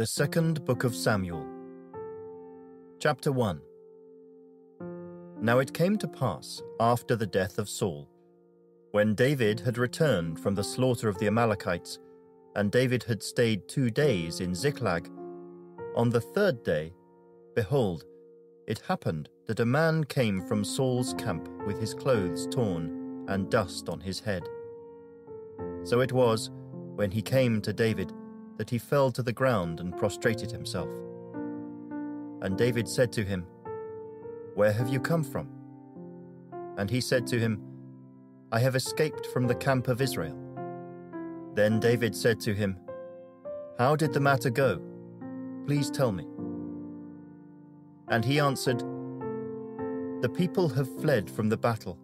The Second Book of Samuel, Chapter 1 Now it came to pass, after the death of Saul, when David had returned from the slaughter of the Amalekites, and David had stayed two days in Ziklag, on the third day, behold, it happened that a man came from Saul's camp with his clothes torn and dust on his head. So it was, when he came to David, that he fell to the ground and prostrated himself. And David said to him, Where have you come from? And he said to him, I have escaped from the camp of Israel. Then David said to him, How did the matter go? Please tell me. And he answered, The people have fled from the battle.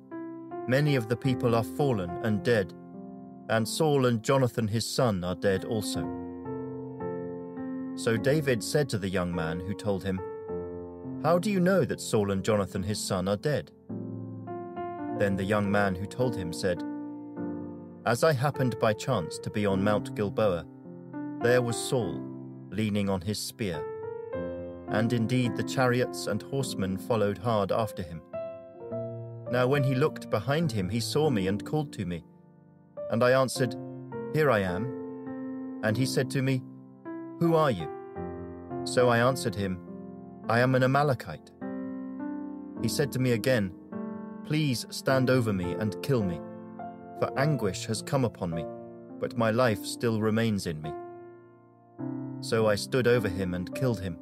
Many of the people are fallen and dead, and Saul and Jonathan his son are dead also. So David said to the young man who told him, How do you know that Saul and Jonathan his son are dead? Then the young man who told him said, As I happened by chance to be on Mount Gilboa, there was Saul, leaning on his spear. And indeed the chariots and horsemen followed hard after him. Now when he looked behind him, he saw me and called to me. And I answered, Here I am. And he said to me, who are you? So I answered him, I am an Amalekite. He said to me again, Please stand over me and kill me, for anguish has come upon me, but my life still remains in me. So I stood over him and killed him,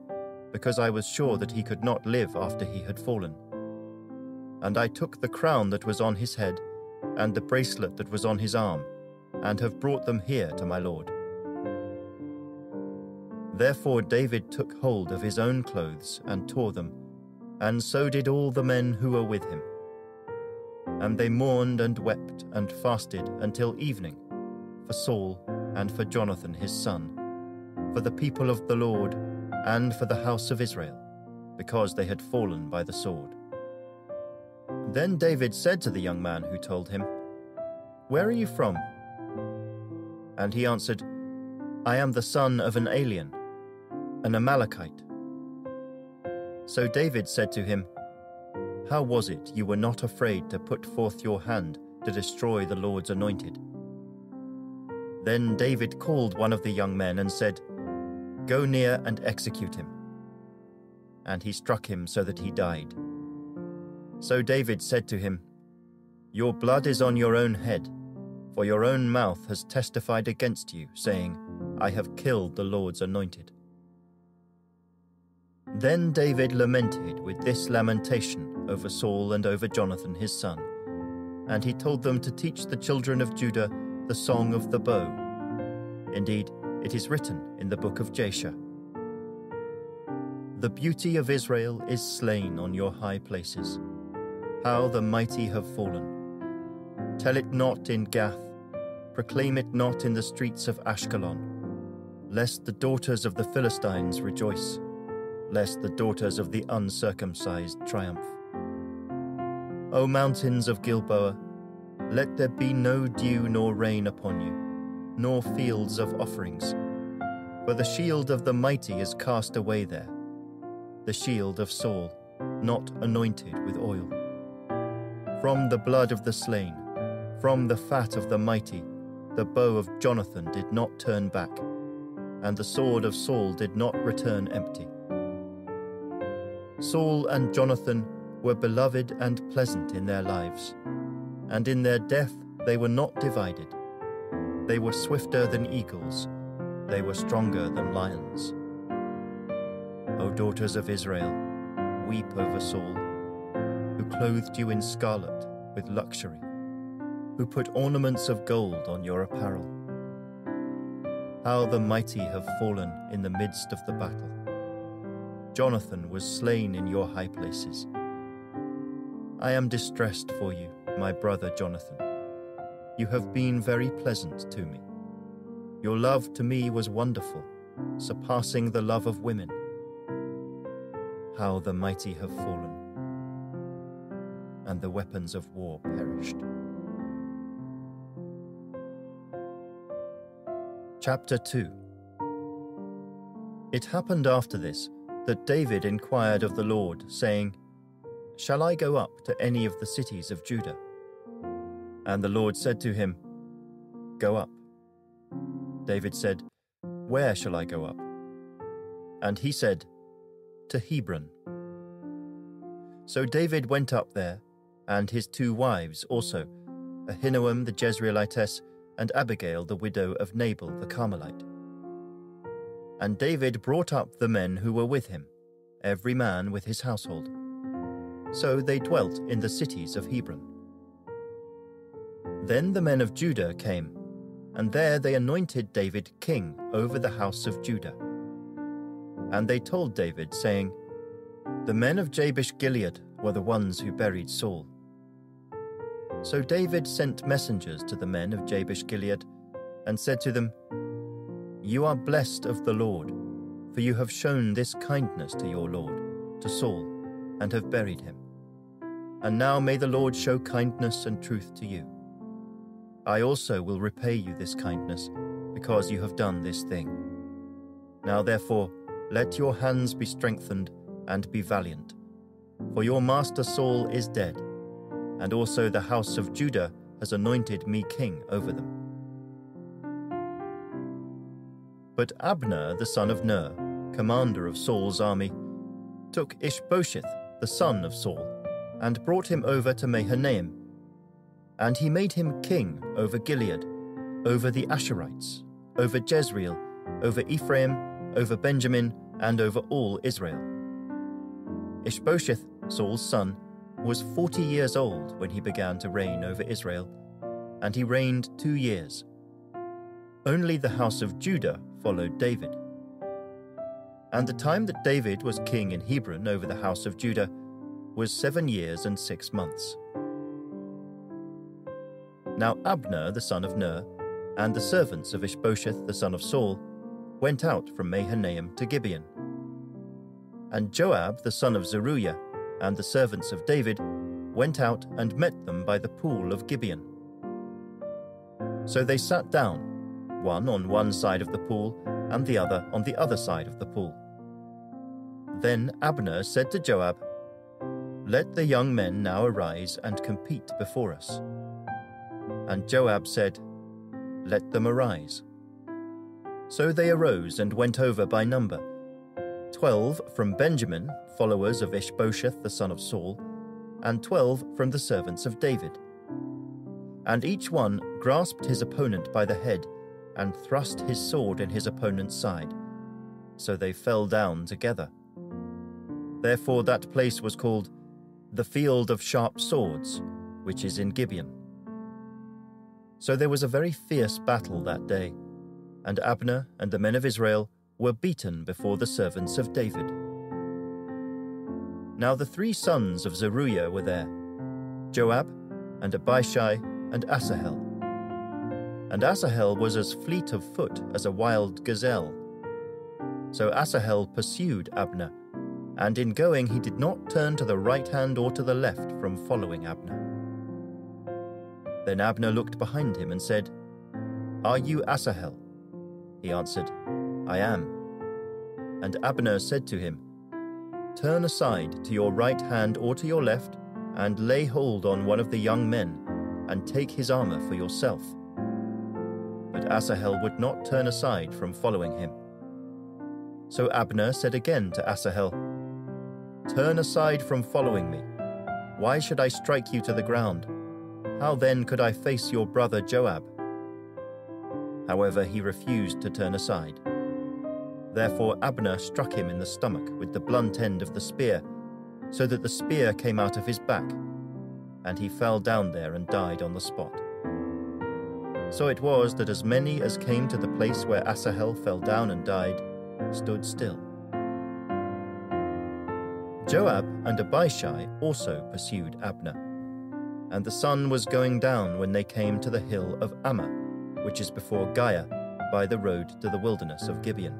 because I was sure that he could not live after he had fallen. And I took the crown that was on his head, and the bracelet that was on his arm, and have brought them here to my lord. Therefore David took hold of his own clothes and tore them, and so did all the men who were with him. And they mourned and wept and fasted until evening for Saul and for Jonathan his son, for the people of the Lord and for the house of Israel, because they had fallen by the sword. Then David said to the young man who told him, Where are you from? And he answered, I am the son of an alien an Amalekite. So David said to him, How was it you were not afraid to put forth your hand to destroy the Lord's anointed? Then David called one of the young men and said, Go near and execute him. And he struck him so that he died. So David said to him, Your blood is on your own head, for your own mouth has testified against you, saying, I have killed the Lord's anointed. Then David lamented with this lamentation over Saul and over Jonathan his son. And he told them to teach the children of Judah the song of the bow. Indeed, it is written in the book of Jasher. The beauty of Israel is slain on your high places. How the mighty have fallen. Tell it not in Gath, proclaim it not in the streets of Ashkelon, lest the daughters of the Philistines rejoice lest the daughters of the uncircumcised triumph. O mountains of Gilboa, let there be no dew nor rain upon you, nor fields of offerings. For the shield of the mighty is cast away there, the shield of Saul, not anointed with oil. From the blood of the slain, from the fat of the mighty, the bow of Jonathan did not turn back, and the sword of Saul did not return empty. Saul and Jonathan were beloved and pleasant in their lives, and in their death they were not divided. They were swifter than eagles, they were stronger than lions. O daughters of Israel, weep over Saul, who clothed you in scarlet with luxury, who put ornaments of gold on your apparel. How the mighty have fallen in the midst of the battle. Jonathan was slain in your high places. I am distressed for you, my brother Jonathan. You have been very pleasant to me. Your love to me was wonderful, surpassing the love of women. How the mighty have fallen, and the weapons of war perished. Chapter 2 It happened after this that David inquired of the Lord, saying, Shall I go up to any of the cities of Judah? And the Lord said to him, Go up. David said, Where shall I go up? And he said, To Hebron. So David went up there, and his two wives also, Ahinoam the Jezreelitess, and Abigail the widow of Nabal the Carmelite. And David brought up the men who were with him, every man with his household. So they dwelt in the cities of Hebron. Then the men of Judah came, and there they anointed David king over the house of Judah. And they told David, saying, The men of Jabesh Gilead were the ones who buried Saul. So David sent messengers to the men of Jabesh Gilead, and said to them, You are blessed of the Lord, for you have shown this kindness to your Lord, to Saul, and have buried him. And now may the Lord show kindness and truth to you. I also will repay you this kindness, because you have done this thing. Now therefore, let your hands be strengthened and be valiant. For your master Saul is dead, and also the house of Judah has anointed me king over them. But Abner the son of Ner, commander of Saul's army, took Ishbosheth the son of Saul, and brought him over to Mahanaim. And he made him king over Gilead, over the Asherites, over Jezreel, over Ephraim, over Benjamin, and over all Israel. Ishbosheth, Saul's son, was forty years old when he began to reign over Israel, and he reigned two years. Only the house of Judah followed David. And the time that David was king in Hebron over the house of Judah was seven years and six months. Now Abner the son of Ner, and the servants of Ishbosheth the son of Saul, went out from Mahanaim to Gibeon. And Joab the son of Zeruiah, and the servants of David went out and met them by the pool of Gibeon. So they sat down, one on one side of the pool, and the other on the other side of the pool. Then Abner said to Joab, Let the young men now arise and compete before us. And Joab said, Let them arise. So they arose and went over by number twelve from Benjamin, followers of Ishbosheth the son of Saul, and twelve from the servants of David. And each one grasped his opponent by the head and thrust his sword in his opponent's side. So they fell down together. Therefore that place was called the Field of Sharp Swords, which is in Gibeon. So there was a very fierce battle that day, and Abner and the men of Israel were beaten before the servants of David. Now the three sons of Zeruiah were there Joab, and Abishai, and Asahel. And Asahel was as fleet of foot as a wild gazelle. So Asahel pursued Abner, and in going he did not turn to the right hand or to the left from following Abner. Then Abner looked behind him and said, Are you Asahel? He answered, I am. And Abner said to him, Turn aside to your right hand or to your left, and lay hold on one of the young men, and take his armor for yourself. But Asahel would not turn aside from following him. So Abner said again to Asahel, Turn aside from following me. Why should I strike you to the ground? How then could I face your brother Joab? However, he refused to turn aside. Therefore Abner struck him in the stomach with the blunt end of the spear, so that the spear came out of his back, and he fell down there and died on the spot. So it was that as many as came to the place where Asahel fell down and died stood still. Joab and Abishai also pursued Abner, and the sun was going down when they came to the hill of Ammah, which is before Giah, by the road to the wilderness of Gibeon.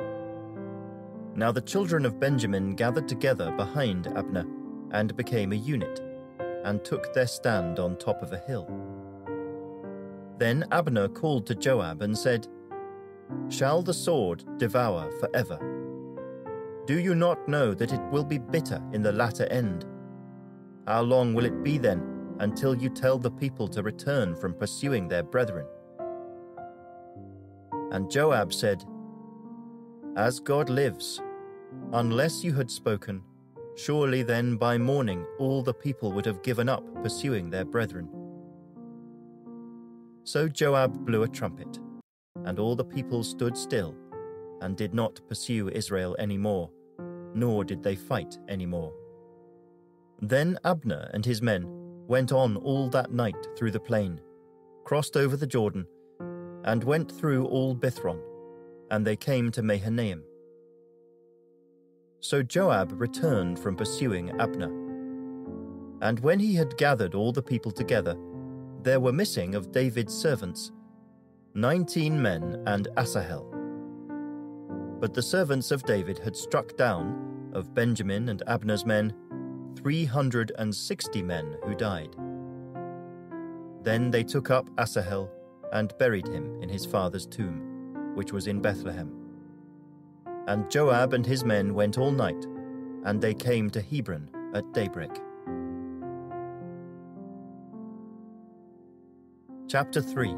Now the children of Benjamin gathered together behind Abner and became a unit, and took their stand on top of a hill. Then Abner called to Joab and said, Shall the sword devour forever? Do you not know that it will be bitter in the latter end? How long will it be then until you tell the people to return from pursuing their brethren? And Joab said, As God lives, unless you had spoken, surely then by morning all the people would have given up pursuing their brethren. So Joab blew a trumpet, and all the people stood still, and did not pursue Israel any more, nor did they fight any more. Then Abner and his men went on all that night through the plain, crossed over the Jordan, and went through all Bithron, and they came to Mahanaim. So Joab returned from pursuing Abner. And when he had gathered all the people together, there were missing of David's servants nineteen men and Asahel. But the servants of David had struck down, of Benjamin and Abner's men, three hundred and sixty men who died. Then they took up Asahel and buried him in his father's tomb, which was in Bethlehem. And Joab and his men went all night, and they came to Hebron at daybreak. Chapter 3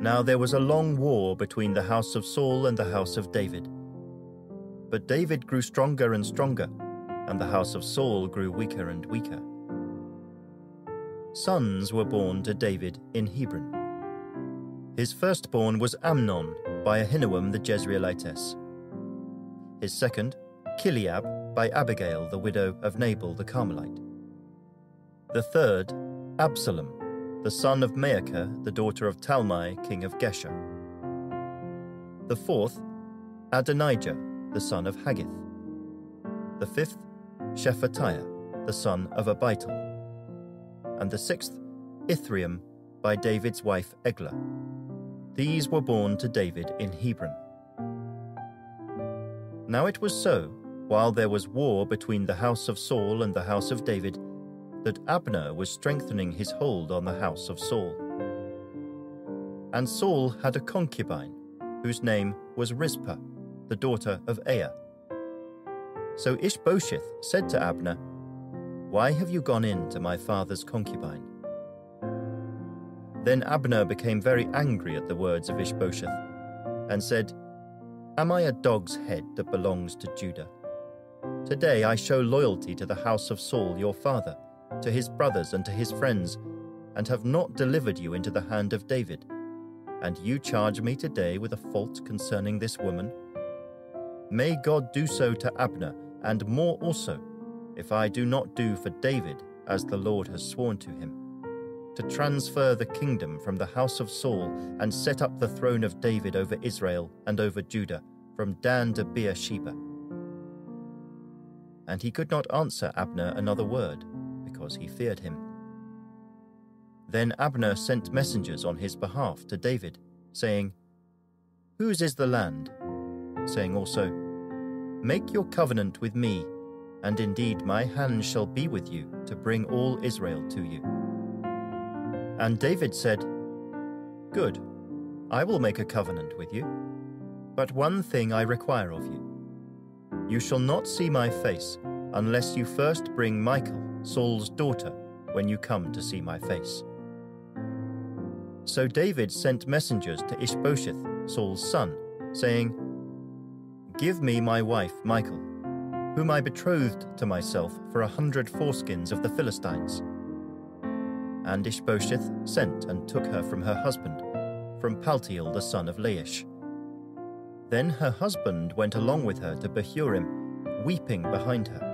Now there was a long war between the house of Saul and the house of David. But David grew stronger and stronger, and the house of Saul grew weaker and weaker. Sons were born to David in Hebron. His firstborn was Amnon by Ahinoam the Jezreelitess. His second, Chileab by Abigail the widow of Nabal the Carmelite. The third, Absalom, the son of Maacah the daughter of Talmai king of Geshur. The fourth, Adonijah the son of Haggith. The fifth, Shephatiah the son of Abital. And the sixth, Ithream by David's wife Eglah. These were born to David in Hebron. Now it was so, while there was war between the house of Saul and the house of David, that Abner was strengthening his hold on the house of Saul. And Saul had a concubine, whose name was Rizpah, the daughter of Aiah. So Ishbosheth said to Abner, Why have you gone in to my father's concubine? Then Abner became very angry at the words of Ishbosheth, and said, Am I a dog's head that belongs to Judah? Today I show loyalty to the house of Saul your father, to his brothers and to his friends, and have not delivered you into the hand of David. And you charge me today with a fault concerning this woman? May God do so to Abner, and more also, if I do not do for David as the Lord has sworn to him to transfer the kingdom from the house of Saul and set up the throne of David over Israel and over Judah, from Dan to Beersheba. And he could not answer Abner another word, because he feared him. Then Abner sent messengers on his behalf to David, saying, Whose is the land? Saying also, Make your covenant with me, and indeed my hand shall be with you to bring all Israel to you. And David said, Good, I will make a covenant with you. But one thing I require of you you shall not see my face unless you first bring Michal, Saul's daughter, when you come to see my face. So David sent messengers to Ishbosheth, Saul's son, saying, Give me my wife Michal, whom I betrothed to myself for a hundred foreskins of the Philistines. And Ishbosheth sent and took her from her husband, from Paltiel the son of Laish. Then her husband went along with her to Bahurim, weeping behind her.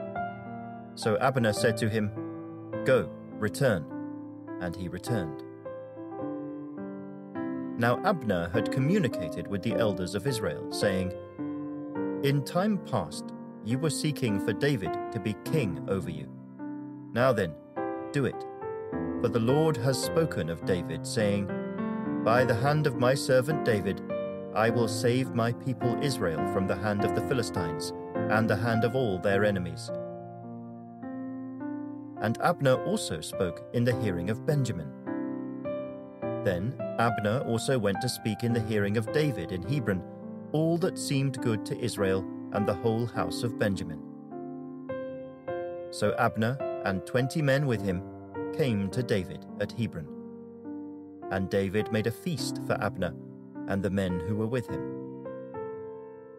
So Abner said to him, Go, return. And he returned. Now Abner had communicated with the elders of Israel, saying, In time past you were seeking for David to be king over you. Now then, do it for the Lord has spoken of David, saying, By the hand of my servant David, I will save my people Israel from the hand of the Philistines and the hand of all their enemies. And Abner also spoke in the hearing of Benjamin. Then Abner also went to speak in the hearing of David in Hebron all that seemed good to Israel and the whole house of Benjamin. So Abner and twenty men with him came to David at Hebron. And David made a feast for Abner and the men who were with him.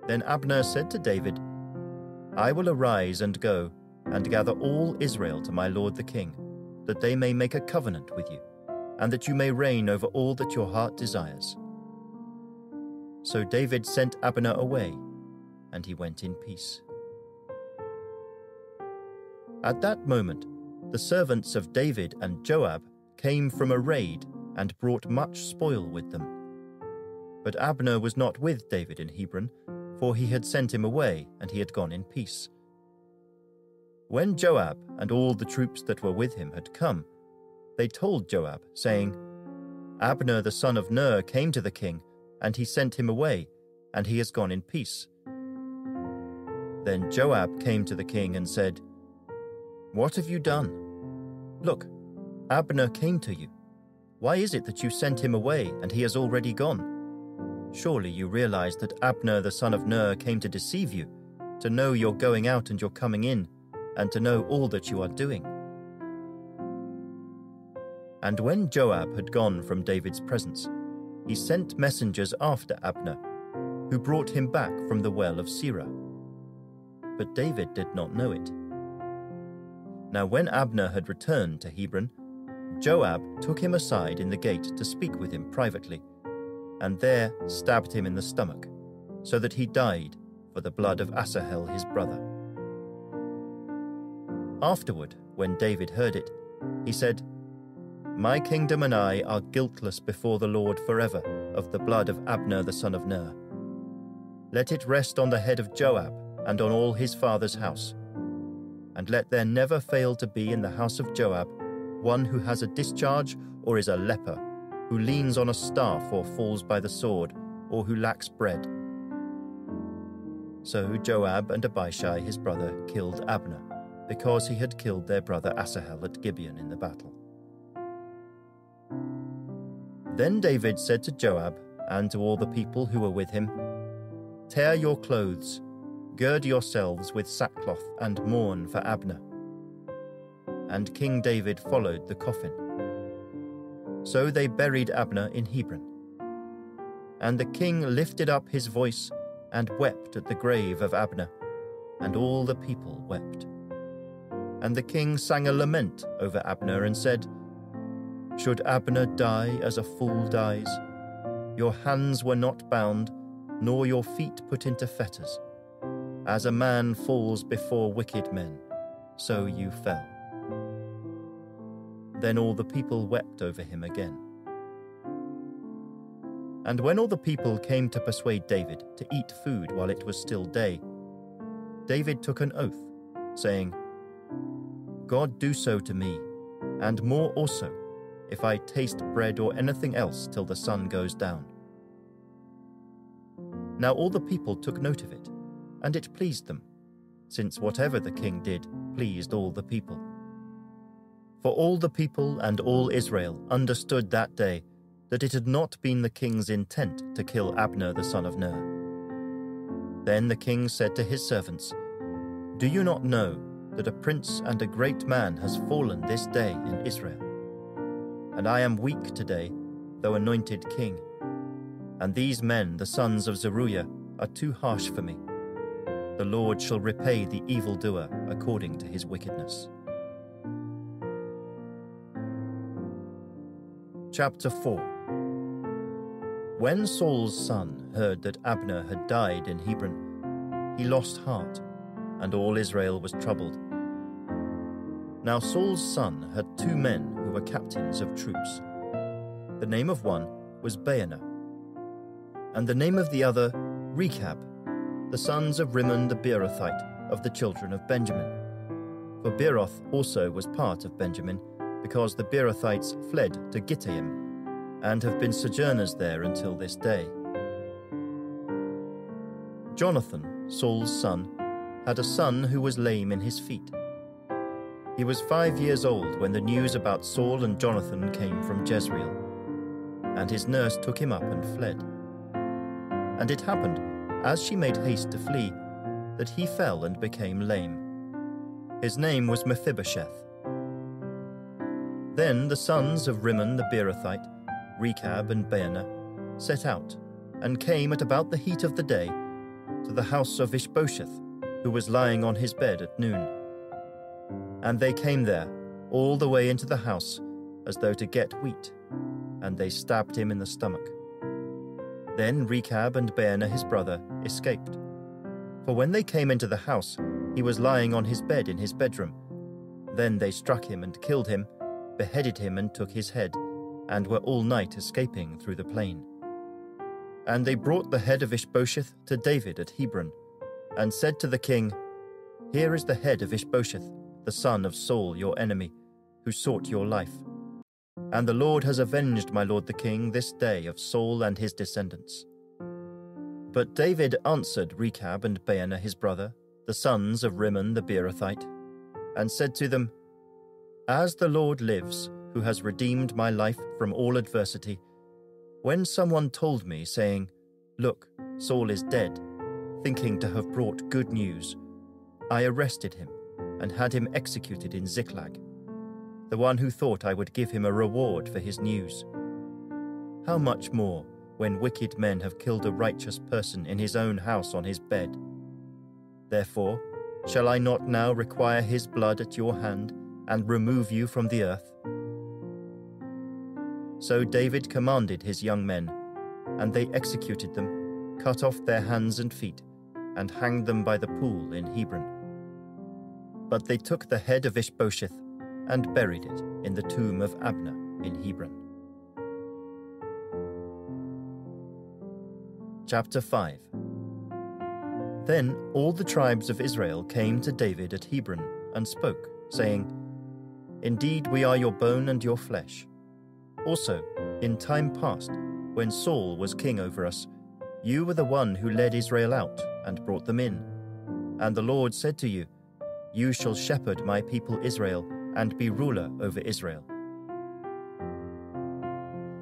Then Abner said to David, I will arise and go and gather all Israel to my lord the king, that they may make a covenant with you, and that you may reign over all that your heart desires. So David sent Abner away, and he went in peace. At that moment, the servants of David and Joab came from a raid and brought much spoil with them. But Abner was not with David in Hebron, for he had sent him away, and he had gone in peace. When Joab and all the troops that were with him had come, they told Joab, saying, Abner the son of Ner came to the king, and he sent him away, and he has gone in peace. Then Joab came to the king and said, What have you done? Look, Abner came to you. Why is it that you sent him away, and he has already gone? Surely you realize that Abner the son of Ner came to deceive you, to know you're going out and you're coming in, and to know all that you are doing. And when Joab had gone from David's presence, he sent messengers after Abner, who brought him back from the well of Sirah. But David did not know it. Now, when Abner had returned to Hebron, Joab took him aside in the gate to speak with him privately, and there stabbed him in the stomach, so that he died for the blood of Asahel his brother. Afterward, when David heard it, he said, My kingdom and I are guiltless before the Lord forever of the blood of Abner the son of Ner. Let it rest on the head of Joab and on all his father's house. And let there never fail to be in the house of Joab one who has a discharge or is a leper, who leans on a staff or falls by the sword, or who lacks bread. So Joab and Abishai his brother killed Abner because he had killed their brother Asahel at Gibeon in the battle. Then David said to Joab and to all the people who were with him, Tear your clothes, gird yourselves with sackcloth, and mourn for Abner. And King David followed the coffin. So they buried Abner in Hebron. And the king lifted up his voice and wept at the grave of Abner, and all the people wept. And the king sang a lament over Abner and said, Should Abner die as a fool dies? Your hands were not bound, nor your feet put into fetters. As a man falls before wicked men, so you fell. Then all the people wept over him again. And when all the people came to persuade David to eat food while it was still day, David took an oath, saying, God do so to me, and more also, if I taste bread or anything else till the sun goes down. Now all the people took note of it, and it pleased them, since whatever the king did pleased all the people. For all the people and all Israel understood that day that it had not been the king's intent to kill Abner the son of Ner. Then the king said to his servants, Do you not know that a prince and a great man has fallen this day in Israel. And I am weak today, though anointed king. And these men, the sons of Zeruiah, are too harsh for me. The Lord shall repay the evildoer according to his wickedness. Chapter 4 When Saul's son heard that Abner had died in Hebron, he lost heart and all Israel was troubled. Now Saul's son had two men who were captains of troops. The name of one was Baanah, and the name of the other Rechab, the sons of Rimmon the Beerothite of the children of Benjamin. For Beeroth also was part of Benjamin, because the Beerothites fled to Gittaim, and have been sojourners there until this day. Jonathan, Saul's son, had a son who was lame in his feet. He was five years old when the news about Saul and Jonathan came from Jezreel, and his nurse took him up and fled. And it happened, as she made haste to flee, that he fell and became lame. His name was Mephibosheth. Then the sons of Rimmon the Beerothite, Rechab and Baanah, set out and came at about the heat of the day to the house of Ishbosheth, who was lying on his bed at noon. And they came there, all the way into the house, as though to get wheat, and they stabbed him in the stomach. Then Rechab and Baanah his brother escaped. For when they came into the house, he was lying on his bed in his bedroom. Then they struck him and killed him, beheaded him and took his head, and were all night escaping through the plain. And they brought the head of Ishbosheth to David at Hebron, and said to the king, Here is the head of Ishbosheth, the son of Saul your enemy, who sought your life. And the Lord has avenged my lord the king this day of Saul and his descendants. But David answered Rechab and Baanah his brother, the sons of Rimmon the Beerothite, and said to them, As the Lord lives, who has redeemed my life from all adversity, when someone told me, saying, Look, Saul is dead, thinking to have brought good news, I arrested him and had him executed in Ziklag, the one who thought I would give him a reward for his news. How much more when wicked men have killed a righteous person in his own house on his bed? Therefore, shall I not now require his blood at your hand and remove you from the earth? So David commanded his young men, and they executed them, cut off their hands and feet, and hanged them by the pool in Hebron. But they took the head of Ishbosheth and buried it in the tomb of Abner in Hebron. Chapter 5 Then all the tribes of Israel came to David at Hebron and spoke, saying, Indeed, we are your bone and your flesh. Also, in time past, when Saul was king over us, you were the one who led Israel out and brought them in. And the Lord said to you, You shall shepherd my people Israel and be ruler over Israel.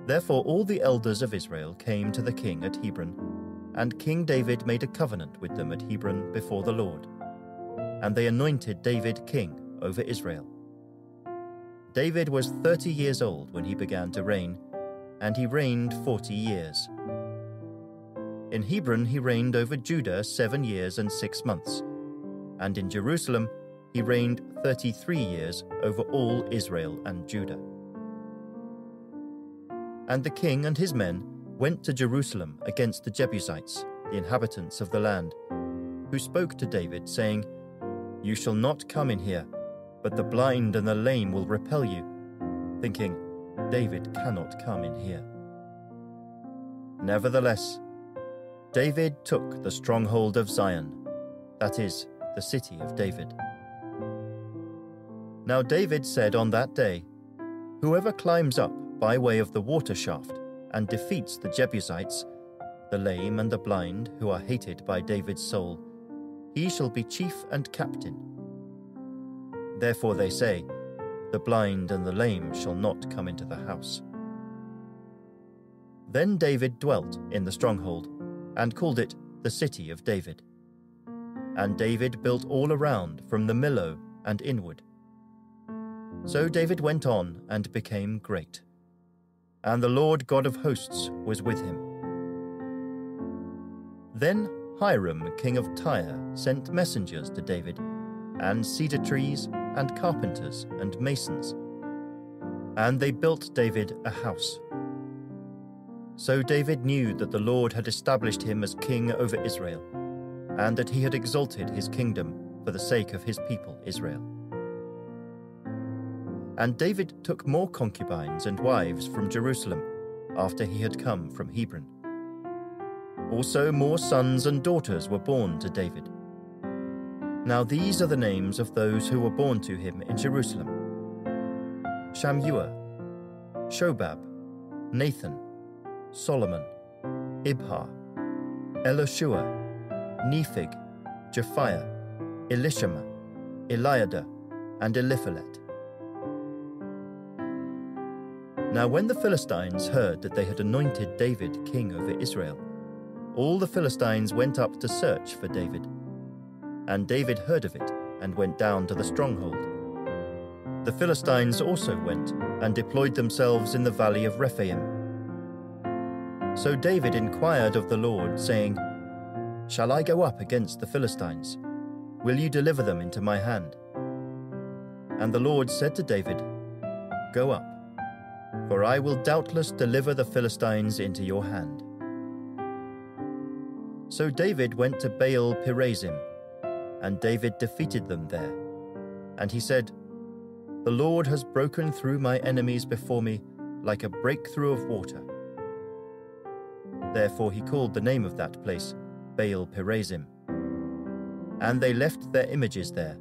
Therefore, all the elders of Israel came to the king at Hebron and King David made a covenant with them at Hebron before the Lord. And they anointed David king over Israel. David was thirty years old when he began to reign, and he reigned forty years. In Hebron he reigned over Judah seven years and six months, and in Jerusalem he reigned thirty three years over all Israel and Judah. And the king and his men went to Jerusalem against the Jebusites, the inhabitants of the land, who spoke to David, saying, You shall not come in here, but the blind and the lame will repel you, thinking, David cannot come in here. Nevertheless, David took the stronghold of Zion, that is, the city of David. Now David said on that day, Whoever climbs up by way of the water shaft and defeats the Jebusites, the lame and the blind, who are hated by David's soul, he shall be chief and captain. Therefore they say, The blind and the lame shall not come into the house. Then David dwelt in the stronghold, and called it the city of David. And David built all around from the Millo and inward. So David went on and became great and the Lord God of hosts was with him. Then Hiram, king of Tyre, sent messengers to David, and cedar trees, and carpenters, and masons. And they built David a house. So David knew that the Lord had established him as king over Israel, and that he had exalted his kingdom for the sake of his people Israel. And David took more concubines and wives from Jerusalem after he had come from Hebron. Also, more sons and daughters were born to David. Now, these are the names of those who were born to him in Jerusalem Shammua, Shobab, Nathan, Solomon, Ibhar, Elishua, Nepheg, Japhia, Elishama, Eliada, and Eliphelet. Now, when the Philistines heard that they had anointed David king over Israel, all the Philistines went up to search for David. And David heard of it and went down to the stronghold. The Philistines also went and deployed themselves in the valley of Rephaim. So David inquired of the Lord, saying, Shall I go up against the Philistines? Will you deliver them into my hand? And the Lord said to David, Go up, for I will doubtless deliver the Philistines into your hand. So David went to Baal Perazim, and David defeated them there. And he said, The Lord has broken through my enemies before me like a breakthrough of water. Therefore he called the name of that place Baal Perazim. And they left their images there,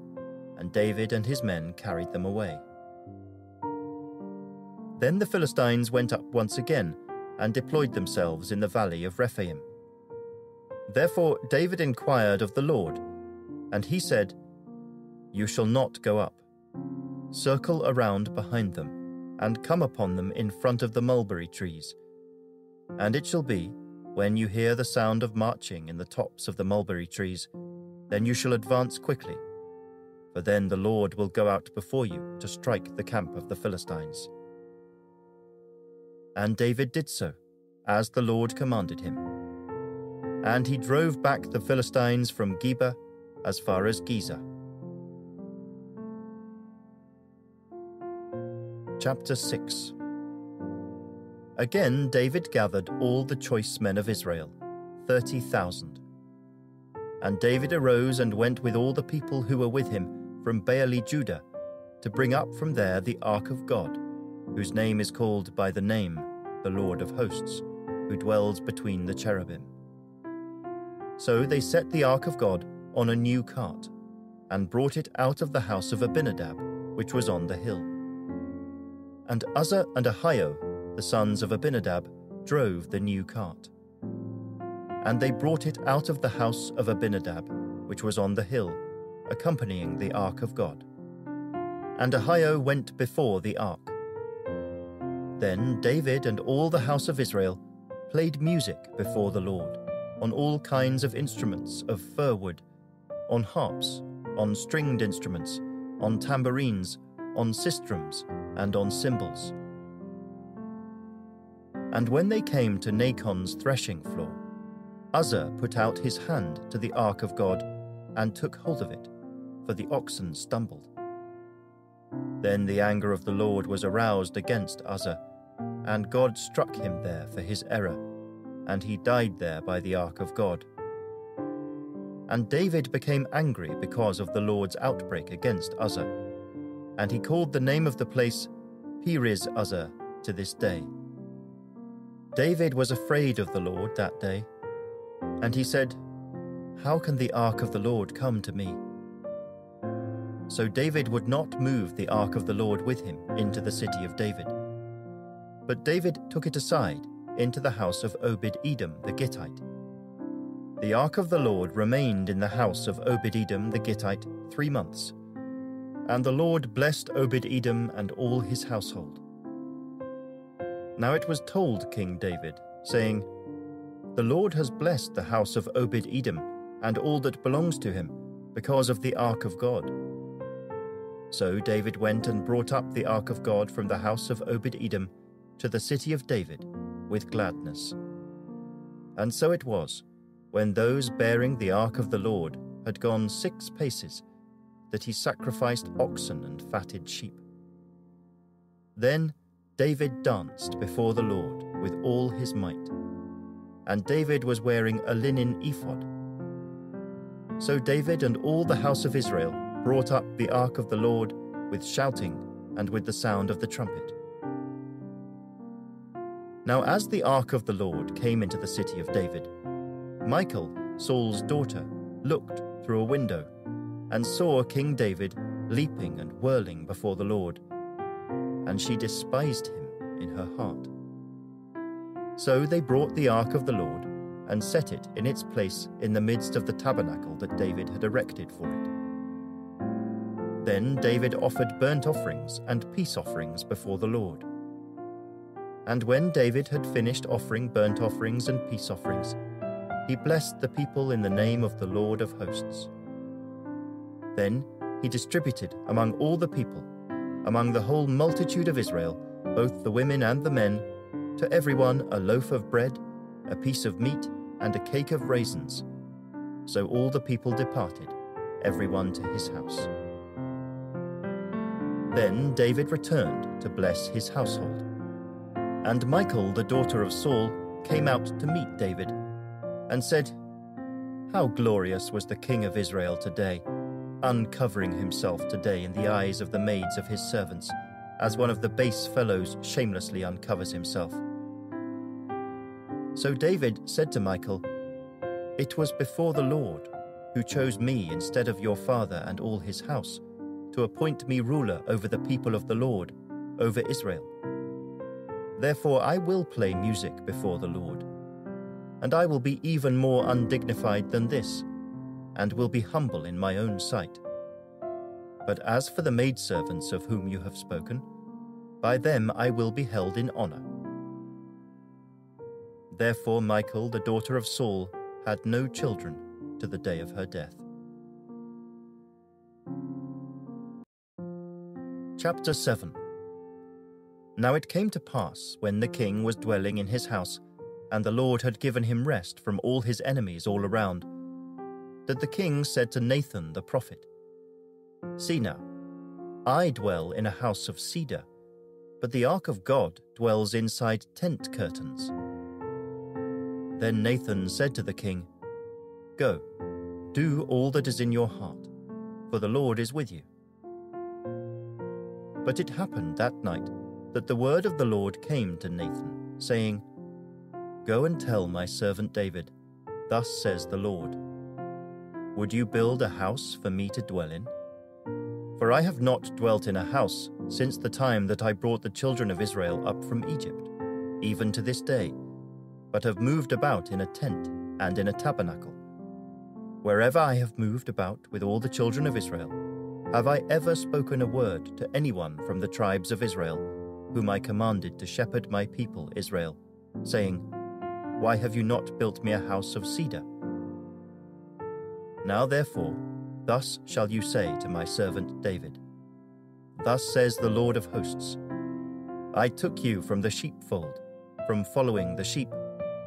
and David and his men carried them away. Then the Philistines went up once again and deployed themselves in the valley of Rephaim. Therefore David inquired of the Lord, and he said, You shall not go up. Circle around behind them, and come upon them in front of the mulberry trees. And it shall be, when you hear the sound of marching in the tops of the mulberry trees, then you shall advance quickly. For then the Lord will go out before you to strike the camp of the Philistines. And David did so, as the Lord commanded him. And he drove back the Philistines from Geba as far as Gezer. Chapter 6 Again David gathered all the choice men of Israel, thirty thousand. And David arose and went with all the people who were with him from Baale Judah to bring up from there the ark of God, whose name is called by the name the Lord of hosts, who dwells between the cherubim. So they set the ark of God on a new cart and brought it out of the house of Abinadab, which was on the hill. And Uzzah and Ahio, the sons of Abinadab, drove the new cart. And they brought it out of the house of Abinadab, which was on the hill, accompanying the ark of God. And Ahio went before the ark. Then David and all the house of Israel played music before the Lord, on all kinds of instruments of fir wood, on harps, on stringed instruments, on tambourines, on sistrums, and on cymbals. And when they came to Nachon's threshing floor, Uzzah put out his hand to the ark of God and took hold of it, for the oxen stumbled. Then the anger of the Lord was aroused against Uzzah, and God struck him there for his error, and he died there by the ark of God. And David became angry because of the Lord's outbreak against Uzzah, and he called the name of the place Perez Uzzah to this day. David was afraid of the Lord that day, and he said, How can the ark of the Lord come to me? So David would not move the ark of the Lord with him into the city of David. But David took it aside into the house of Obed Edom the Gittite. The ark of the Lord remained in the house of Obed Edom the Gittite three months. And the Lord blessed Obed Edom and all his household. Now it was told King David, saying, The Lord has blessed the house of Obed Edom and all that belongs to him, because of the ark of God. So David went and brought up the ark of God from the house of Obed Edom to the city of David with gladness. And so it was, when those bearing the ark of the Lord had gone six paces, that he sacrificed oxen and fatted sheep. Then David danced before the Lord with all his might, and David was wearing a linen ephod. So David and all the house of Israel brought up the ark of the Lord with shouting and with the sound of the trumpet. Now, as the ark of the Lord came into the city of David, Michal, Saul's daughter, looked through a window and saw King David leaping and whirling before the Lord, and she despised him in her heart. So they brought the ark of the Lord and set it in its place in the midst of the tabernacle that David had erected for it. Then David offered burnt offerings and peace offerings before the Lord. And when David had finished offering burnt offerings and peace offerings, he blessed the people in the name of the Lord of hosts. Then he distributed among all the people, among the whole multitude of Israel, both the women and the men, to everyone a loaf of bread, a piece of meat, and a cake of raisins. So all the people departed, everyone to his house. Then David returned to bless his household. And Michal, the daughter of Saul, came out to meet David, and said, How glorious was the king of Israel today, uncovering himself today in the eyes of the maids of his servants, as one of the base fellows shamelessly uncovers himself. So David said to Michal, It was before the Lord, who chose me instead of your father and all his house, to appoint me ruler over the people of the Lord, over Israel. Therefore I will play music before the Lord, and I will be even more undignified than this, and will be humble in my own sight. But as for the maidservants of whom you have spoken, by them I will be held in honor. Therefore, Michal, the daughter of Saul, had no children to the day of her death. Chapter 7 Now it came to pass, when the king was dwelling in his house, and the Lord had given him rest from all his enemies all around, that the king said to Nathan the prophet, See now, I dwell in a house of cedar, but the ark of God dwells inside tent curtains. Then Nathan said to the king, Go, do all that is in your heart, for the Lord is with you. But it happened that night that the word of the Lord came to Nathan, saying, Go and tell my servant David, Thus says the Lord, Would you build a house for me to dwell in? For I have not dwelt in a house since the time that I brought the children of Israel up from Egypt, even to this day but have moved about in a tent and in a tabernacle. Wherever I have moved about with all the children of Israel, have I ever spoken a word to anyone from the tribes of Israel, whom I commanded to shepherd my people Israel, saying, Why have you not built me a house of cedar? Now therefore, thus shall you say to my servant David, Thus says the Lord of hosts, I took you from the sheepfold, from following the sheep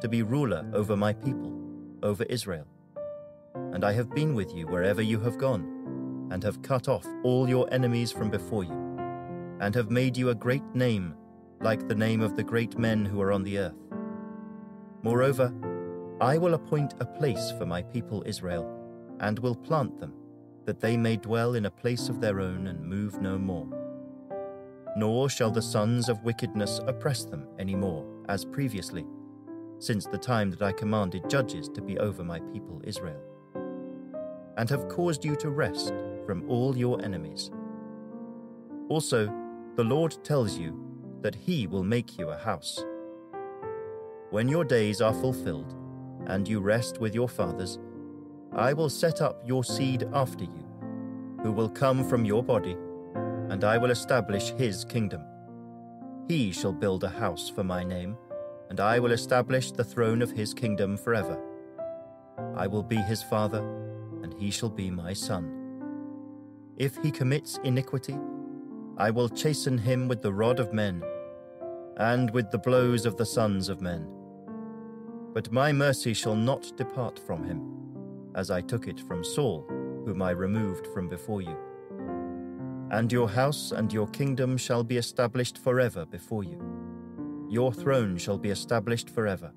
to be ruler over my people, over Israel. And I have been with you wherever you have gone, and have cut off all your enemies from before you, and have made you a great name, like the name of the great men who are on the earth. Moreover, I will appoint a place for my people Israel, and will plant them, that they may dwell in a place of their own and move no more. Nor shall the sons of wickedness oppress them any more, as previously since the time that I commanded judges to be over my people Israel, and have caused you to rest from all your enemies. Also, the Lord tells you that He will make you a house. When your days are fulfilled, and you rest with your fathers, I will set up your seed after you, who will come from your body, and I will establish his kingdom. He shall build a house for my name and I will establish the throne of his kingdom forever. I will be his father, and he shall be my son. If he commits iniquity, I will chasten him with the rod of men, and with the blows of the sons of men. But my mercy shall not depart from him, as I took it from Saul, whom I removed from before you. And your house and your kingdom shall be established forever before you your throne shall be established forever.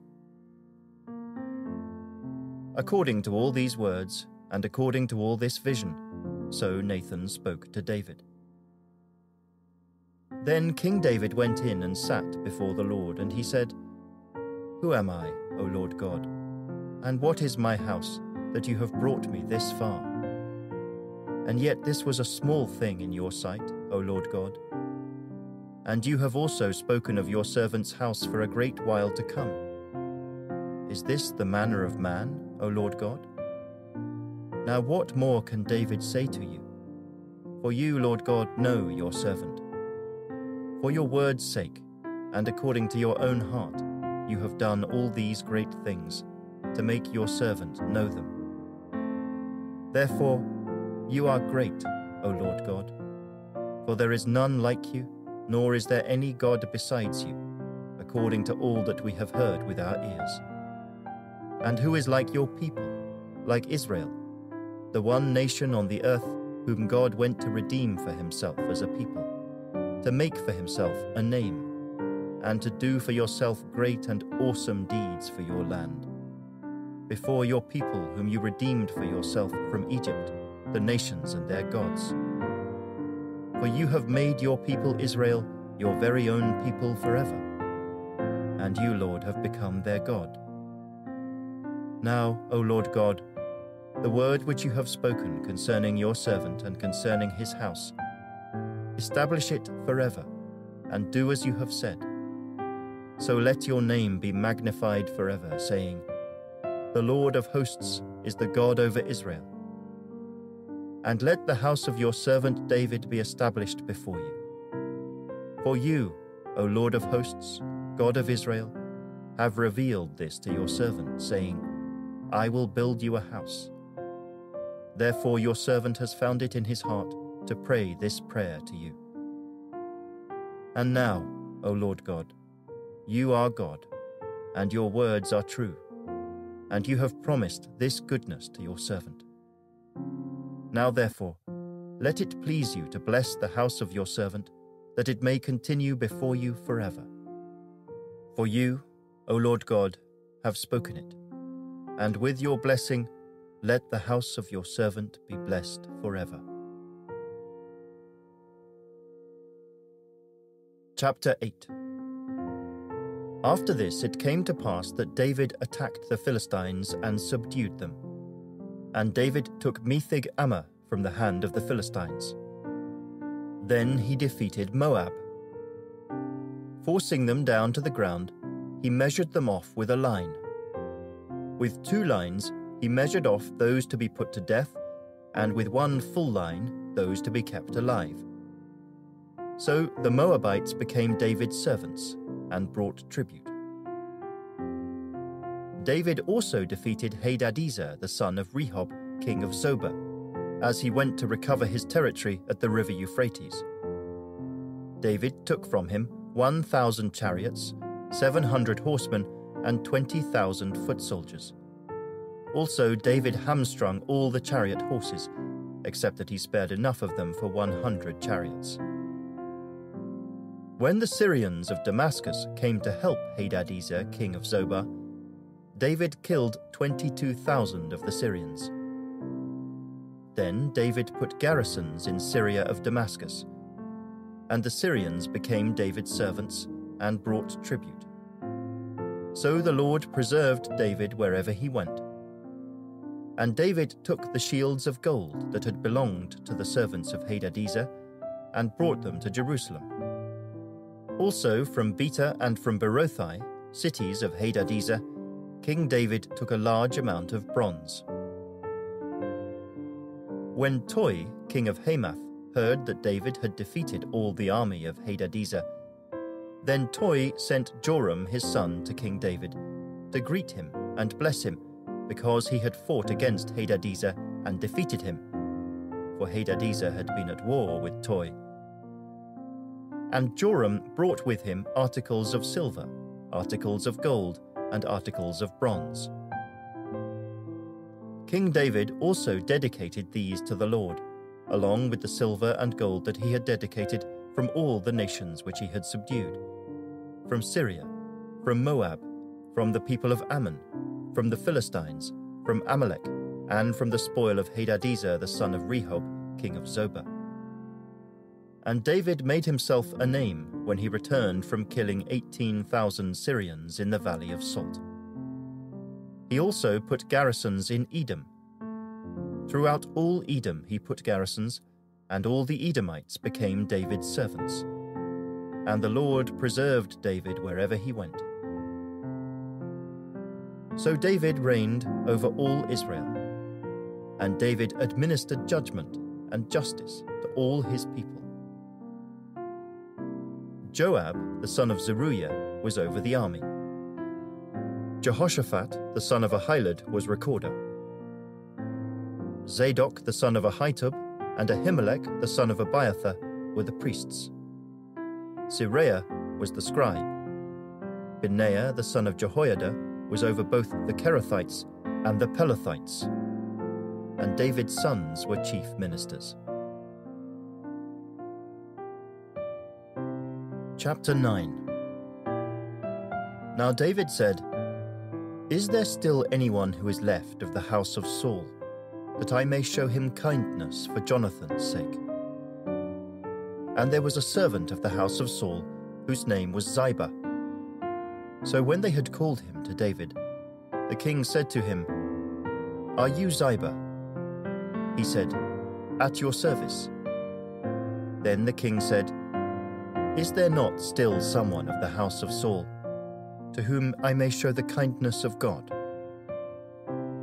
According to all these words, and according to all this vision, so Nathan spoke to David. Then King David went in and sat before the Lord, and he said, Who am I, O Lord God? And what is my house, that you have brought me this far? And yet this was a small thing in your sight, O Lord God. And you have also spoken of your servant's house for a great while to come. Is this the manner of man, O Lord God? Now what more can David say to you? For you, Lord God, know your servant. For your word's sake, and according to your own heart, you have done all these great things, to make your servant know them. Therefore, You are great, O Lord God, for there is none like you, nor is there any God besides you, according to all that we have heard with our ears. And who is like your people, like Israel, the one nation on the earth whom God went to redeem for himself as a people, to make for himself a name, and to do for yourself great and awesome deeds for your land? Before your people whom you redeemed for yourself from Egypt, the nations and their gods. For you have made your people Israel your very own people forever, and you, Lord, have become their God. Now, O Lord God, the word which you have spoken concerning your servant and concerning his house, establish it forever, and do as you have said. So let your name be magnified forever, saying, The Lord of hosts is the God over Israel and let the house of your servant David be established before you. For you, O Lord of hosts, God of Israel, have revealed this to your servant, saying, I will build you a house. Therefore your servant has found it in his heart to pray this prayer to you. And now, O Lord God, you are God, and your words are true, and you have promised this goodness to your servant. Now therefore, let it please you to bless the house of your servant, that it may continue before you forever. For you, O Lord God, have spoken it, and with your blessing, let the house of your servant be blessed forever. Chapter 8 After this it came to pass that David attacked the Philistines and subdued them. And David took Metheg Ammah from the hand of the Philistines. Then he defeated Moab. Forcing them down to the ground, he measured them off with a line. With two lines, he measured off those to be put to death, and with one full line, those to be kept alive. So the Moabites became David's servants and brought tribute. David also defeated Hadadezer, the son of Rehob, king of Zobah, as he went to recover his territory at the river Euphrates. David took from him 1,000 chariots, 700 horsemen, and 20,000 foot soldiers. Also, David hamstrung all the chariot horses, except that he spared enough of them for 100 chariots. When the Syrians of Damascus came to help Hadadezer, king of Zobah, David killed 22,000 of the Syrians. Then David put garrisons in Syria of Damascus, and the Syrians became David's servants and brought tribute. So the Lord preserved David wherever he went. And David took the shields of gold that had belonged to the servants of Hadadezer and brought them to Jerusalem. Also from Betah and from Berothai, cities of Hadadezer, King David took a large amount of bronze. When Toi, king of Hamath, heard that David had defeated all the army of Hadadezer, then Toi sent Joram his son to King David to greet him and bless him, because he had fought against Hadadezer and defeated him, for Hadadezer had been at war with Toi. And Joram brought with him articles of silver, articles of gold, and articles of bronze. King David also dedicated these to the Lord, along with the silver and gold that he had dedicated from all the nations which he had subdued from Syria, from Moab, from the people of Ammon, from the Philistines, from Amalek, and from the spoil of Hadadezer the son of Rehob, king of Zobah. And David made himself a name when he returned from killing 18,000 Syrians in the Valley of Salt. He also put garrisons in Edom. Throughout all Edom he put garrisons, and all the Edomites became David's servants. And the Lord preserved David wherever he went. So David reigned over all Israel, and David administered judgment and justice to all his people. Joab, the son of Zeruiah, was over the army. Jehoshaphat, the son of Ahilud, was recorder. Zadok the son of Ahitub and Ahimelech the son of Abiathar were the priests. Seraiah was the scribe. Benaiah the son of Jehoiada was over both the Cherethites and the Pelethites, and David's sons were chief ministers. Chapter 9 Now David said, Is there still anyone who is left of the house of Saul, that I may show him kindness for Jonathan's sake? And there was a servant of the house of Saul, whose name was Ziba. So when they had called him to David, the king said to him, Are you Ziba? He said, At your service. Then the king said, Is there not still someone of the house of Saul, to whom I may show the kindness of God?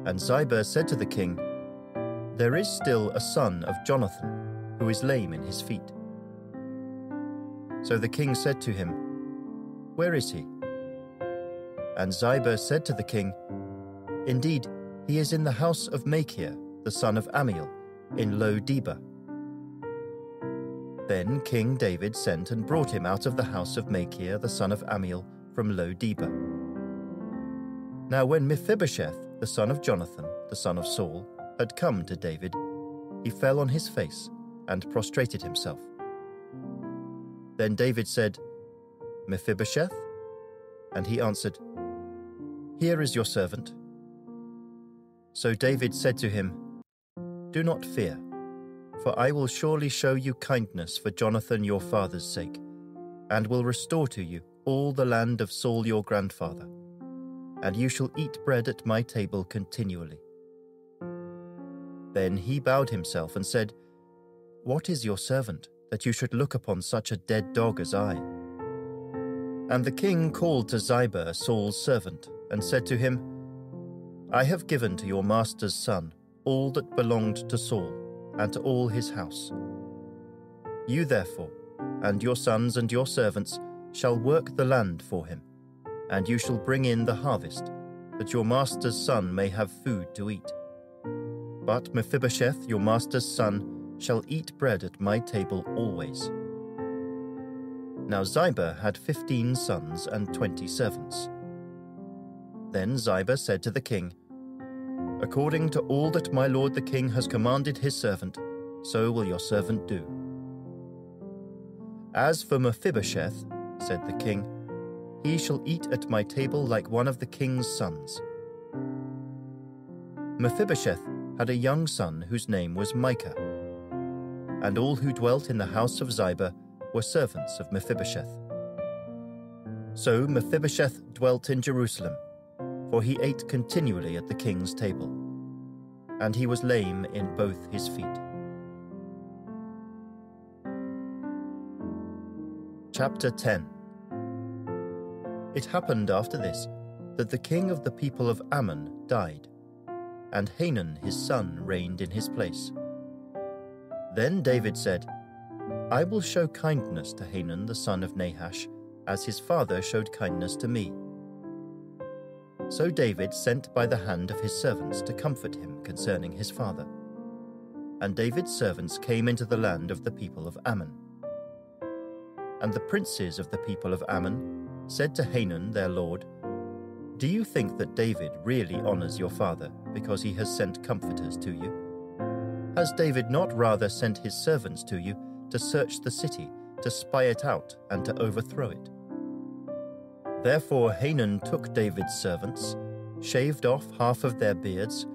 And Ziba said to the king, There is still a son of Jonathan, who is lame in his feet. So the king said to him, Where is he? And Ziba said to the king, Indeed, he is in the house of Machir, the son of Ammiel, in Lo Debar. Then King David sent and brought him out of the house of Machir, the son of Ammiel, from Lo Debar. Now when Mephibosheth, the son of Jonathan, the son of Saul, had come to David, he fell on his face and prostrated himself. Then David said, Mephibosheth? And he answered, here is your servant. So David said to him, Do not fear, for I will surely show you kindness for Jonathan your father's sake, and will restore to you all the land of Saul your grandfather, and you shall eat bread at my table continually. Then he bowed himself and said, What is your servant, that you should look upon such a dead dog as I? And the king called to Ziba, Saul's servant, and said to him, I have given to your master's son all that belonged to Saul, and to all his house. You therefore, and your sons and your servants, shall work the land for him, and you shall bring in the harvest, that your master's son may have food to eat. But Mephibosheth, your master's son, shall eat bread at my table always. Now Ziba had fifteen sons and twenty servants. Then Ziba said to the king, According to all that my lord the king has commanded his servant, so will your servant do. As for Mephibosheth, said the king, he shall eat at my table like one of the king's sons. Mephibosheth had a young son whose name was Micah, and all who dwelt in the house of Ziba were servants of Mephibosheth. So Mephibosheth dwelt in Jerusalem for he ate continually at the king's table, and he was lame in both his feet. Chapter 10 It happened after this that the king of the people of Ammon died, and Hanun his son reigned in his place. Then David said, I will show kindness to Hanun the son of Nahash, as his father showed kindness to me so David sent by the hand of his servants to comfort him concerning his father. And David's servants came into the land of the people of Ammon. And the princes of the people of Ammon said to Hanun their lord, Do you think that David really honors your father because he has sent comforters to you? Has David not rather sent his servants to you to search the city, to spy it out, and to overthrow it? Therefore Hanun took David's servants, shaved off half of their beards,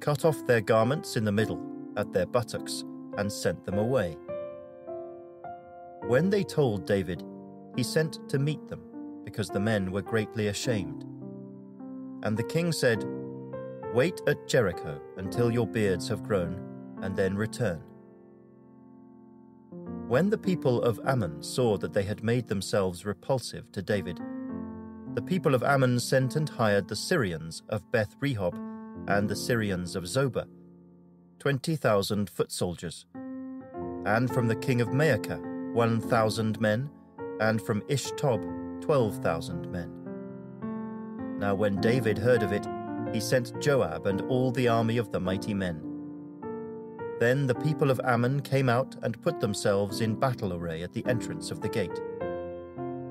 cut off their garments in the middle, at their buttocks, and sent them away. When they told David, he sent to meet them, because the men were greatly ashamed. And the king said, Wait at Jericho until your beards have grown, and then return. When the people of Ammon saw that they had made themselves repulsive to David, the people of Ammon sent and hired the Syrians of Beth Rehob and the Syrians of Zobah, 20,000 foot soldiers, and from the king of Maacah, 1,000 men, and from Ishtob, 12,000 men. Now when David heard of it, he sent Joab and all the army of the mighty men. Then the people of Ammon came out and put themselves in battle array at the entrance of the gate.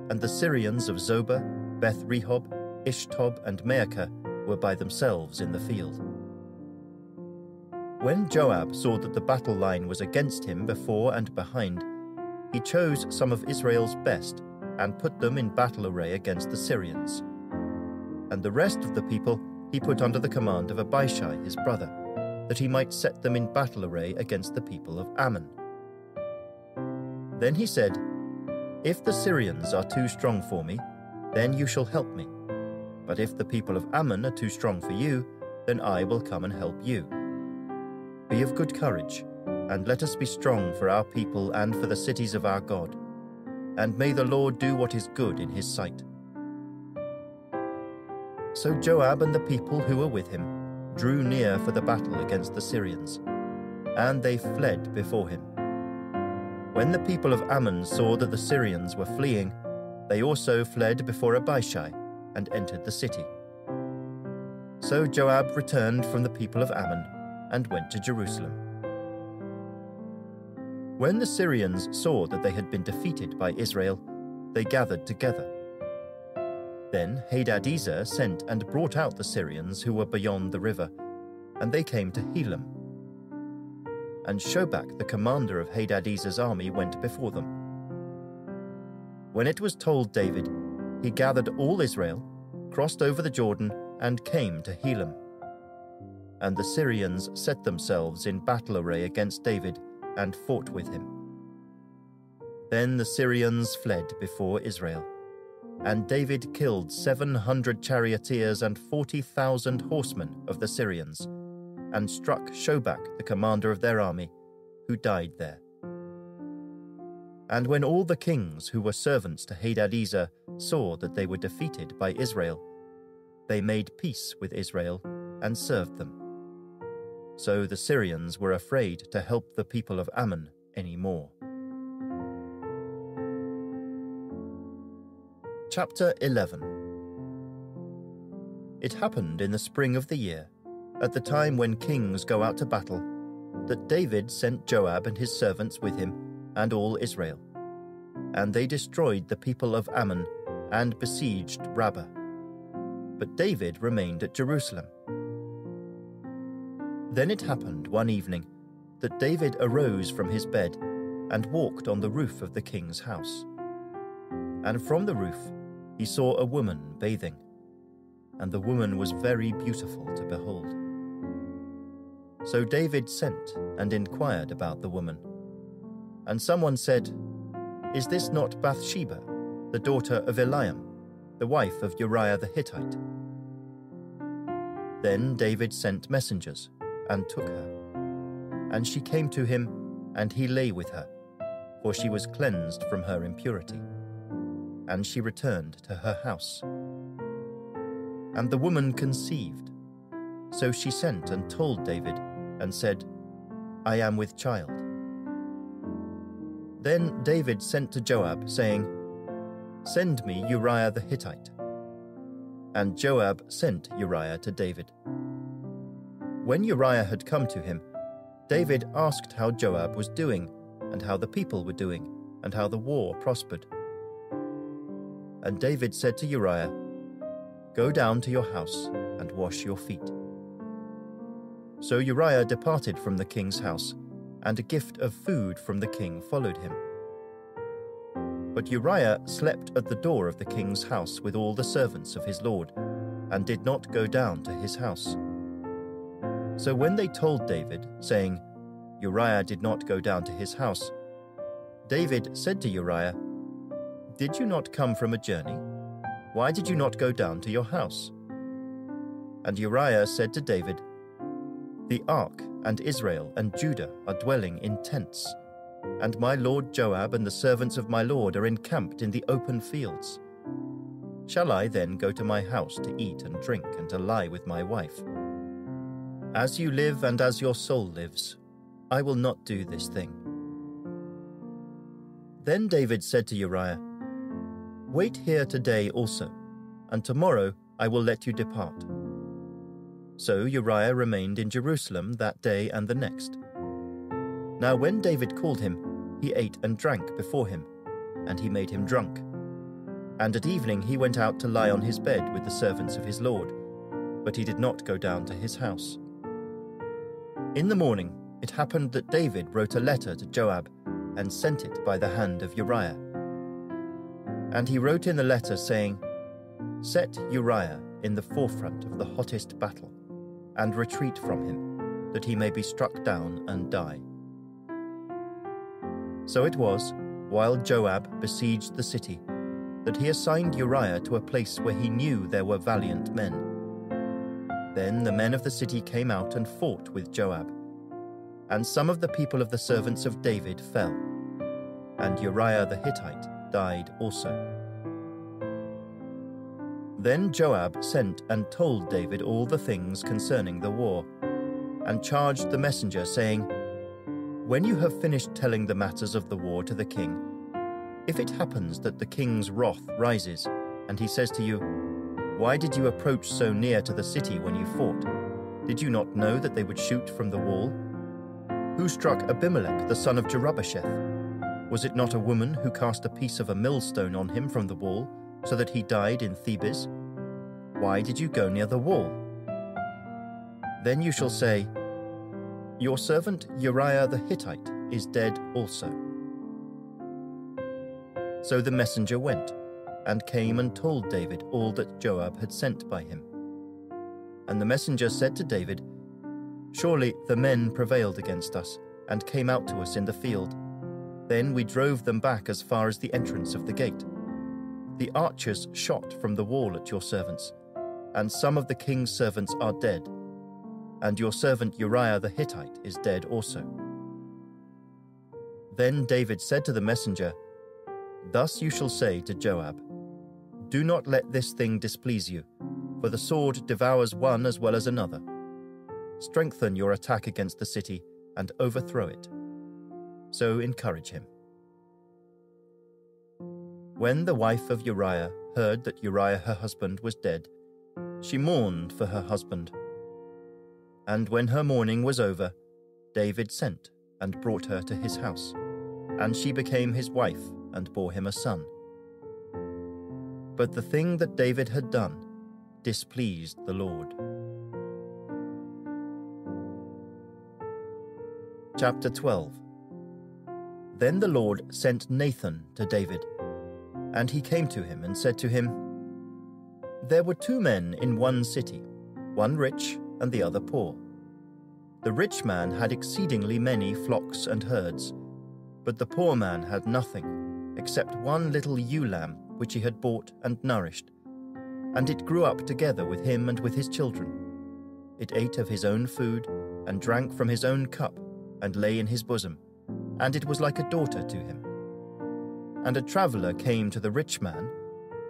And the Syrians of Zobah, Beth Rehob, Ishtob, and Maacah were by themselves in the field. When Joab saw that the battle line was against him before and behind, he chose some of Israel's best and put them in battle array against the Syrians. And the rest of the people he put under the command of Abishai his brother, that he might set them in battle array against the people of Ammon. Then he said, If the Syrians are too strong for me, then you shall help me. But if the people of Ammon are too strong for you, then I will come and help you. Be of good courage, and let us be strong for our people and for the cities of our God. And may the Lord do what is good in his sight. So Joab and the people who were with him drew near for the battle against the Syrians, and they fled before him. When the people of Ammon saw that the Syrians were fleeing, they also fled before Abishai and entered the city. So Joab returned from the people of Ammon and went to Jerusalem. When the Syrians saw that they had been defeated by Israel, they gathered together. Then Hadadezer sent and brought out the Syrians who were beyond the river, and they came to Helam. And Shobach, the commander of Hadadezer's army, went before them. When it was told David, he gathered all Israel, crossed over the Jordan, and came to Helam. And the Syrians set themselves in battle array against David and fought with him. Then the Syrians fled before Israel and David killed 700 charioteers and 40,000 horsemen of the Syrians, and struck Shobach, the commander of their army, who died there. And when all the kings who were servants to Hadadezer saw that they were defeated by Israel, they made peace with Israel and served them. So the Syrians were afraid to help the people of Ammon any more. Chapter 11 It happened in the spring of the year, at the time when kings go out to battle, that David sent Joab and his servants with him and all Israel. And they destroyed the people of Ammon and besieged Rabbah. But David remained at Jerusalem. Then it happened one evening that David arose from his bed and walked on the roof of the king's house. And from the roof he saw a woman bathing, and the woman was very beautiful to behold. So David sent and inquired about the woman. And someone said, Is this not Bathsheba, the daughter of Eliam, the wife of Uriah the Hittite? Then David sent messengers and took her. And she came to him, and he lay with her, for she was cleansed from her impurity and she returned to her house. And the woman conceived. So she sent and told David, and said, I am with child. Then David sent to Joab, saying, Send me Uriah the Hittite. And Joab sent Uriah to David. When Uriah had come to him, David asked how Joab was doing, and how the people were doing, and how the war prospered. And David said to Uriah, Go down to your house and wash your feet. So Uriah departed from the king's house, and a gift of food from the king followed him. But Uriah slept at the door of the king's house with all the servants of his lord, and did not go down to his house. So when they told David, saying, Uriah did not go down to his house, David said to Uriah, did you not come from a journey? Why did you not go down to your house? And Uriah said to David, The ark and Israel and Judah are dwelling in tents, and my lord Joab and the servants of my lord are encamped in the open fields. Shall I then go to my house to eat and drink and to lie with my wife? As you live and as your soul lives, I will not do this thing. Then David said to Uriah, Wait here today also, and tomorrow I will let you depart. So Uriah remained in Jerusalem that day and the next. Now, when David called him, he ate and drank before him, and he made him drunk. And at evening he went out to lie on his bed with the servants of his Lord, but he did not go down to his house. In the morning it happened that David wrote a letter to Joab and sent it by the hand of Uriah. And he wrote in the letter, saying, Set Uriah in the forefront of the hottest battle, and retreat from him, that he may be struck down and die. So it was, while Joab besieged the city, that he assigned Uriah to a place where he knew there were valiant men. Then the men of the city came out and fought with Joab. And some of the people of the servants of David fell, and Uriah the Hittite died also. Then Joab sent and told David all the things concerning the war, and charged the messenger, saying, When you have finished telling the matters of the war to the king, if it happens that the king's wrath rises, and he says to you, Why did you approach so near to the city when you fought? Did you not know that they would shoot from the wall? Who struck Abimelech the son of Jerubbesheth? Was it not a woman who cast a piece of a millstone on him from the wall? So that he died in Thebez? Why did you go near the wall? Then you shall say, Your servant Uriah the Hittite is dead also. So the messenger went, and came and told David all that Joab had sent by him. And the messenger said to David, Surely the men prevailed against us, and came out to us in the field. Then we drove them back as far as the entrance of the gate. The archers shot from the wall at your servants, and some of the king's servants are dead, and your servant Uriah the Hittite is dead also. Then David said to the messenger, Thus you shall say to Joab, Do not let this thing displease you, for the sword devours one as well as another. Strengthen your attack against the city and overthrow it. So encourage him. When the wife of Uriah heard that Uriah her husband was dead, she mourned for her husband. And when her mourning was over, David sent and brought her to his house, and she became his wife and bore him a son. But the thing that David had done displeased the Lord. Chapter 12 Then the Lord sent Nathan to David and he came to him and said to him, There were two men in one city, one rich and the other poor. The rich man had exceedingly many flocks and herds, but the poor man had nothing except one little ewe lamb which he had bought and nourished, and it grew up together with him and with his children. It ate of his own food and drank from his own cup and lay in his bosom, and it was like a daughter to him. And a traveller came to the rich man,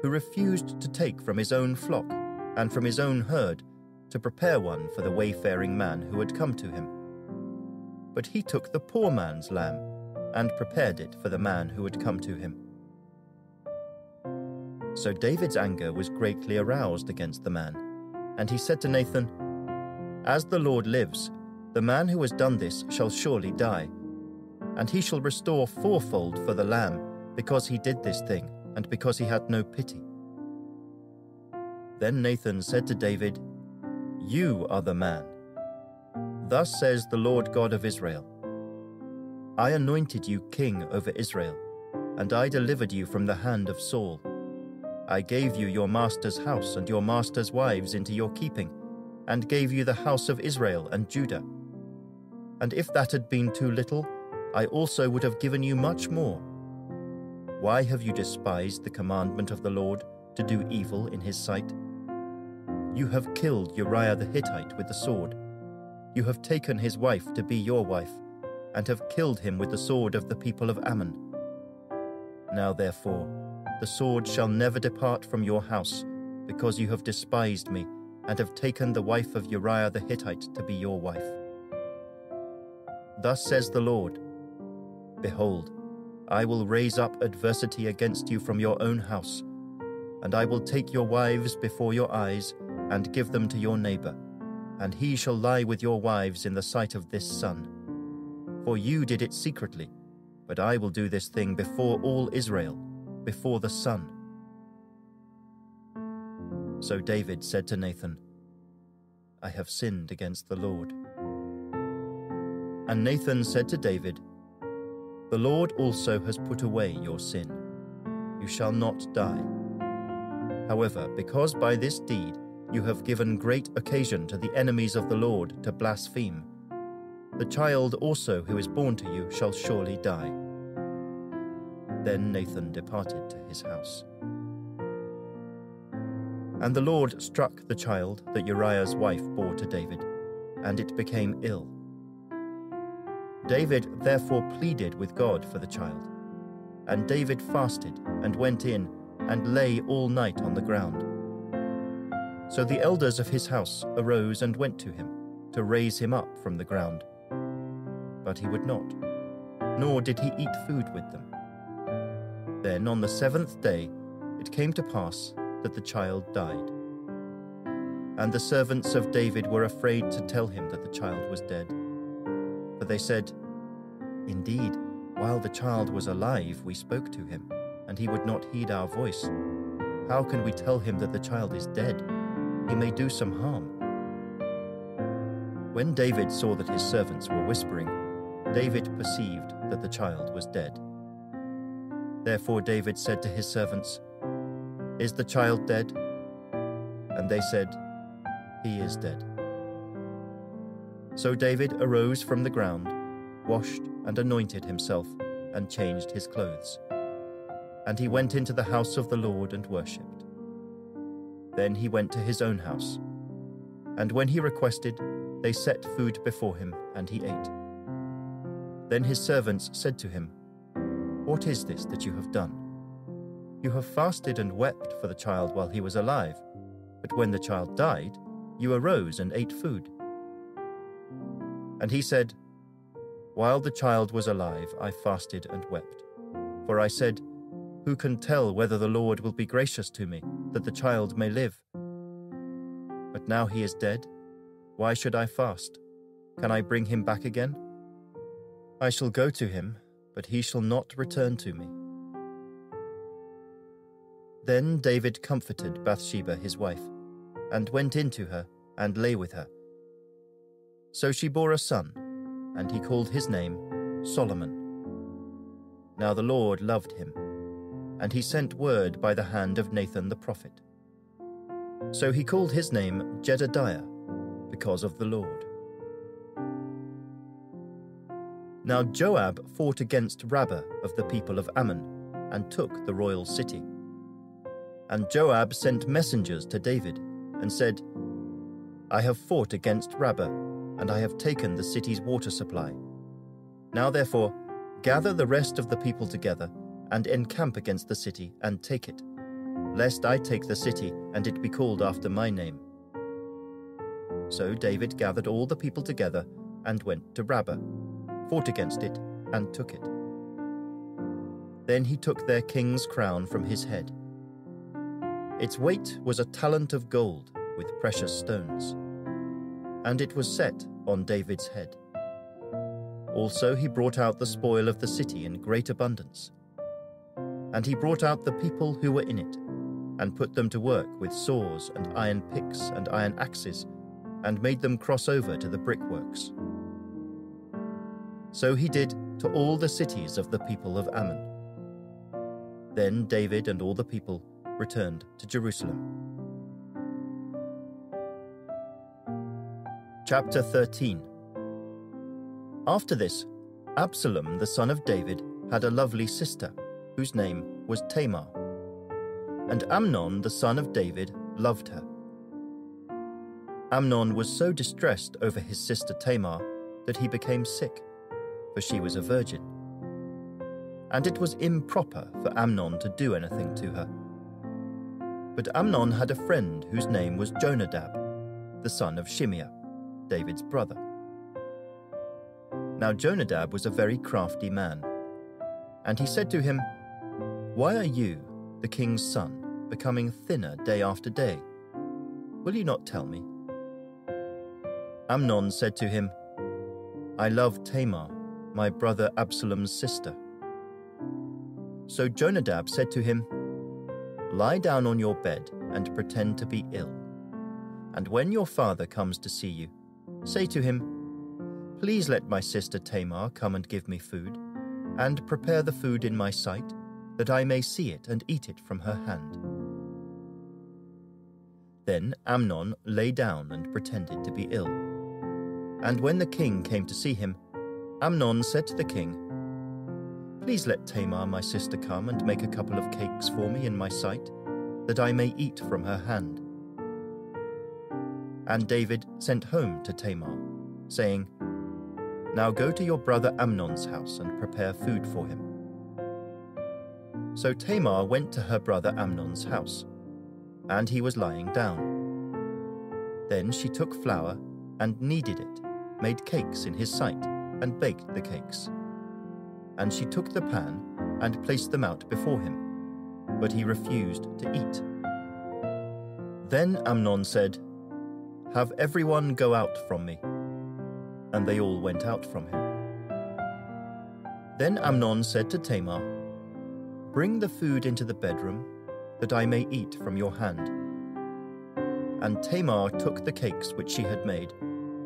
who refused to take from his own flock and from his own herd to prepare one for the wayfaring man who had come to him. But he took the poor man's lamb and prepared it for the man who had come to him. So David's anger was greatly aroused against the man, and he said to Nathan, As the Lord lives, the man who has done this shall surely die, and he shall restore fourfold for the lamb because he did this thing, and because he had no pity. Then Nathan said to David, You are the man. Thus says the Lord God of Israel I anointed you king over Israel, and I delivered you from the hand of Saul. I gave you your master's house and your master's wives into your keeping, and gave you the house of Israel and Judah. And if that had been too little, I also would have given you much more. Why have you despised the commandment of the Lord to do evil in his sight? You have killed Uriah the Hittite with the sword. You have taken his wife to be your wife, and have killed him with the sword of the people of Ammon. Now therefore, the sword shall never depart from your house, because you have despised me, and have taken the wife of Uriah the Hittite to be your wife. Thus says the Lord Behold, I will raise up adversity against you from your own house, and I will take your wives before your eyes, and give them to your neighbor, and he shall lie with your wives in the sight of this sun. For you did it secretly, but I will do this thing before all Israel, before the sun. So David said to Nathan, I have sinned against the Lord. And Nathan said to David, The Lord also has put away your sin. You shall not die. However, because by this deed you have given great occasion to the enemies of the Lord to blaspheme, the child also who is born to you shall surely die. Then Nathan departed to his house. And the Lord struck the child that Uriah's wife bore to David, and it became ill. David therefore pleaded with God for the child. And David fasted and went in and lay all night on the ground. So the elders of his house arose and went to him to raise him up from the ground but he would not, nor did he eat food with them. Then on the seventh day it came to pass that the child died. And the servants of David were afraid to tell him that the child was dead. For they said, Indeed, while the child was alive, we spoke to him, and he would not heed our voice. How can we tell him that the child is dead? He may do some harm. When David saw that his servants were whispering, David perceived that the child was dead. Therefore David said to his servants, Is the child dead? And they said, He is dead. So David arose from the ground, washed and anointed himself, and changed his clothes. And he went into the house of the Lord and worshipped. Then he went to his own house. And when he requested, they set food before him, and he ate. Then his servants said to him, What is this that you have done? You have fasted and wept for the child while he was alive, but when the child died, you arose and ate food. And he said, While the child was alive, I fasted and wept. For I said, Who can tell whether the Lord will be gracious to me, that the child may live? But now he is dead. Why should I fast? Can I bring him back again? I shall go to him, but he shall not return to me. Then David comforted Bathsheba his wife, and went in to her, and lay with her. So she bore a son, and he called his name Solomon. Now the Lord loved him, and he sent word by the hand of Nathan the prophet. So he called his name Jedidiah, because of the Lord. Now Joab fought against Rabbah of the people of Ammon, and took the royal city. And Joab sent messengers to David, and said, I have fought against Rabbah, and I have taken the city's water supply. Now therefore, gather the rest of the people together, and encamp against the city, and take it, lest I take the city, and it be called after my name. So David gathered all the people together, and went to Rabbah fought against it, and took it. Then he took their king's crown from his head. Its weight was a talent of gold with precious stones, and it was set on David's head. Also he brought out the spoil of the city in great abundance. And he brought out the people who were in it, and put them to work with saws and iron picks and iron axes, and made them cross over to the brickworks. So he did to all the cities of the people of Ammon. Then David and all the people returned to Jerusalem. Chapter 13 After this, Absalom, the son of David, had a lovely sister, whose name was Tamar. And Amnon, the son of David, loved her. Amnon was so distressed over his sister Tamar that he became sick for she was a virgin. And it was improper for Amnon to do anything to her. But Amnon had a friend whose name was Jonadab, the son of Shimeah, David's brother. Now Jonadab was a very crafty man, and he said to him, Why are you, the king's son, becoming thinner day after day? Will you not tell me? Amnon said to him, I love Tamar, my brother Absalom's sister. So Jonadab said to him, Lie down on your bed and pretend to be ill. And when your father comes to see you, say to him, Please let my sister Tamar come and give me food, and prepare the food in my sight, that I may see it and eat it from her hand. Then Amnon lay down and pretended to be ill. And when the king came to see him, Amnon said to the king, Please let Tamar, my sister, come and make a couple of cakes for me in my sight, that I may eat from her hand. And David sent home to Tamar, saying, Now go to your brother Amnon's house and prepare food for him. So Tamar went to her brother Amnon's house, and he was lying down. Then she took flour and kneaded it, made cakes in his sight, and baked the cakes. And she took the pan and placed them out before him, but he refused to eat. Then Amnon said, Have everyone go out from me. And they all went out from him. Then Amnon said to Tamar, Bring the food into the bedroom, that I may eat from your hand. And Tamar took the cakes which she had made,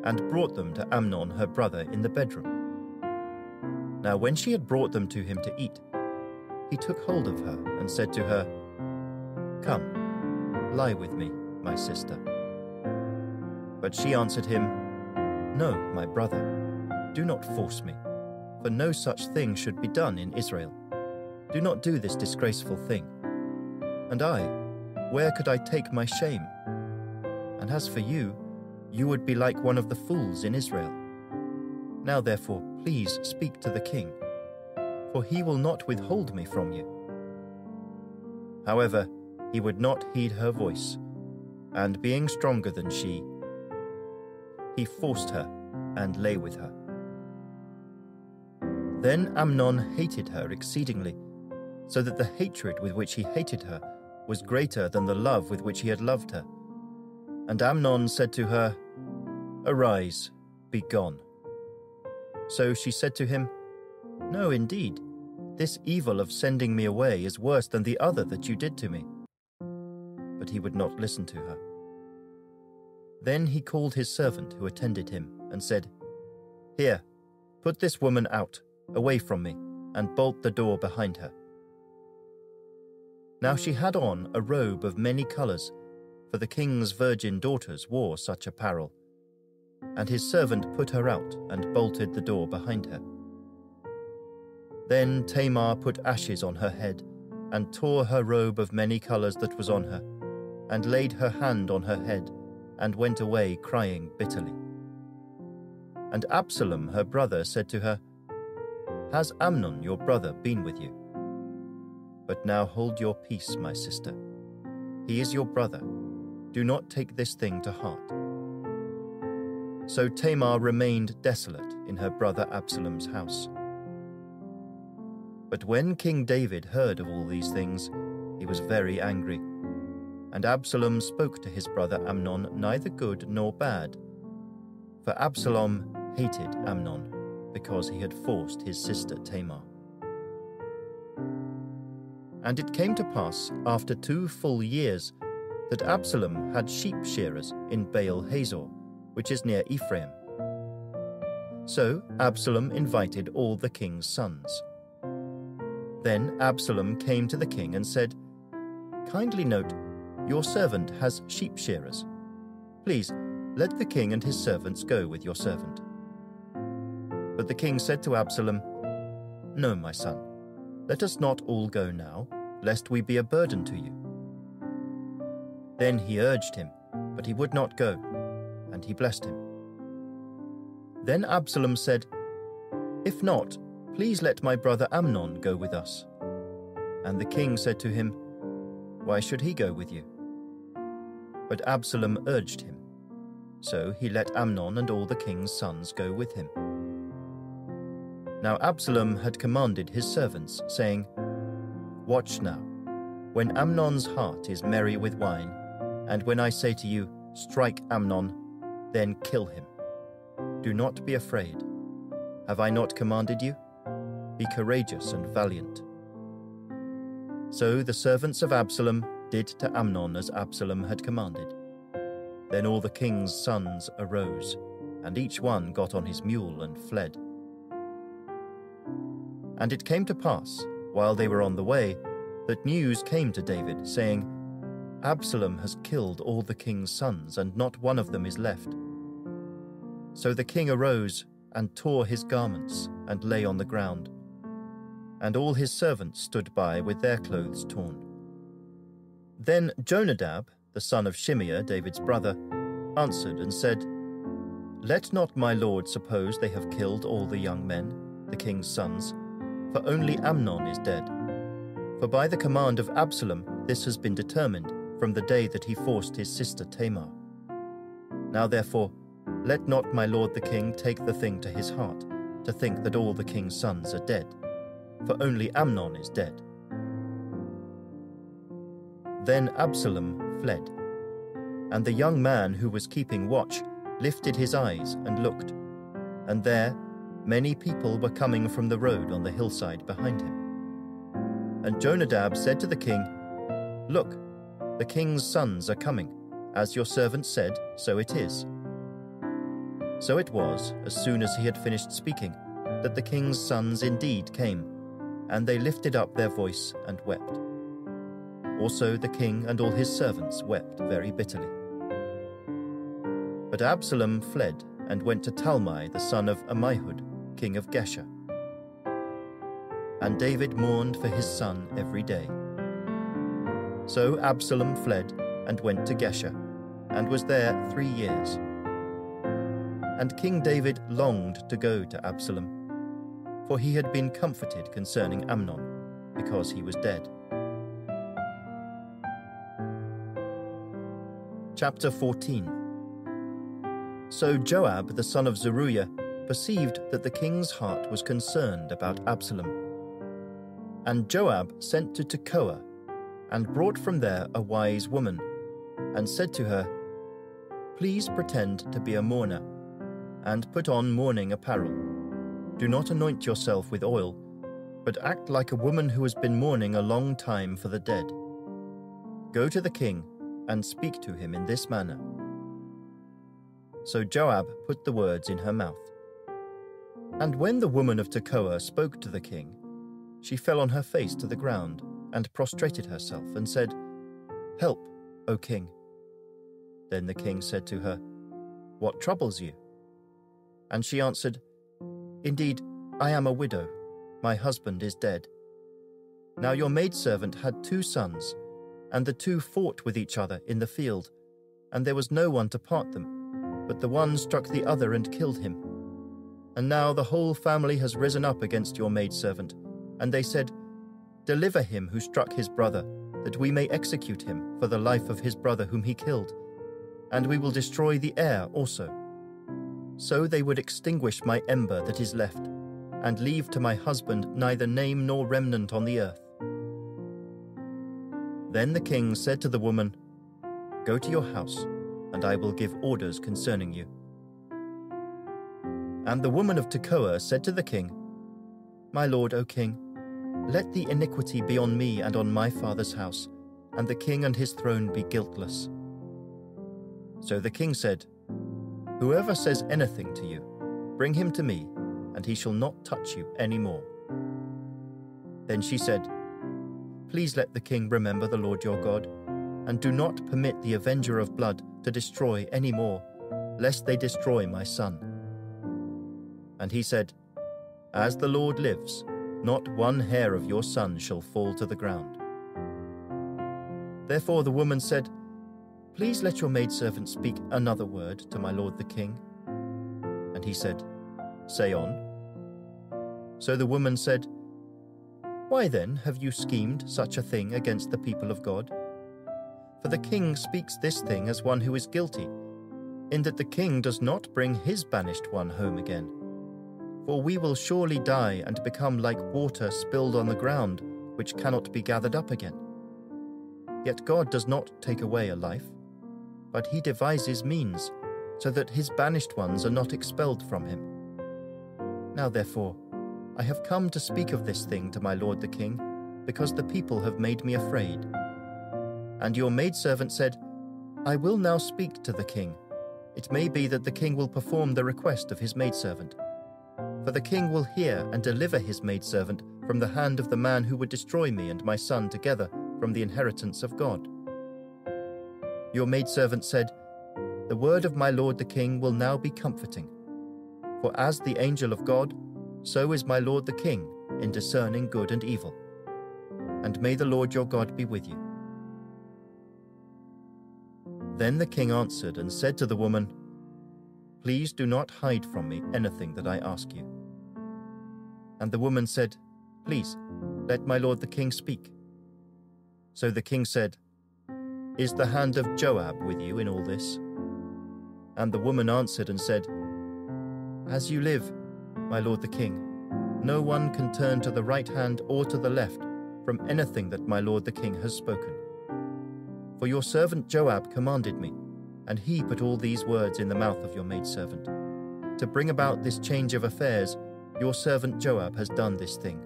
and brought them to Amnon her brother in the bedroom. Now when she had brought them to him to eat, he took hold of her and said to her, Come, lie with me, my sister. But she answered him, No, my brother, do not force me, for no such thing should be done in Israel. Do not do this disgraceful thing. And I, where could I take my shame? And as for you, you would be like one of the fools in Israel. Now therefore, please speak to the king, for he will not withhold me from you. However, he would not heed her voice, and being stronger than she, he forced her and lay with her. Then Amnon hated her exceedingly, so that the hatred with which he hated her was greater than the love with which he had loved her. And Amnon said to her, Arise, be gone. So she said to him, No, indeed, this evil of sending me away is worse than the other that you did to me. But he would not listen to her. Then he called his servant who attended him and said, Here, put this woman out, away from me, and bolt the door behind her. Now she had on a robe of many colours, for the king's virgin daughters wore such apparel. And his servant put her out and bolted the door behind her. Then Tamar put ashes on her head, and tore her robe of many colours that was on her, and laid her hand on her head, and went away crying bitterly. And Absalom her brother said to her, Has Amnon your brother been with you? But now hold your peace, my sister. He is your brother. Do not take this thing to heart. So Tamar remained desolate in her brother Absalom's house. But when King David heard of all these things, he was very angry. And Absalom spoke to his brother Amnon neither good nor bad. For Absalom hated Amnon because he had forced his sister Tamar. And it came to pass, after two full years, that Absalom had sheep shearers in Baal Hazor, which is near Ephraim. So Absalom invited all the king's sons. Then Absalom came to the king and said, Kindly note, your servant has sheep shearers. Please, let the king and his servants go with your servant. But the king said to Absalom, No, my son, let us not all go now, lest we be a burden to you. Then he urged him, but he would not go, and he blessed him. Then Absalom said, If not, please let my brother Amnon go with us. And the king said to him, Why should he go with you? But Absalom urged him. So he let Amnon and all the king's sons go with him. Now Absalom had commanded his servants, saying, Watch now, when Amnon's heart is merry with wine, and when I say to you, Strike Amnon, then kill him. Do not be afraid. Have I not commanded you? Be courageous and valiant. So the servants of Absalom did to Amnon as Absalom had commanded. Then all the king's sons arose, and each one got on his mule and fled. And it came to pass, while they were on the way, that news came to David, saying, Absalom has killed all the king's sons, and not one of them is left. So the king arose and tore his garments and lay on the ground. And all his servants stood by with their clothes torn. Then Jonadab, the son of Shimeah, David's brother, answered and said, Let not my lord suppose they have killed all the young men, the king's sons, for only Amnon is dead. For by the command of Absalom this has been determined from the day that he forced his sister Tamar. Now therefore, let not my lord the king take the thing to his heart, to think that all the king's sons are dead, for only Amnon is dead. Then Absalom fled, and the young man who was keeping watch lifted his eyes and looked, and there many people were coming from the road on the hillside behind him. And Jonadab said to the king, Look, the king's sons are coming. As your servant said, so it is. So it was, as soon as he had finished speaking, that the king's sons indeed came, and they lifted up their voice and wept. Also the king and all his servants wept very bitterly. But Absalom fled and went to Talmai the son of Ammihud, king of Geshur. And David mourned for his son every day. So Absalom fled and went to Geshur, and was there three years. And King David longed to go to Absalom, for he had been comforted concerning Amnon, because he was dead. Chapter 14 So Joab the son of Zeruiah perceived that the king's heart was concerned about Absalom. And Joab sent to Tekoa and brought from there a wise woman, and said to her, Please pretend to be a mourner, and put on mourning apparel. Do not anoint yourself with oil, but act like a woman who has been mourning a long time for the dead. Go to the king and speak to him in this manner. So Joab put the words in her mouth. And when the woman of Tekoa spoke to the king, she fell on her face to the ground and prostrated herself and said, Help, O king. Then the king said to her, What troubles you? And she answered, Indeed, I am a widow. My husband is dead. Now your maidservant had two sons, and the two fought with each other in the field, and there was no one to part them, but the one struck the other and killed him. And now the whole family has risen up against your maidservant, and they said, Deliver him who struck his brother, that we may execute him for the life of his brother whom he killed, and we will destroy the heir also. So they would extinguish my ember that is left, and leave to my husband neither name nor remnant on the earth. Then the king said to the woman, Go to your house, and I will give orders concerning you. And the woman of Tekoa said to the king, My lord, O king, let the iniquity be on me and on my father's house, and the king and his throne be guiltless. So the king said, Whoever says anything to you, bring him to me, and he shall not touch you any more. Then she said, Please let the king remember the Lord your God, and do not permit the avenger of blood to destroy any more, lest they destroy my son. And he said, As the Lord lives, not one hair of your son shall fall to the ground. Therefore the woman said, Please let your maidservant speak another word to my lord the king. And he said, Say on. So the woman said, Why then have you schemed such a thing against the people of God? For the king speaks this thing as one who is guilty, in that the king does not bring his banished one home again for we will surely die and become like water spilled on the ground, which cannot be gathered up again. Yet God does not take away a life, but he devises means so that his banished ones are not expelled from him. Now therefore, I have come to speak of this thing to my lord the king, because the people have made me afraid. And your maidservant said, I will now speak to the king. It may be that the king will perform the request of his maidservant. For the king will hear and deliver his maidservant from the hand of the man who would destroy me and my son together from the inheritance of God. Your maidservant said, The word of my lord the king will now be comforting. For as the angel of God, so is my lord the king in discerning good and evil. And may the Lord your God be with you. Then the king answered and said to the woman, Please do not hide from me anything that I ask you. And the woman said, Please, let my lord the king speak. So the king said, Is the hand of Joab with you in all this? And the woman answered and said, As you live, my lord the king, no one can turn to the right hand or to the left from anything that my lord the king has spoken. For your servant Joab commanded me, and he put all these words in the mouth of your maidservant. To bring about this change of affairs, your servant Joab has done this thing.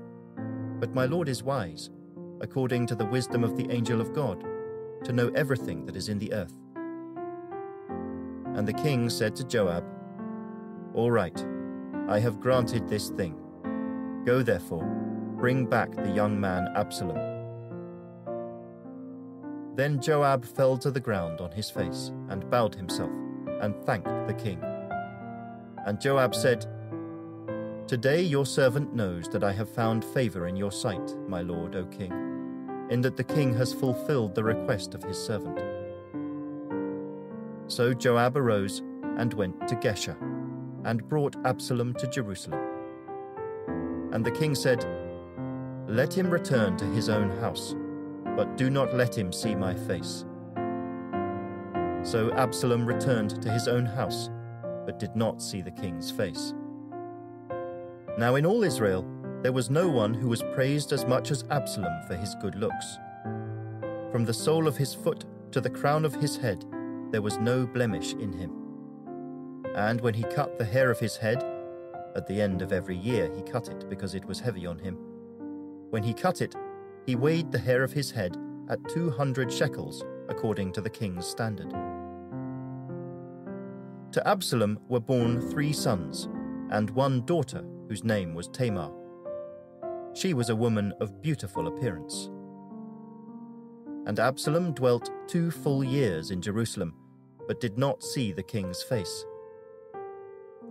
But my lord is wise, according to the wisdom of the angel of God, to know everything that is in the earth. And the king said to Joab, All right, I have granted this thing. Go therefore, bring back the young man Absalom. Then Joab fell to the ground on his face and bowed himself and thanked the king. And Joab said, Today your servant knows that I have found favor in your sight, my lord, O king in that the king has fulfilled the request of his servant. So Joab arose and went to Geshur, and brought Absalom to Jerusalem. And the king said, Let him return to his own house, but do not let him see my face. So Absalom returned to his own house, but did not see the king's face. Now in all Israel, there was no one who was praised as much as Absalom for his good looks. From the sole of his foot to the crown of his head, there was no blemish in him. And when he cut the hair of his head, at the end of every year he cut it because it was heavy on him. When he cut it, he weighed the hair of his head at two hundred shekels, according to the king's standard. To Absalom were born three sons, and one daughter whose name was Tamar. She was a woman of beautiful appearance. And Absalom dwelt two full years in Jerusalem, but did not see the king's face.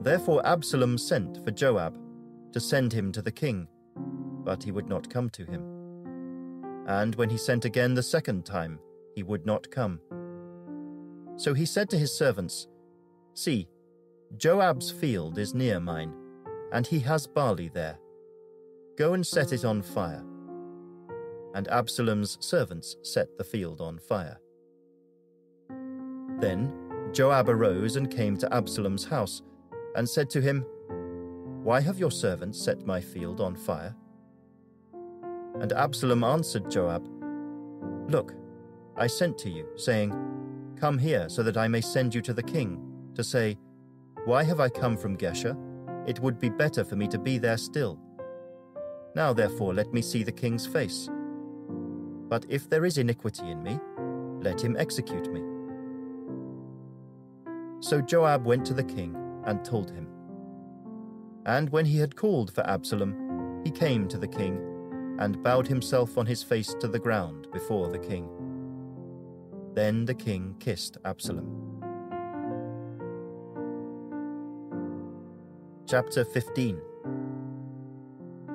Therefore Absalom sent for Joab to send him to the king, but he would not come to him. And when he sent again the second time, he would not come. So he said to his servants, See, Joab's field is near mine, and he has barley there Go and set it on fire. And Absalom's servants set the field on fire. Then Joab arose and came to Absalom's house, and said to him, Why have your servants set my field on fire? And Absalom answered Joab, Look, I sent to you, saying, Come here, so that I may send you to the king, to say, Why have I come from Geshur? It would be better for me to be there still. Now therefore let me see the king's face. But if there is iniquity in me, let him execute me. So Joab went to the king and told him. And when he had called for Absalom, he came to the king and bowed himself on his face to the ground before the king. Then the king kissed Absalom. Chapter 15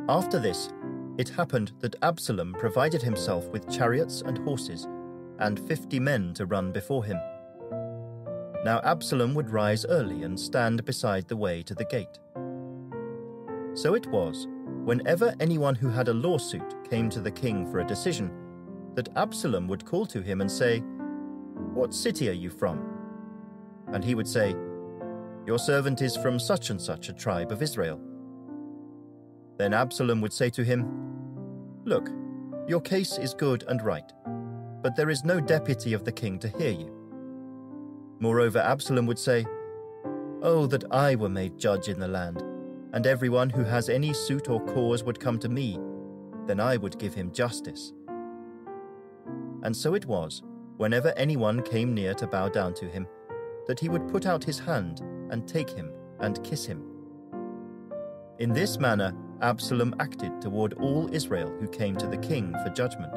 after this, it happened that Absalom provided himself with chariots and horses, and fifty men to run before him. Now Absalom would rise early and stand beside the way to the gate. So it was, whenever anyone who had a lawsuit came to the king for a decision, that Absalom would call to him and say, What city are you from? And he would say, Your servant is from such and such a tribe of Israel. Then Absalom would say to him, Look, your case is good and right, but there is no deputy of the king to hear you. Moreover, Absalom would say, Oh, that I were made judge in the land, and everyone who has any suit or cause would come to me, then I would give him justice. And so it was, whenever anyone came near to bow down to him, that he would put out his hand and take him and kiss him. In this manner, Absalom acted toward all Israel who came to the king for judgment.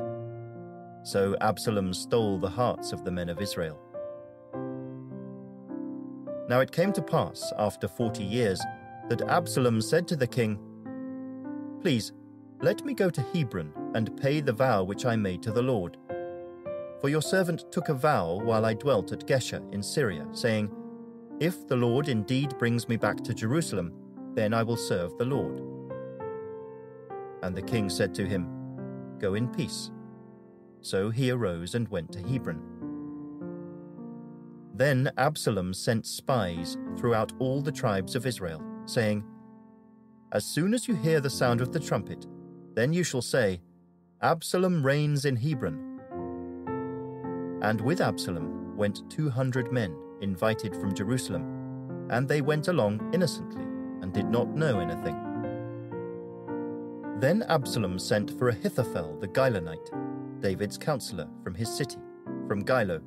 So Absalom stole the hearts of the men of Israel. Now it came to pass, after forty years, that Absalom said to the king, Please, let me go to Hebron and pay the vow which I made to the Lord. For your servant took a vow while I dwelt at Geshur in Syria, saying, If the Lord indeed brings me back to Jerusalem, then I will serve the Lord. And the king said to him, Go in peace. So he arose and went to Hebron. Then Absalom sent spies throughout all the tribes of Israel, saying, As soon as you hear the sound of the trumpet, then you shall say, Absalom reigns in Hebron. And with Absalom went two hundred men, invited from Jerusalem, and they went along innocently, and did not know anything. Then Absalom sent for Ahithophel the Gilonite, David's counselor, from his city, from Gilo,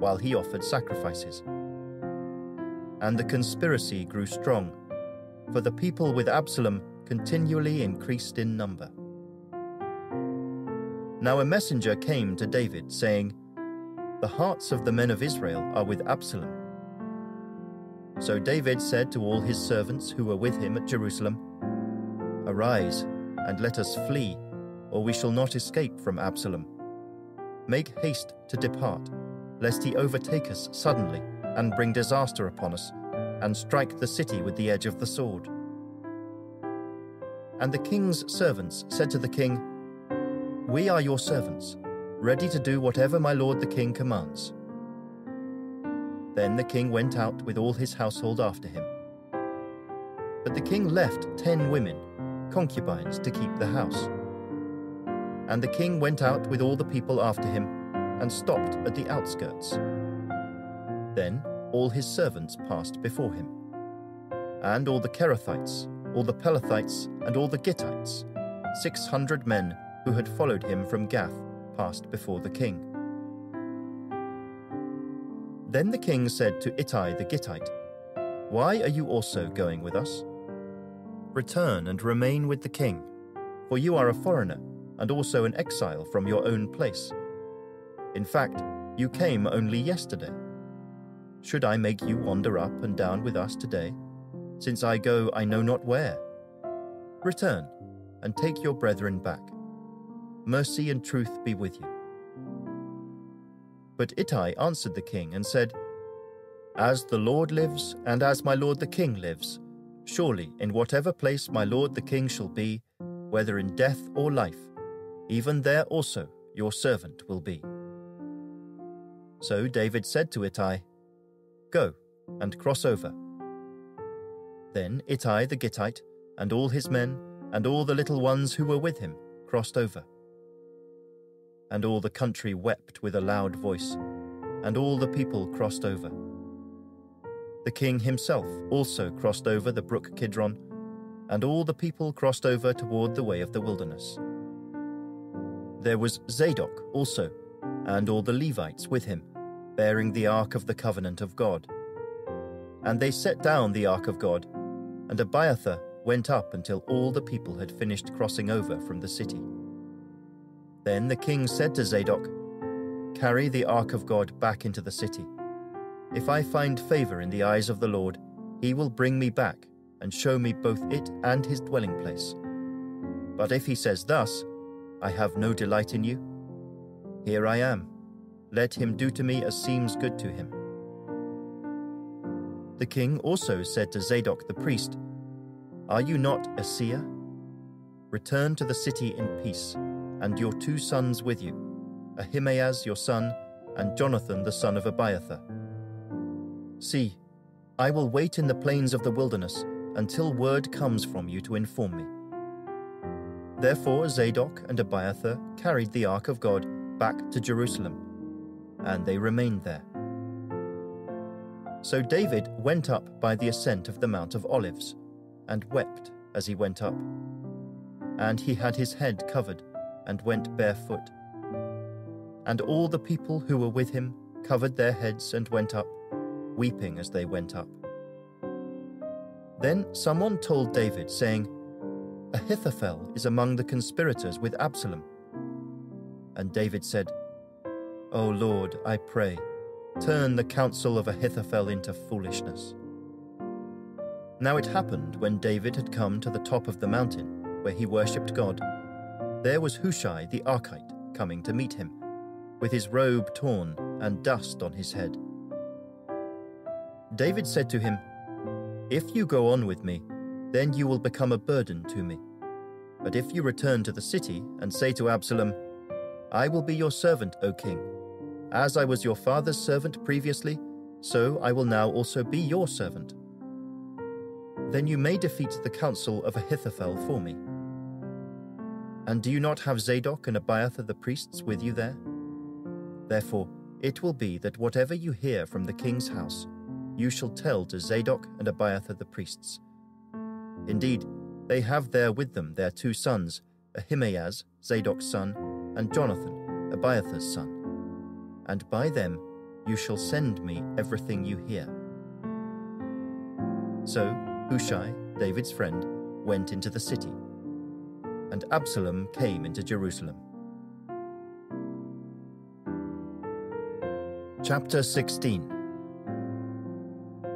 while he offered sacrifices. And the conspiracy grew strong, for the people with Absalom continually increased in number. Now a messenger came to David, saying, The hearts of the men of Israel are with Absalom. So David said to all his servants who were with him at Jerusalem, Arise, and let us flee, or we shall not escape from Absalom. Make haste to depart lest he overtake us suddenly and bring disaster upon us, and strike the city with the edge of the sword. And the king's servants said to the king, We are your servants, ready to do whatever my lord the king commands. Then the king went out with all his household after him. But the king left ten women, concubines, to keep the house. And the king went out with all the people after him and stopped at the outskirts. Then all his servants passed before him. And all the Cherethites, all the Pelethites, and all the Gittites, six hundred men who had followed him from Gath, passed before the king. Then the king said to Ittai the Gittite, Why are you also going with us? Return and remain with the king, for you are a foreigner and also an exile from your own place. In fact, you came only yesterday. Should I make you wander up and down with us today, since I go I know not where? Return, and take your brethren back. Mercy and truth be with you. But Ittai answered the king and said, As the Lord lives, and as my lord the king lives, surely in whatever place my lord the king shall be, whether in death or life, even there also your servant will be. So David said to Ittai, Go and cross over. Then Ittai the Gittite and all his men and all the little ones who were with him crossed over. And all the country wept with a loud voice, and all the people crossed over. The king himself also crossed over the brook Kidron, and all the people crossed over toward the way of the wilderness. There was Zadok also, and all the Levites with him, bearing the ark of the covenant of God. And they set down the ark of God, and Abiathar went up until all the people had finished crossing over from the city. Then the king said to Zadok, Carry the ark of God back into the city. If I find favor in the eyes of the Lord, he will bring me back and show me both it and his dwelling place. But if he says thus, I have no delight in you, here I am let him do to me as seems good to him. The king also said to Zadok the priest, Are you not a seer? Return to the city in peace, and your two sons with you, Ahimaaz your son, and Jonathan the son of Abiathar. See, I will wait in the plains of the wilderness until word comes from you to inform me. Therefore Zadok and Abiathar carried the ark of God back to Jerusalem and they remained there. So David went up by the ascent of the Mount of Olives, and wept as he went up. And he had his head covered and went barefoot. And all the people who were with him covered their heads and went up, weeping as they went up. Then someone told David, saying, Ahithophel is among the conspirators with Absalom. And David said, O Lord, I pray, turn the counsel of Ahithophel into foolishness. Now it happened when David had come to the top of the mountain, where he worshipped God, there was Hushai the Archite coming to meet him, with his robe torn and dust on his head. David said to him, If you go on with me, then you will become a burden to me. But if you return to the city and say to Absalom, I will be your servant, O king, as I was your father's servant previously, so I will now also be your servant. Then you may defeat the counsel of Ahithophel for me. And do you not have Zadok and Abiathar the priests with you there? Therefore, it will be that whatever you hear from the king's house, you shall tell to Zadok and Abiathar the priests. Indeed, they have there with them their two sons, Ahimaaz, Zadok's son, and Jonathan, Abiathar's son. And by them you shall send me everything you hear. So Hushai, David's friend, went into the city, and Absalom came into Jerusalem. Chapter 16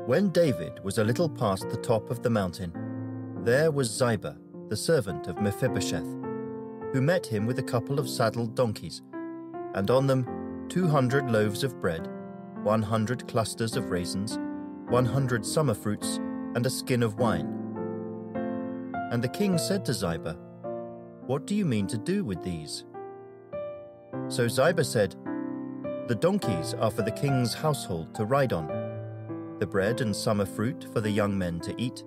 When David was a little past the top of the mountain, there was Ziba, the servant of Mephibosheth, who met him with a couple of saddled donkeys, and on them two hundred loaves of bread, one hundred clusters of raisins, one hundred summer fruits, and a skin of wine. And the king said to Ziba, What do you mean to do with these? So Ziba said, The donkeys are for the king's household to ride on, the bread and summer fruit for the young men to eat,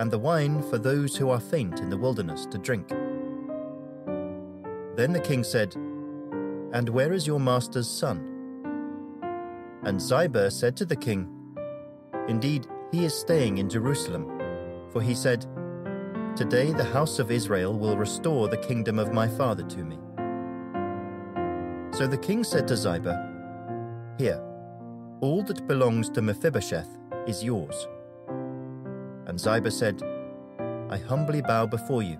and the wine for those who are faint in the wilderness to drink. Then the king said, And where is your master's son? And Ziba said to the king, Indeed, he is staying in Jerusalem, for he said, Today the house of Israel will restore the kingdom of my father to me. So the king said to Ziba, Here, all that belongs to Mephibosheth is yours. And Ziba said, I humbly bow before you,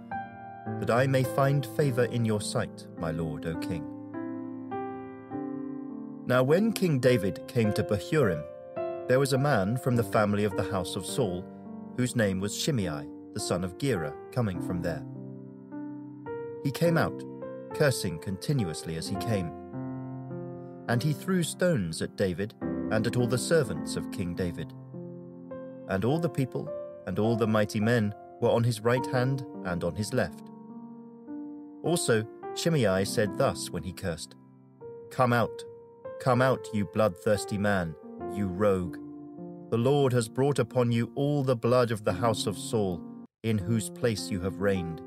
that I may find favor in your sight, my lord, O king. Now when King David came to Bahurim, there was a man from the family of the house of Saul, whose name was Shimei, the son of Gera, coming from there. He came out, cursing continuously as he came. And he threw stones at David and at all the servants of King David. And all the people and all the mighty men were on his right hand and on his left. Also, Shimei said thus when he cursed Come out, come out, you bloodthirsty man, you rogue. The Lord has brought upon you all the blood of the house of Saul, in whose place you have reigned.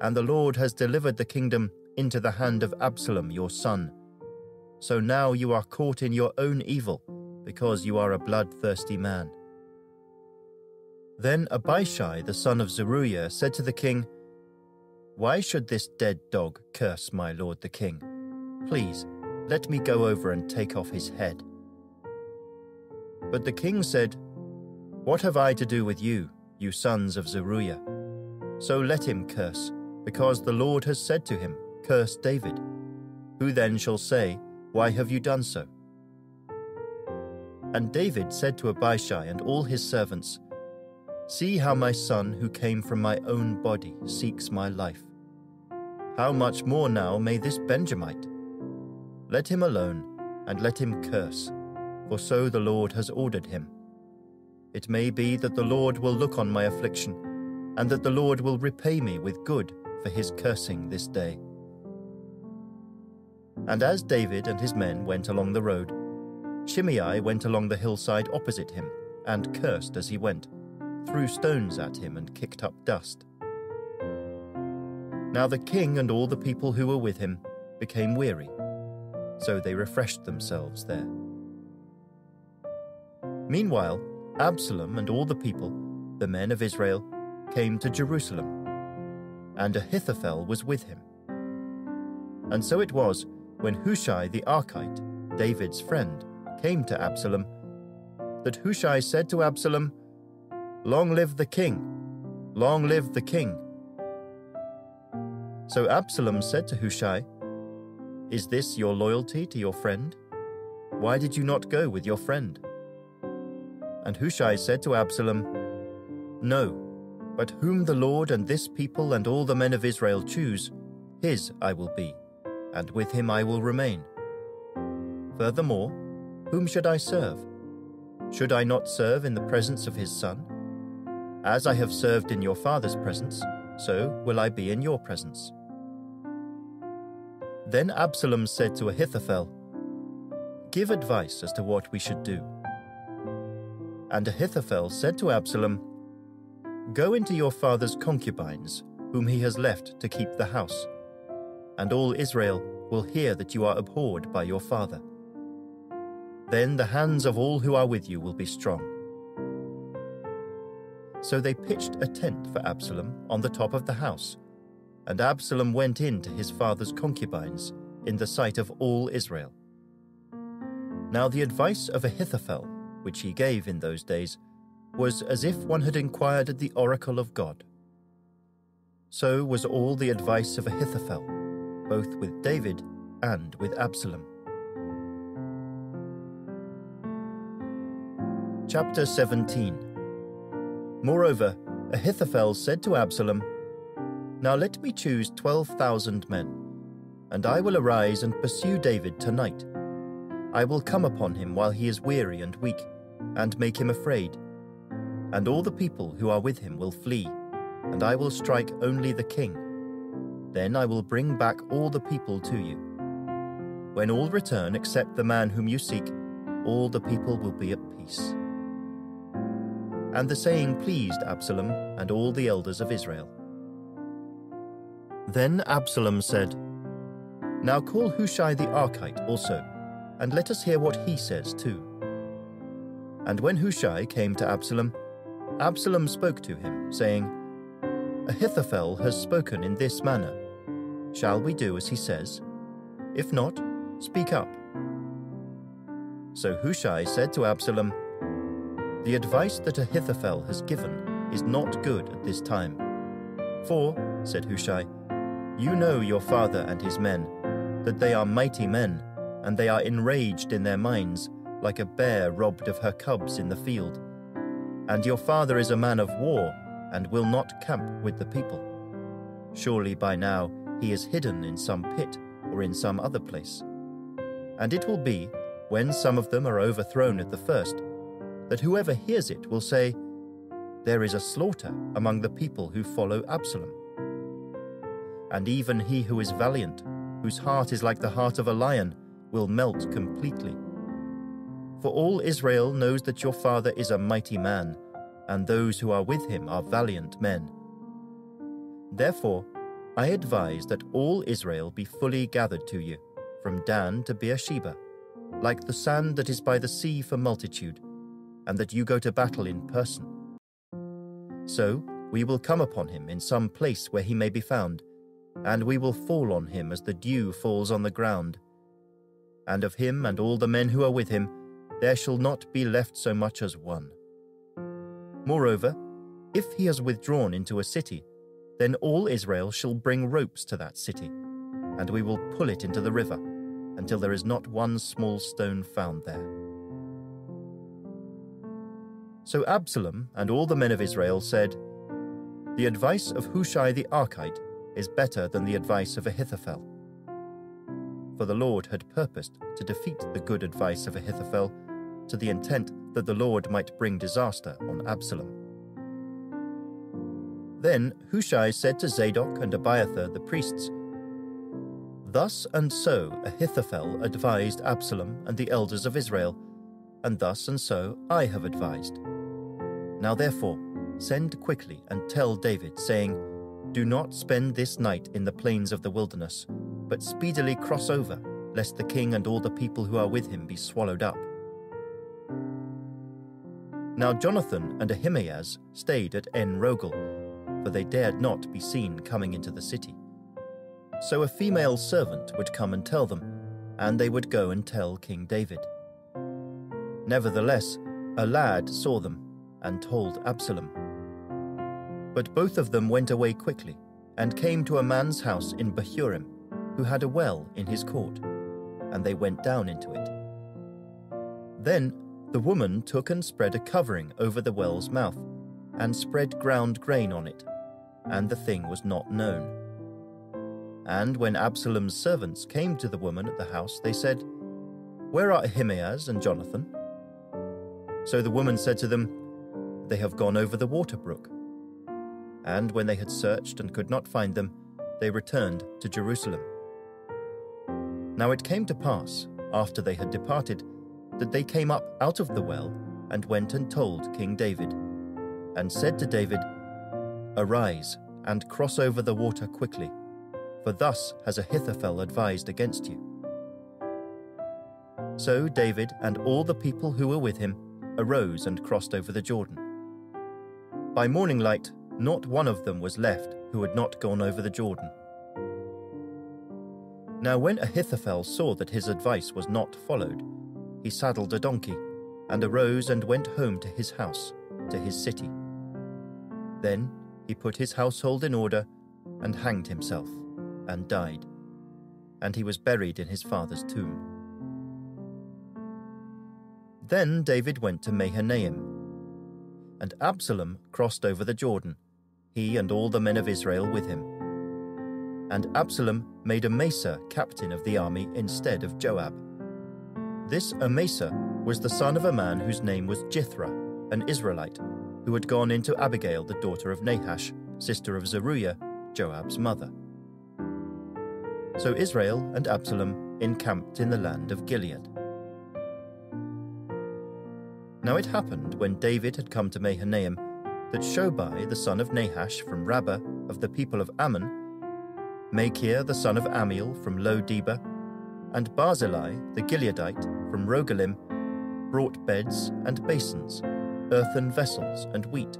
And the Lord has delivered the kingdom into the hand of Absalom your son. So now you are caught in your own evil, because you are a bloodthirsty man. Then Abishai the son of Zeruiah said to the king, Why should this dead dog curse my lord the king? Please, let me go over and take off his head. But the king said, What have I to do with you, you sons of Zeruiah? So let him curse, because the Lord has said to him, Curse David. Who then shall say, Why have you done so? And David said to Abishai and all his servants, See how my son, who came from my own body, seeks my life. How much more now may this Benjamite? Let him alone, and let him curse, for so the Lord has ordered him. It may be that the Lord will look on my affliction, and that the Lord will repay me with good for his cursing this day. And as David and his men went along the road, Shimei went along the hillside opposite him, and cursed as he went threw stones at him and kicked up dust. Now the king and all the people who were with him became weary, so they refreshed themselves there. Meanwhile, Absalom and all the people, the men of Israel, came to Jerusalem, and Ahithophel was with him. And so it was, when Hushai the Archite, David's friend, came to Absalom, that Hushai said to Absalom, Long live the king! Long live the king! So Absalom said to Hushai, Is this your loyalty to your friend? Why did you not go with your friend? And Hushai said to Absalom, No, but whom the Lord and this people and all the men of Israel choose, his I will be, and with him I will remain. Furthermore, whom should I serve? Should I not serve in the presence of his son? As I have served in your father's presence, so will I be in your presence. Then Absalom said to Ahithophel, Give advice as to what we should do. And Ahithophel said to Absalom, Go into your father's concubines, whom he has left to keep the house, and all Israel will hear that you are abhorred by your father. Then the hands of all who are with you will be strong. So they pitched a tent for Absalom on the top of the house, and Absalom went in to his father's concubines in the sight of all Israel. Now the advice of Ahithophel, which he gave in those days, was as if one had inquired at the oracle of God. So was all the advice of Ahithophel, both with David and with Absalom. Chapter 17 Moreover, Ahithophel said to Absalom, Now let me choose twelve thousand men, and I will arise and pursue David tonight. I will come upon him while he is weary and weak, and make him afraid. And all the people who are with him will flee, and I will strike only the king. Then I will bring back all the people to you. When all return except the man whom you seek, all the people will be at peace. And the saying pleased Absalom and all the elders of Israel. Then Absalom said, Now call Hushai the Archite also, and let us hear what he says too. And when Hushai came to Absalom, Absalom spoke to him, saying, Ahithophel has spoken in this manner. Shall we do as he says? If not, speak up. So Hushai said to Absalom, the advice that Ahithophel has given is not good at this time. For, said Hushai, you know your father and his men, that they are mighty men, and they are enraged in their minds, like a bear robbed of her cubs in the field. And your father is a man of war, and will not camp with the people. Surely by now he is hidden in some pit or in some other place. And it will be, when some of them are overthrown at the first, that whoever hears it will say, There is a slaughter among the people who follow Absalom. And even he who is valiant, whose heart is like the heart of a lion, will melt completely. For all Israel knows that your father is a mighty man, and those who are with him are valiant men. Therefore, I advise that all Israel be fully gathered to you, from Dan to Beersheba, like the sand that is by the sea for multitude, and that you go to battle in person. So we will come upon him in some place where he may be found, and we will fall on him as the dew falls on the ground. And of him and all the men who are with him, there shall not be left so much as one. Moreover, if he has withdrawn into a city, then all Israel shall bring ropes to that city, and we will pull it into the river, until there is not one small stone found there. So Absalom and all the men of Israel said, The advice of Hushai the Archite is better than the advice of Ahithophel. For the Lord had purposed to defeat the good advice of Ahithophel to the intent that the Lord might bring disaster on Absalom. Then Hushai said to Zadok and Abiathar the priests, Thus and so Ahithophel advised Absalom and the elders of Israel, and thus and so I have advised. Now therefore, send quickly and tell David, saying, Do not spend this night in the plains of the wilderness, but speedily cross over, lest the king and all the people who are with him be swallowed up. Now Jonathan and Ahimaaz stayed at En Rogel, but they dared not be seen coming into the city. So a female servant would come and tell them, and they would go and tell King David. Nevertheless, a lad saw them and told Absalom. But both of them went away quickly and came to a man's house in Bahurim, who had a well in his court, and they went down into it. Then the woman took and spread a covering over the well's mouth, and spread ground grain on it, and the thing was not known. And when Absalom's servants came to the woman at the house, they said, Where are Ahimaaz and Jonathan? So the woman said to them, They have gone over the water brook. And when they had searched and could not find them, they returned to Jerusalem. Now it came to pass, after they had departed, that they came up out of the well and went and told King David, and said to David, Arise and cross over the water quickly, for thus has Ahithophel advised against you. So David and all the people who were with him arose and crossed over the Jordan. By morning light, not one of them was left who had not gone over the Jordan. Now, when Ahithophel saw that his advice was not followed, he saddled a donkey and arose and went home to his house, to his city. Then he put his household in order and hanged himself and died, and he was buried in his father's tomb. Then David went to Mahanaim, and Absalom crossed over the Jordan, he and all the men of Israel with him. And Absalom made Amasa captain of the army instead of Joab. This Amasa was the son of a man whose name was Jithra, an Israelite, who had gone into Abigail, the daughter of Nahash, sister of Zeruiah, Joab's mother. So Israel and Absalom encamped in the land of Gilead. Now it happened when David had come to Mahanaim that Shobai the son of Nahash from Rabbah of the people of Ammon, Machir the son of Ammiel from Lo Debar, and Barzillai the Gileadite from Rogelim brought beds and basins, earthen vessels and wheat,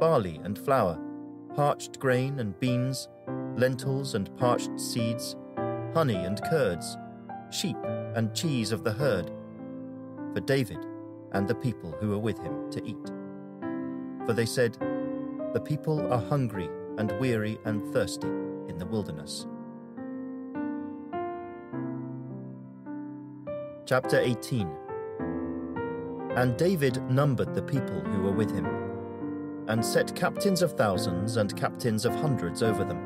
barley and flour, parched grain and beans, lentils and parched seeds, honey and curds, sheep and cheese of the herd, for David and the people who were with him to eat. For they said, The people are hungry and weary and thirsty in the wilderness. Chapter 18 And David numbered the people who were with him, and set captains of thousands and captains of hundreds over them.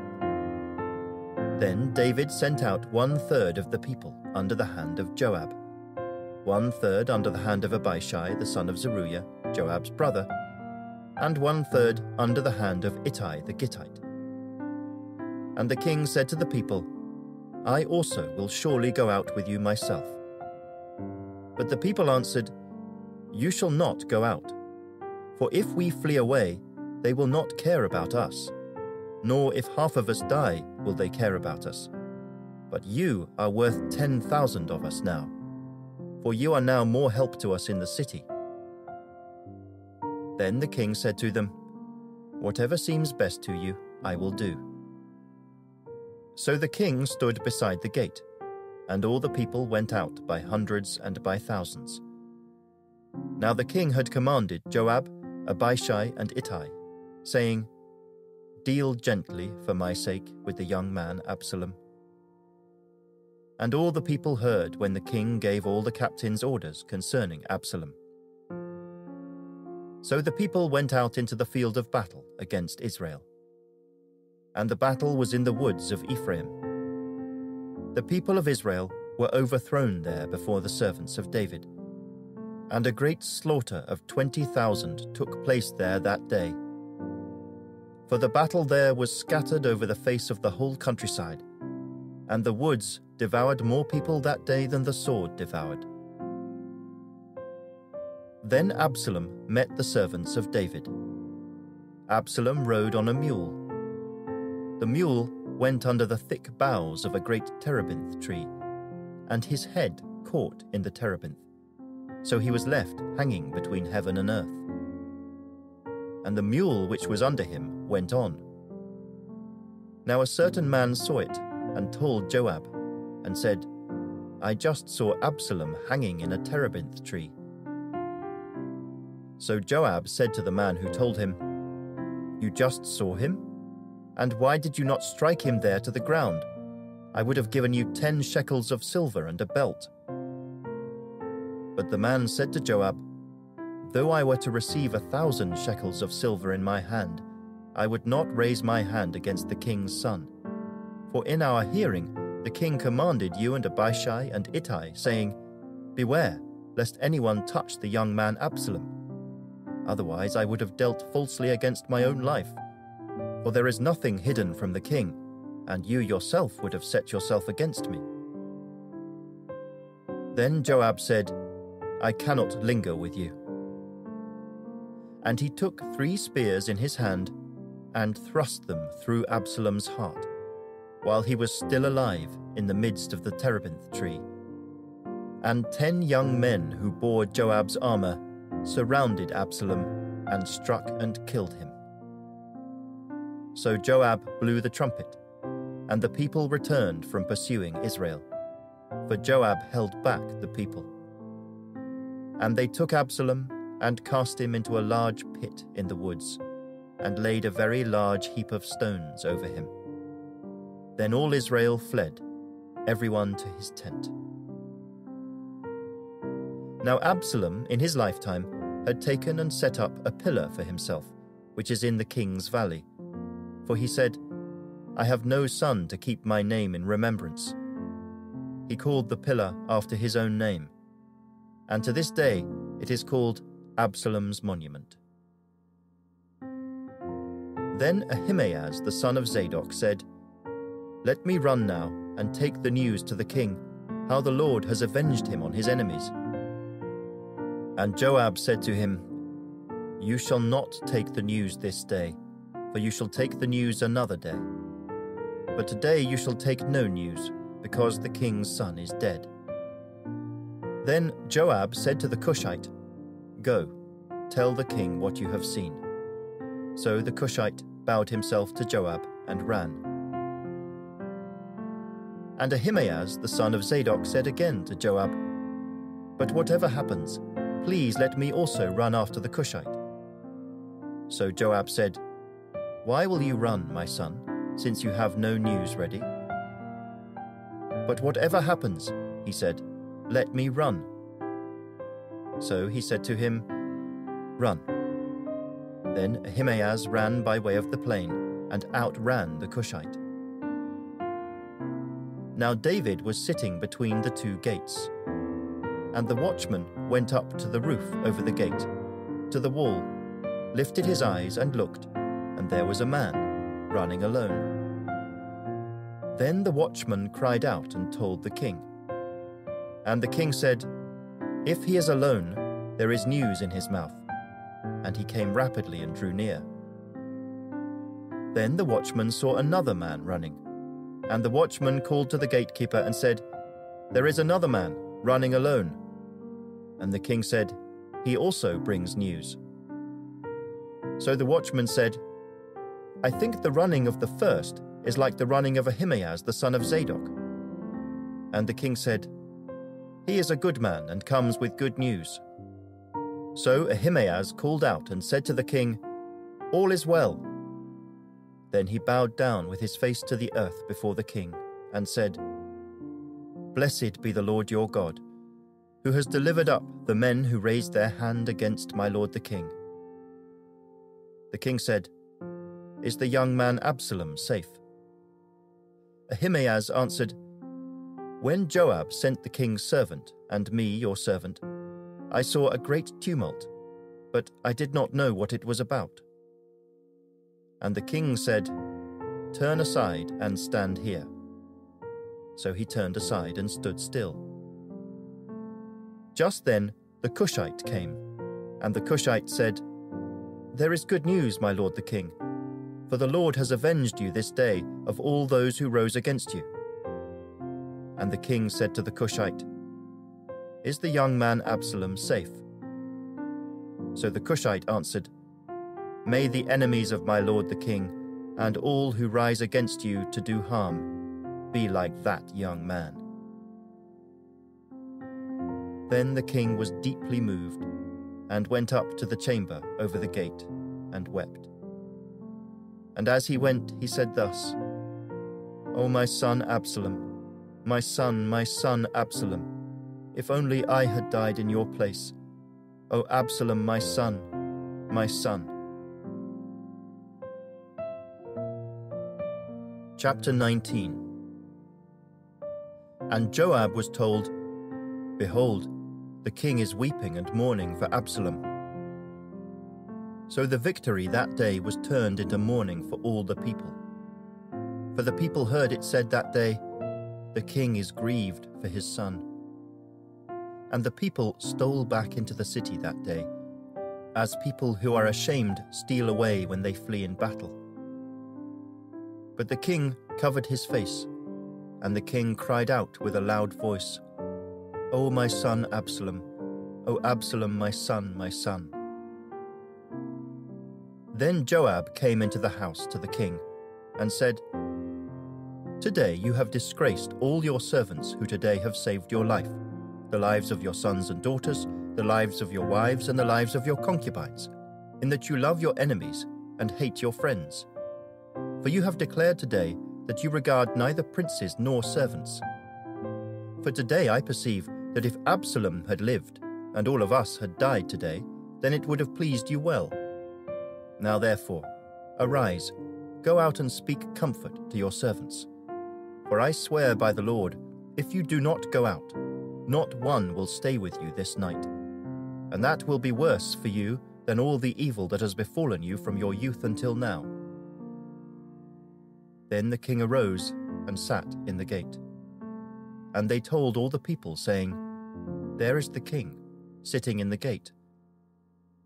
Then David sent out one third of the people under the hand of Joab, one third under the hand of Abishai the son of Zeruiah, Joab's brother, and one third under the hand of Ittai the Gittite. And the king said to the people, I also will surely go out with you myself but the people answered, You shall not go out. For if we flee away, they will not care about us, nor if half of us die will they care about us. But you are worth ten thousand of us now, for you are now more help to us in the city. Then the king said to them, Whatever seems best to you, I will do. So the king stood beside the gate and all the people went out by hundreds and by thousands. Now the king had commanded Joab, Abishai, and Ittai, saying, Deal gently for my sake with the young man Absalom. And all the people heard when the king gave all the captains orders concerning Absalom. So the people went out into the field of battle against Israel. And the battle was in the woods of Ephraim the people of Israel were overthrown there before the servants of David. And a great slaughter of 20,000 took place there that day. For the battle there was scattered over the face of the whole countryside, and the woods devoured more people that day than the sword devoured. Then Absalom met the servants of David. Absalom rode on a mule. The mule went under the thick boughs of a great terebinth tree, and his head caught in the terebinth. So he was left hanging between heaven and earth. And the mule which was under him went on, Now a certain man saw it and told Joab, and said, I just saw Absalom hanging in a terebinth tree. So Joab said to the man who told him, You just saw him? And why did you not strike him there to the ground? I would have given you ten shekels of silver and a belt. But the man said to Joab, Though I were to receive a thousand shekels of silver in my hand, I would not raise my hand against the king's son. For in our hearing the king commanded you and Abishai and Ittai, saying, Beware, lest anyone touch the young man Absalom. Otherwise I would have dealt falsely against my own life. For there is nothing hidden from the king, and you yourself would have set yourself against me. Then Joab said, I cannot linger with you. And he took three spears in his hand and thrust them through Absalom's heart, while he was still alive in the midst of the terebinth tree. And ten young men who bore Joab's armor surrounded Absalom and struck and killed him. So Joab blew the trumpet, and the people returned from pursuing Israel, for Joab held back the people. And they took Absalom and cast him into a large pit in the woods, and laid a very large heap of stones over him. Then all Israel fled, everyone to his tent. Now Absalom, in his lifetime, had taken and set up a pillar for himself, which is in the king's valley. For he said, I have no son to keep my name in remembrance. He called the pillar after his own name, and to this day it is called Absalom's monument. Then Ahimaaz the son of Zadok said, Let me run now and take the news to the king, how the Lord has avenged him on his enemies. And Joab said to him, You shall not take the news this day, for you shall take the news another day. But today you shall take no news, because the king's son is dead. Then Joab said to the Cushite, Go, tell the king what you have seen. So the Cushite bowed himself to Joab and ran. And Ahimaaz the son of Zadok said again to Joab, But whatever happens, please let me also run after the Cushite. So Joab said, Why will you run, my son, since you have no news ready? But whatever happens, he said, let me run. So he said to him, Run. Then Ahimaaz ran by way of the plain and outran the Cushite. Now David was sitting between the two gates. And the watchman went up to the roof over the gate, to the wall, lifted his eyes and looked, and there was a man running alone. Then the watchman cried out and told the king. And the king said, If he is alone, there is news in his mouth. And he came rapidly and drew near. Then the watchman saw another man running. And the watchman called to the gatekeeper and said, There is another man running alone. And the king said, He also brings news. So the watchman said, I think the running of the first is like the running of Ahimaaz the son of Zadok. And the king said, he is a good man and comes with good news. So Ahimaaz called out and said to the king, All is well. Then he bowed down with his face to the earth before the king and said, Blessed be the Lord your God, who has delivered up the men who raised their hand against my lord the king. The king said, Is the young man Absalom safe? Ahimaaz answered, when Joab sent the king's servant, and me, your servant, I saw a great tumult, but I did not know what it was about. And the king said, Turn aside and stand here. So he turned aside and stood still. Just then the Cushite came, and the Cushite said, There is good news, my lord the king, for the Lord has avenged you this day of all those who rose against you. And the king said to the Cushite, Is the young man Absalom safe? So the Cushite answered, May the enemies of my lord the king and all who rise against you to do harm be like that young man. Then the king was deeply moved, and went up to the chamber over the gate, and wept. And as he went, he said thus O my son Absalom, my son, my son Absalom, if only I had died in your place. O Absalom, my son, my son. Chapter 19 And Joab was told, Behold, the king is weeping and mourning for Absalom. So the victory that day was turned into mourning for all the people. For the people heard it said that day, The king is grieved for his son. And the people stole back into the city that day, as people who are ashamed steal away when they flee in battle. But the king covered his face, and the king cried out with a loud voice, O my son Absalom, O Absalom, my son, my son. Then Joab came into the house to the king and said, Today you have disgraced all your servants who today have saved your life, the lives of your sons and daughters, the lives of your wives, and the lives of your concubines, in that you love your enemies and hate your friends. For you have declared today that you regard neither princes nor servants. For today I perceive that if Absalom had lived, and all of us had died today, then it would have pleased you well. Now therefore, arise, go out and speak comfort to your servants. For I swear by the Lord, if you do not go out, not one will stay with you this night. And that will be worse for you than all the evil that has befallen you from your youth until now. Then the king arose and sat in the gate. And they told all the people, saying, There is the king, sitting in the gate.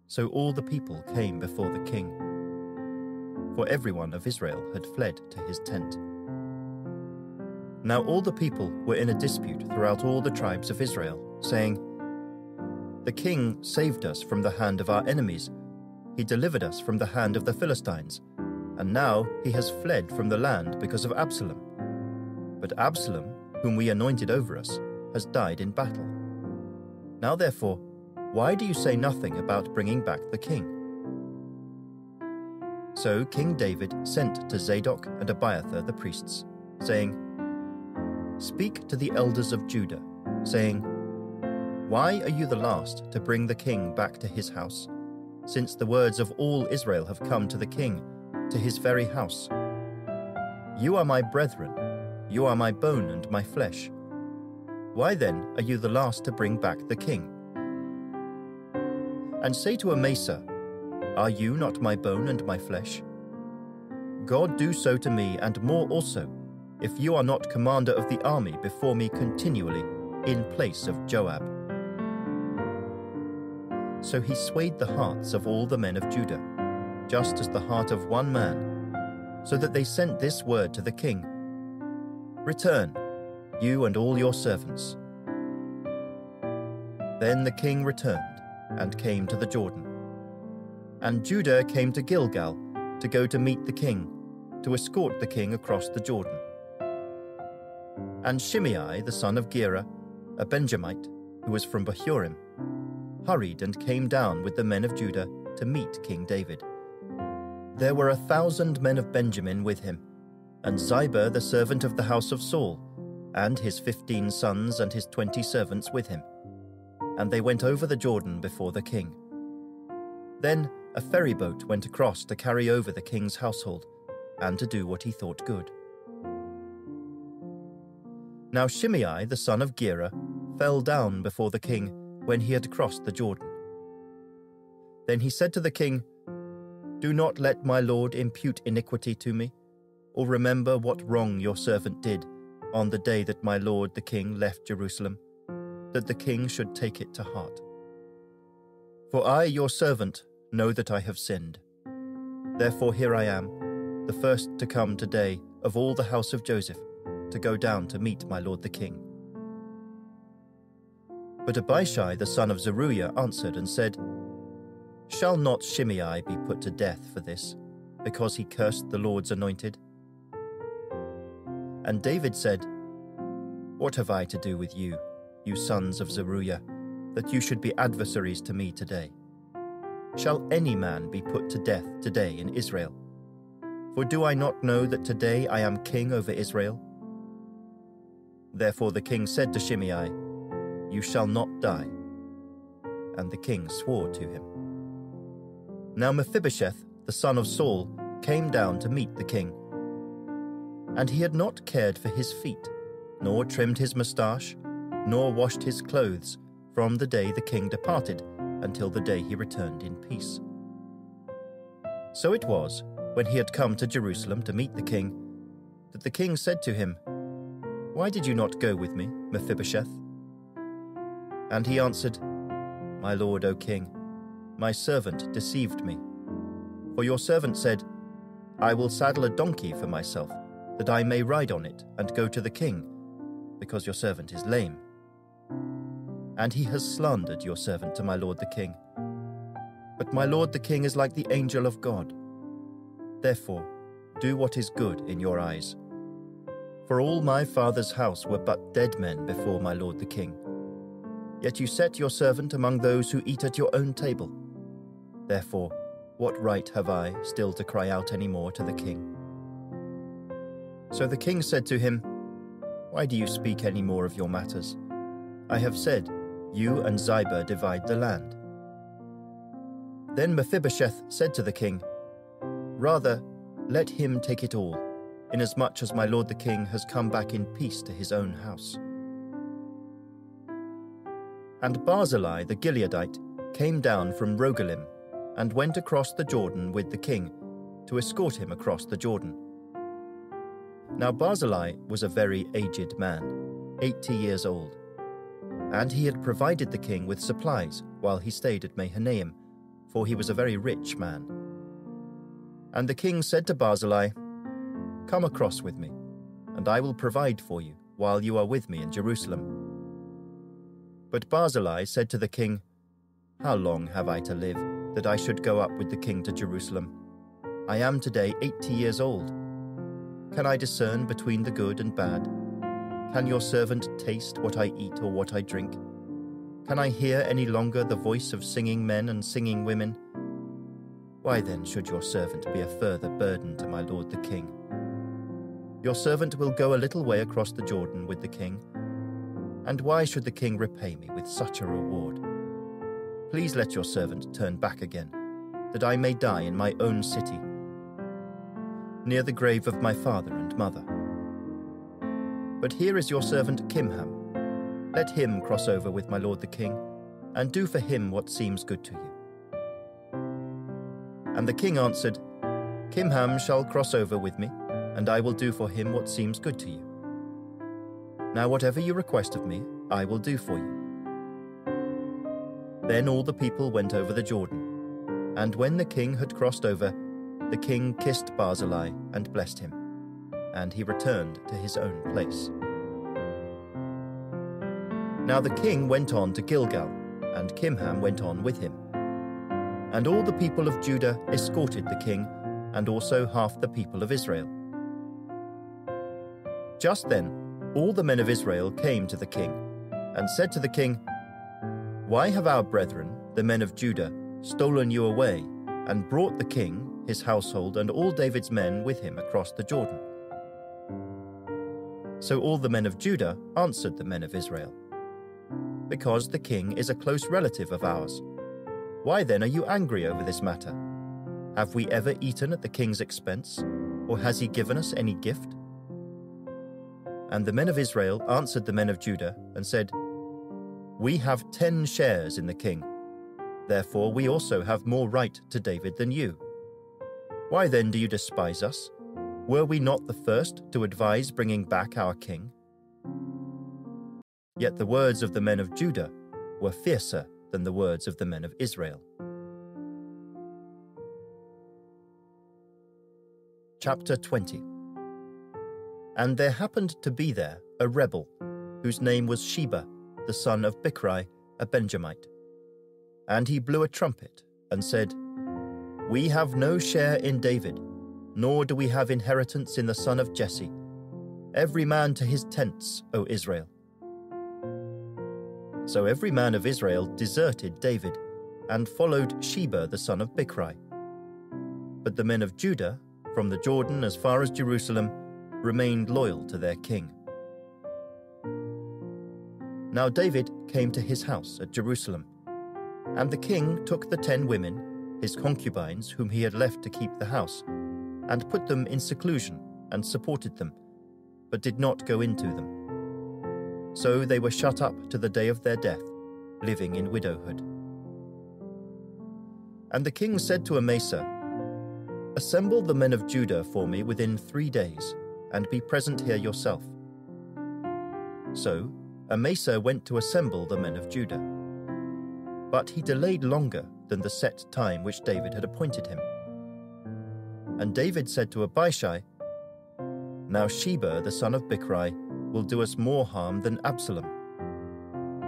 So all the people came before the king. For everyone of Israel had fled to his tent. Now all the people were in a dispute throughout all the tribes of Israel, saying, The king saved us from the hand of our enemies. He delivered us from the hand of the Philistines. And now he has fled from the land because of Absalom. But Absalom whom we anointed over us, has died in battle. Now, therefore, why do you say nothing about bringing back the king? So King David sent to Zadok and Abiathar the priests, saying, Speak to the elders of Judah, saying, Why are you the last to bring the king back to his house, since the words of all Israel have come to the king, to his very house? You are my brethren you are my bone and my flesh. Why then are you the last to bring back the king? And say to Amasa, Are you not my bone and my flesh? God do so to me and more also, if you are not commander of the army before me continually, in place of Joab. So he swayed the hearts of all the men of Judah, just as the heart of one man, so that they sent this word to the king Return, you and all your servants. Then the king returned and came to the Jordan. And Judah came to Gilgal to go to meet the king, to escort the king across the Jordan. And Shimei, the son of Gera, a Benjamite, who was from Bahurim, hurried and came down with the men of Judah to meet King David. There were a thousand men of Benjamin with him and Ziba the servant of the house of Saul, and his fifteen sons and his twenty servants with him. And they went over the Jordan before the king. Then a ferry boat went across to carry over the king's household, and to do what he thought good. Now Shimei the son of Gera fell down before the king when he had crossed the Jordan. Then he said to the king, Do not let my lord impute iniquity to me or remember what wrong your servant did on the day that my lord the king left Jerusalem, that the king should take it to heart. For I, your servant, know that I have sinned. Therefore here I am, the first to come today of all the house of Joseph, to go down to meet my lord the king. But Abishai the son of Zeruiah answered and said, Shall not Shimei be put to death for this? because he cursed the Lord's anointed? And David said, What have I to do with you, you sons of Zeruiah, that you should be adversaries to me today? Shall any man be put to death today in Israel? For do I not know that today I am king over Israel? Therefore the king said to Shimei, You shall not die. And the king swore to him. Now Mephibosheth, the son of Saul, came down to meet the king. And he had not cared for his feet, nor trimmed his moustache, nor washed his clothes, from the day the king departed until the day he returned in peace. So it was, when he had come to Jerusalem to meet the king, that the king said to him, Why did you not go with me, Mephibosheth? And he answered, My lord, O king, my servant deceived me. For your servant said, I will saddle a donkey for myself, that I may ride on it and go to the king, because your servant is lame and he has slandered your servant to my lord the king. But my lord the king is like the angel of God. Therefore, do what is good in your eyes. For all my father's house were but dead men before my lord the king. Yet you set your servant among those who eat at your own table. Therefore, what right have I still to cry out any more to the king? So the king said to him, Why do you speak any more of your matters? I have said, you and Ziba divide the land. Then Mephibosheth said to the king, Rather, let him take it all, inasmuch as my lord the king has come back in peace to his own house. And Barzillai the Gileadite came down from Rogelim and went across the Jordan with the king to escort him across the Jordan. Now Barzillai was a very aged man, eighty years old and he had provided the king with supplies while he stayed at Mahanaim, for he was a very rich man. And the king said to Barzillai, Come across with me, and I will provide for you while you are with me in Jerusalem. But Barzillai said to the king, How long have I to live, that I should go up with the king to Jerusalem? I am today eighty years old. Can I discern between the good and bad? Can your servant taste what I eat or what I drink? Can I hear any longer the voice of singing men and singing women? Why then should your servant be a further burden to my lord the king? Your servant will go a little way across the Jordan with the king. And why should the king repay me with such a reward? Please let your servant turn back again, that I may die in my own city, near the grave of my father and mother. But here is your servant Kimham. Let him cross over with my lord the king, and do for him what seems good to you. And the king answered, Kimham shall cross over with me, and I will do for him what seems good to you. Now, whatever you request of me, I will do for you. Then all the people went over the Jordan, and when the king had crossed over, the king kissed Barzillai and blessed him and he returned to his own place. Now the king went on to Gilgal, and Kimham went on with him. And all the people of Judah escorted the king, and also half the people of Israel. Just then, all the men of Israel came to the king, and said to the king, Why have our brethren, the men of Judah, stolen you away, and brought the king, his household, and all David's men with him across the Jordan? So all the men of Judah answered the men of Israel. Because the king is a close relative of ours. Why then are you angry over this matter? Have we ever eaten at the king's expense, or has he given us any gift? And the men of Israel answered the men of Judah and said, We have ten shares in the king. Therefore we also have more right to David than you. Why then do you despise us? Were we not the first to advise bringing back our king? Yet the words of the men of Judah were fiercer than the words of the men of Israel. Chapter 20 And there happened to be there a rebel, whose name was Sheba, the son of Bichri, a Benjamite. And he blew a trumpet and said, We have no share in David nor do we have inheritance in the son of Jesse. Every man to his tents, O Israel. So every man of Israel deserted David and followed Sheba the son of Bichri. But the men of Judah, from the Jordan as far as Jerusalem, remained loyal to their king. Now David came to his house at Jerusalem, and the king took the ten women, his concubines, whom he had left to keep the house, and put them in seclusion and supported them, but did not go into them. So they were shut up to the day of their death, living in widowhood. And the king said to Amasa, Assemble the men of Judah for me within three days, and be present here yourself. So Amasa went to assemble the men of Judah. But he delayed longer than the set time which David had appointed him. And David said to Abishai, Now Sheba the son of Bichri will do us more harm than Absalom.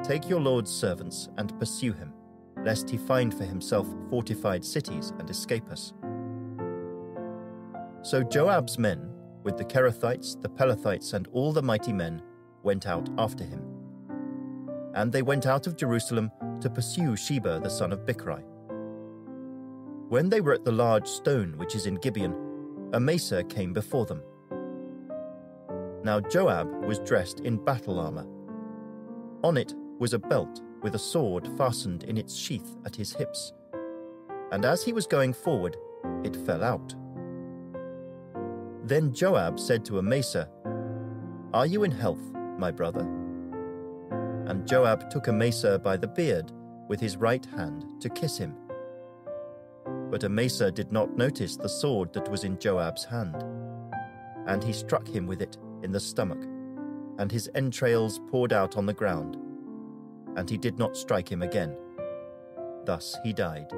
Take your lord's servants and pursue him, lest he find for himself fortified cities and escape us. So Joab's men, with the Cherethites, the Pelethites, and all the mighty men, went out after him. And they went out of Jerusalem to pursue Sheba the son of Bichri. When they were at the large stone which is in Gibeon, Amasa came before them. Now Joab was dressed in battle armor. On it was a belt with a sword fastened in its sheath at his hips. And as he was going forward, it fell out. Then Joab said to Amasa, Are you in health, my brother? And Joab took Amasa by the beard with his right hand to kiss him. But Amasa did not notice the sword that was in Joab's hand. And he struck him with it in the stomach, and his entrails poured out on the ground. And he did not strike him again. Thus he died.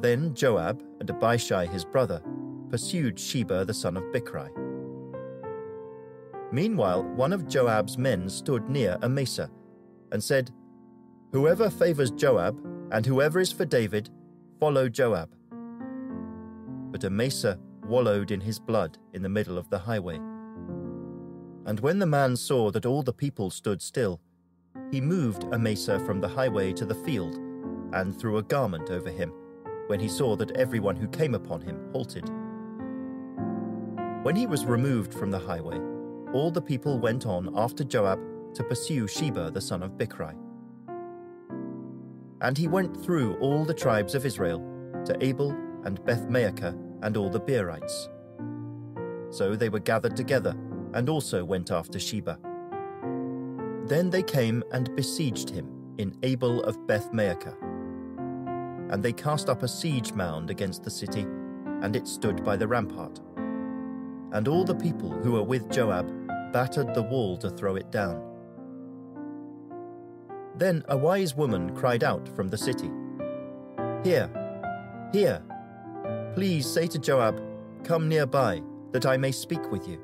Then Joab and Abishai his brother pursued Sheba the son of Bichri. Meanwhile, one of Joab's men stood near Amasa and said, Whoever favors Joab and whoever is for David, follow Joab. But Amasa wallowed in his blood in the middle of the highway. And when the man saw that all the people stood still, he moved Amasa from the highway to the field and threw a garment over him when he saw that everyone who came upon him halted. When he was removed from the highway, all the people went on after Joab to pursue Sheba the son of Bichri. And he went through all the tribes of Israel to Abel and Beth Maachah and all the Berites. So they were gathered together and also went after Sheba. Then they came and besieged him in Abel of Beth Maachah. And they cast up a siege mound against the city, and it stood by the rampart and all the people who were with Joab battered the wall to throw it down. Then a wise woman cried out from the city, Here, here, please say to Joab, Come nearby, that I may speak with you.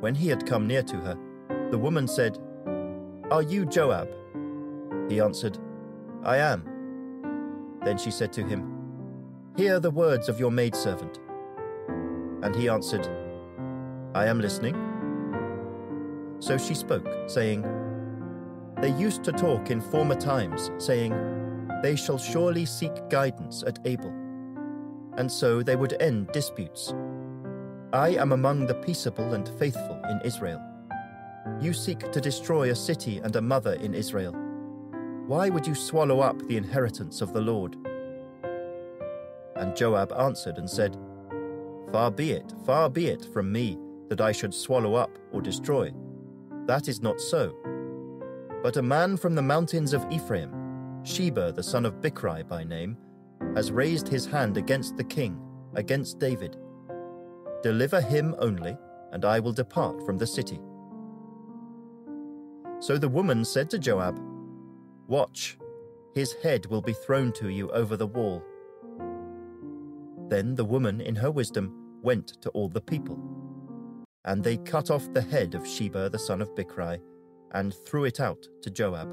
When he had come near to her, the woman said, Are you Joab? He answered, I am. Then she said to him, Hear the words of your maidservant. And he answered, I am listening. So she spoke, saying, They used to talk in former times, saying, They shall surely seek guidance at Abel. And so they would end disputes. I am among the peaceable and faithful in Israel. You seek to destroy a city and a mother in Israel. Why would you swallow up the inheritance of the Lord? And Joab answered and said, Far be it, far be it from me that I should swallow up or destroy. That is not so. But a man from the mountains of Ephraim, Sheba the son of Bichri by name, has raised his hand against the king, against David. Deliver him only, and I will depart from the city. So the woman said to Joab, Watch, his head will be thrown to you over the wall. Then the woman, in her wisdom, went to all the people. And they cut off the head of Sheba the son of Bichri, and threw it out to Joab.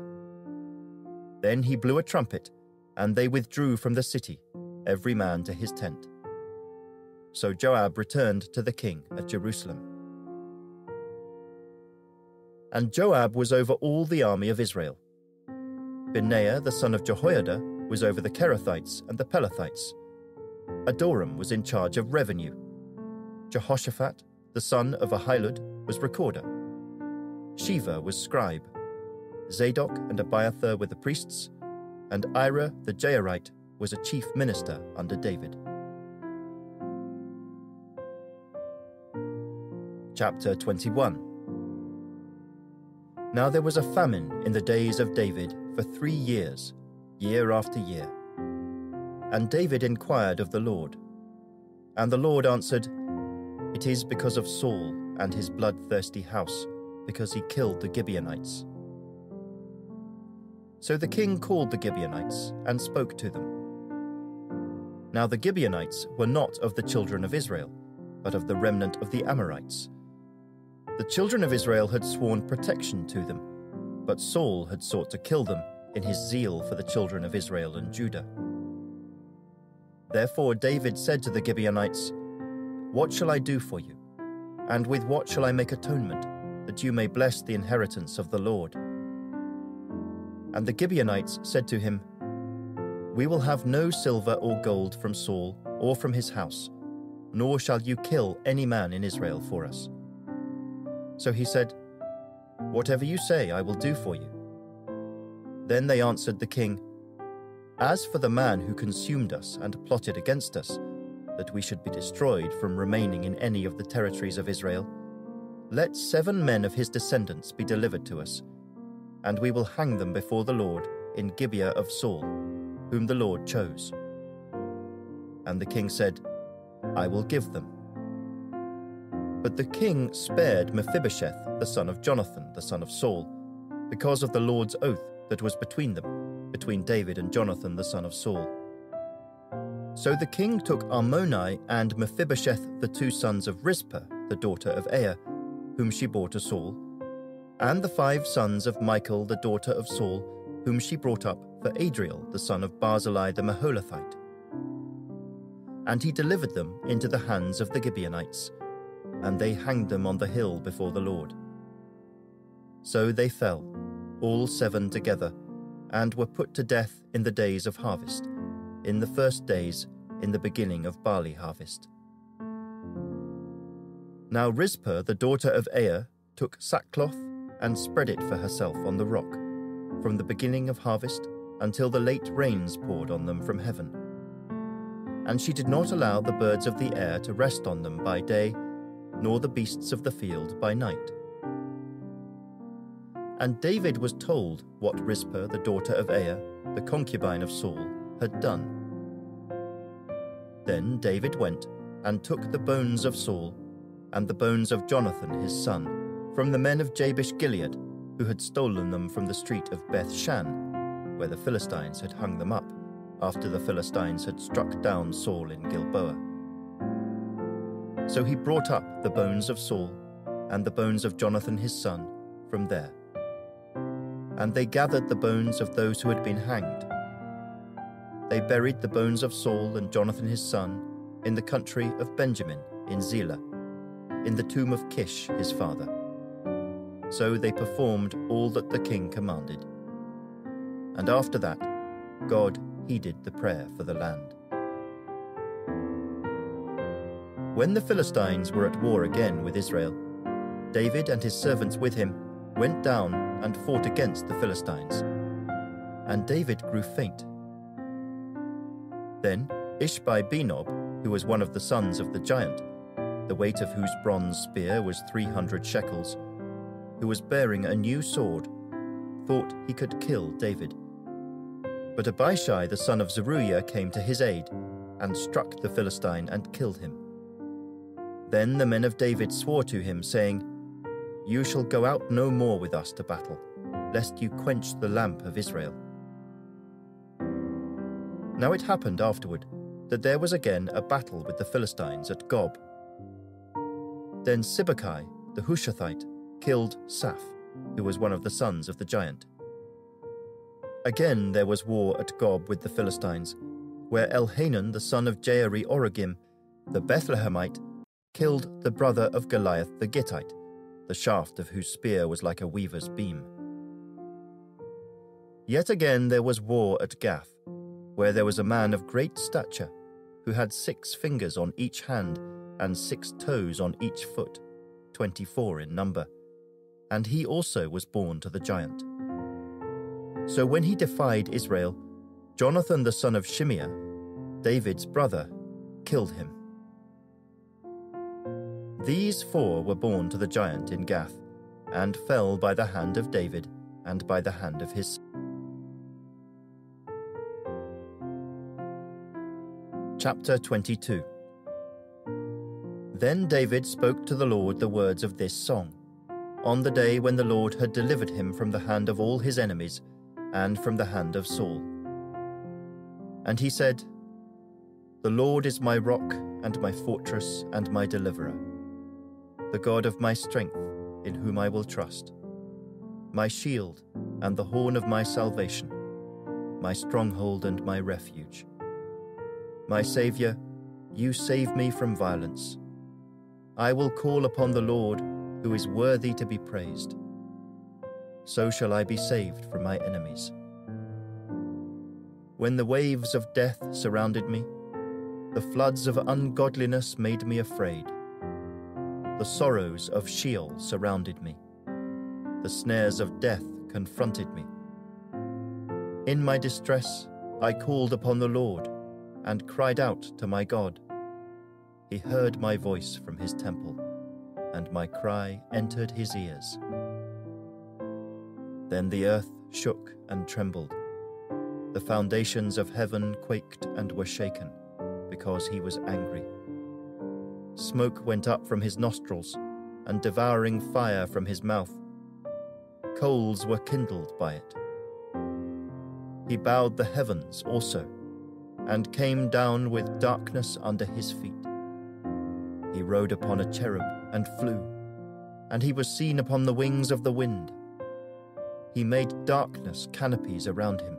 Then he blew a trumpet, and they withdrew from the city, every man to his tent. So Joab returned to the king at Jerusalem. And Joab was over all the army of Israel. Benaiah the son of Jehoiada was over the Cherethites and the Pelethites. Adoram was in charge of revenue. Jehoshaphat, the son of Ahilud, was recorder. Sheva was scribe. Zadok and Abiathar were the priests, and Ira the Jairite was a chief minister under David. Chapter 21 Now there was a famine in the days of David for three years, year after year. And David inquired of the Lord. And the Lord answered, It is because of Saul and his bloodthirsty house, because he killed the Gibeonites. So the king called the Gibeonites and spoke to them. Now the Gibeonites were not of the children of Israel, but of the remnant of the Amorites. The children of Israel had sworn protection to them, but Saul had sought to kill them in his zeal for the children of Israel and Judah. Therefore David said to the Gibeonites, What shall I do for you? And with what shall I make atonement, that you may bless the inheritance of the Lord? And the Gibeonites said to him, We will have no silver or gold from Saul or from his house, nor shall you kill any man in Israel for us. So he said, Whatever you say, I will do for you. Then they answered the king, As for the man who consumed us and plotted against us, that we should be destroyed from remaining in any of the territories of Israel, let seven men of his descendants be delivered to us and we will hang them before the Lord in Gibeah of Saul, whom the Lord chose. And the king said, I will give them. But the king spared Mephibosheth, the son of Jonathan, the son of Saul, because of the Lord's oath that was between them, between David and Jonathan, the son of Saul. So the king took Armoni and Mephibosheth, the two sons of Rizpah, the daughter of Aiah, whom she bore to Saul, and the five sons of Michal, the daughter of Saul, whom she brought up for Adriel the son of Barzillai the Meholathite. And he delivered them into the hands of the Gibeonites, and they hanged them on the hill before the Lord. So they fell, all seven together, and were put to death in the days of harvest, in the first days in the beginning of barley harvest. Now Rizpah the daughter of Aiah took sackcloth and spread it for herself on the rock, from the beginning of harvest until the late rains poured on them from heaven. And she did not allow the birds of the air to rest on them by day, nor the beasts of the field by night. And David was told what Rizpah, the daughter of Aiah, the concubine of Saul, had done. Then David went and took the bones of Saul and the bones of Jonathan his son from the men of Jabesh Gilead, who had stolen them from the street of Beth Shan, where the Philistines had hung them up, after the Philistines had struck down Saul in Gilboa. So he brought up the bones of Saul and the bones of Jonathan his son from there. And they gathered the bones of those who had been hanged. They buried the bones of Saul and Jonathan his son in the country of Benjamin in Zelah, in the tomb of Kish his father. So they performed all that the king commanded. And after that, God heeded the prayer for the land. When the Philistines were at war again with Israel, David and his servants with him went down and fought against the Philistines. And David grew faint. Then Ishbi Benob, who was one of the sons of the giant, the weight of whose bronze spear was three hundred shekels, who was bearing a new sword, thought he could kill David. But Abishai the son of Zeruiah came to his aid, and struck the Philistine and killed him. Then the men of David swore to him, saying, You shall go out no more with us to battle, lest you quench the lamp of Israel. Now it happened afterward that there was again a battle with the Philistines at Gob. Then Sibbecai the Hushathite killed Saph, who was one of the sons of the giant. Again there was war at Gob with the Philistines, where Elhanan the son of Jaare-Oregim, the Bethlehemite, killed the brother of Goliath the Gittite, the shaft of whose spear was like a weaver's beam. Yet again there was war at Gath, where there was a man of great stature, who had six fingers on each hand and six toes on each foot, twenty four in number, and he also was born to the giant. So when he defied Israel, Jonathan the son of Shimeah, David's brother, killed him. These four were born to the giant in Gath, and fell by the hand of David and by the hand of his. Chapter 22 Then David spoke to the Lord the words of this song, on the day when the Lord had delivered him from the hand of all his enemies and from the hand of Saul. And he said, The Lord is my rock and my fortress and my deliverer the God of my strength, in whom I will trust, my shield and the horn of my salvation, my stronghold and my refuge. My Saviour, you save me from violence. I will call upon the Lord, who is worthy to be praised. So shall I be saved from my enemies. When the waves of death surrounded me, the floods of ungodliness made me afraid. The sorrows of Sheol surrounded me. The snares of death confronted me. In my distress, I called upon the Lord and cried out to my God. He heard my voice from his temple, and my cry entered his ears. Then the earth shook and trembled. The foundations of heaven quaked and were shaken, because he was angry. Smoke went up from his nostrils, and devouring fire from his mouth. Coals were kindled by it. He bowed the heavens also, and came down with darkness under his feet. He rode upon a cherub and flew, and he was seen upon the wings of the wind. He made darkness canopies around him,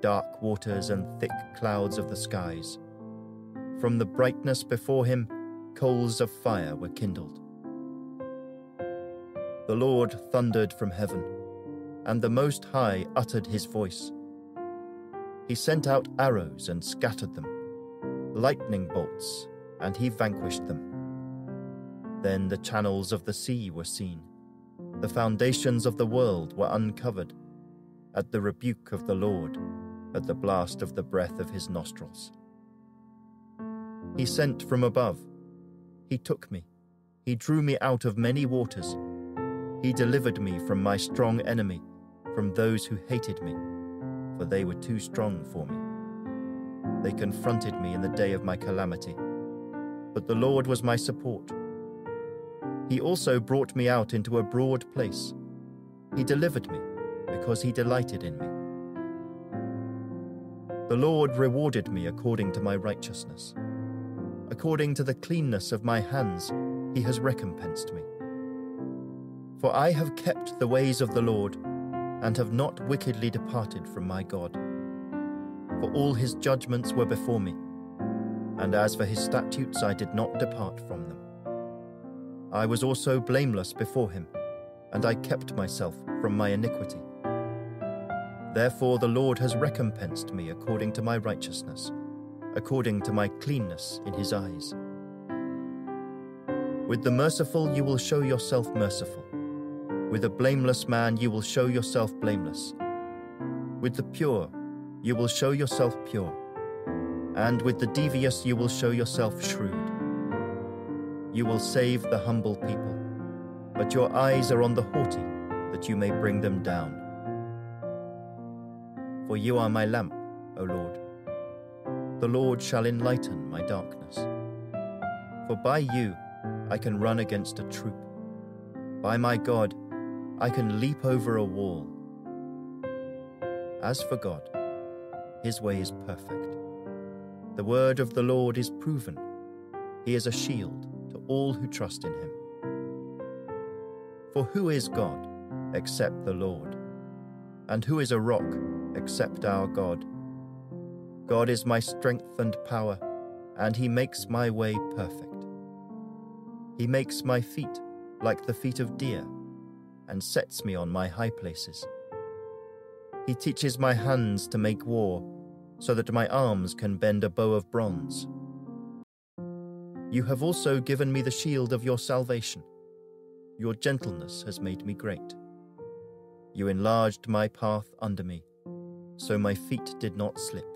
dark waters and thick clouds of the skies. From the brightness before him, coals of fire were kindled. The Lord thundered from heaven, and the Most High uttered his voice. He sent out arrows and scattered them, lightning bolts, and he vanquished them. Then the channels of the sea were seen, the foundations of the world were uncovered, at the rebuke of the Lord, at the blast of the breath of his nostrils. He sent from above, he took me. He drew me out of many waters. He delivered me from my strong enemy, from those who hated me, for they were too strong for me. They confronted me in the day of my calamity, but the Lord was my support. He also brought me out into a broad place. He delivered me, because he delighted in me. The Lord rewarded me according to my righteousness. According to the cleanness of my hands, he has recompensed me. For I have kept the ways of the Lord, and have not wickedly departed from my God. For all his judgments were before me, and as for his statutes, I did not depart from them. I was also blameless before him, and I kept myself from my iniquity. Therefore, the Lord has recompensed me according to my righteousness according to my cleanness in his eyes. With the merciful you will show yourself merciful. With a blameless man you will show yourself blameless. With the pure you will show yourself pure. And with the devious you will show yourself shrewd. You will save the humble people, but your eyes are on the haughty, that you may bring them down. For you are my lamp, O Lord. The Lord shall enlighten my darkness. For by you I can run against a troop. By my God, I can leap over a wall. As for God, his way is perfect. The word of the Lord is proven. He is a shield to all who trust in him. For who is God except the Lord? And who is a rock except our God? God is my strength and power, and he makes my way perfect. He makes my feet like the feet of deer, and sets me on my high places. He teaches my hands to make war, so that my arms can bend a bow of bronze. You have also given me the shield of your salvation. Your gentleness has made me great. You enlarged my path under me, so my feet did not slip.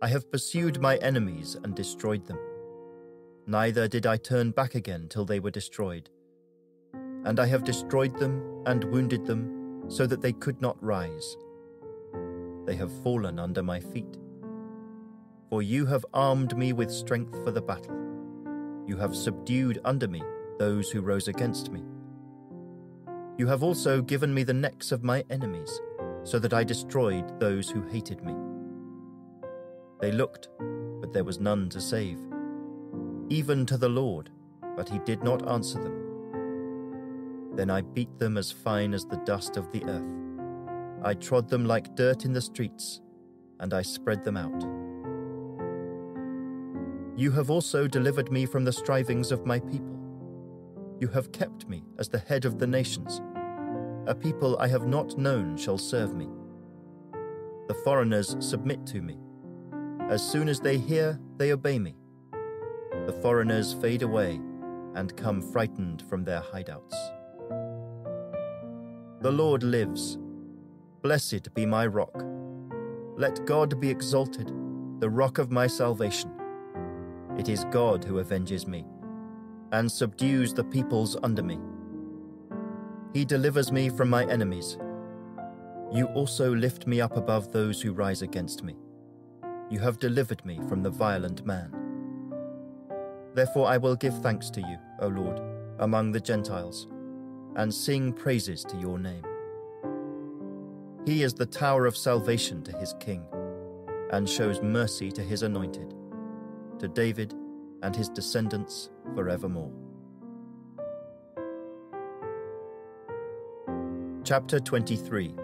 I have pursued my enemies and destroyed them. Neither did I turn back again till they were destroyed. And I have destroyed them and wounded them so that they could not rise. They have fallen under my feet. For you have armed me with strength for the battle. You have subdued under me those who rose against me. You have also given me the necks of my enemies, so that I destroyed those who hated me. They looked, but there was none to save. Even to the Lord, but he did not answer them. Then I beat them as fine as the dust of the earth. I trod them like dirt in the streets, and I spread them out. You have also delivered me from the strivings of my people. You have kept me as the head of the nations. A people I have not known shall serve me. The foreigners submit to me. As soon as they hear, they obey me. The foreigners fade away and come frightened from their hideouts. The Lord lives. Blessed be my rock. Let God be exalted, the rock of my salvation. It is God who avenges me and subdues the peoples under me. He delivers me from my enemies. You also lift me up above those who rise against me you have delivered me from the violent man. Therefore I will give thanks to you, O Lord, among the Gentiles, and sing praises to your name. He is the tower of salvation to his king, and shows mercy to his anointed, to David and his descendants forevermore. Chapter 23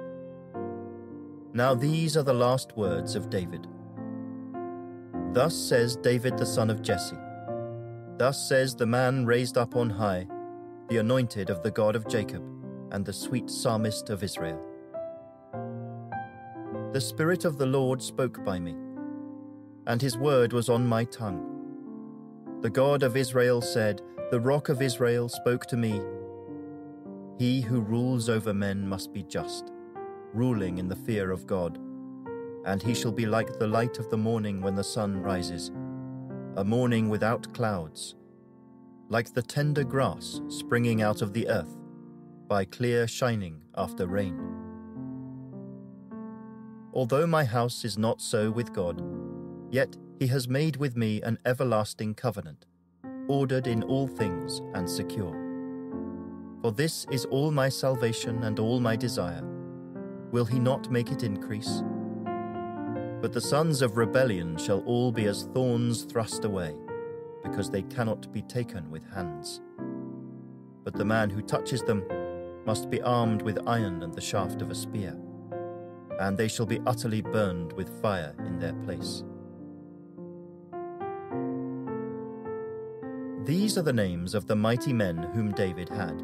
Now these are the last words of David. Thus says David the son of Jesse. Thus says the man raised up on high, the anointed of the God of Jacob, and the sweet psalmist of Israel. The Spirit of the Lord spoke by me, and his word was on my tongue. The God of Israel said, The rock of Israel spoke to me. He who rules over men must be just, ruling in the fear of God and he shall be like the light of the morning when the sun rises, a morning without clouds, like the tender grass springing out of the earth, by clear shining after rain. Although my house is not so with God, yet he has made with me an everlasting covenant, ordered in all things and secure. For this is all my salvation and all my desire. Will he not make it increase? But the sons of rebellion shall all be as thorns thrust away, because they cannot be taken with hands. But the man who touches them must be armed with iron and the shaft of a spear, and they shall be utterly burned with fire in their place. These are the names of the mighty men whom David had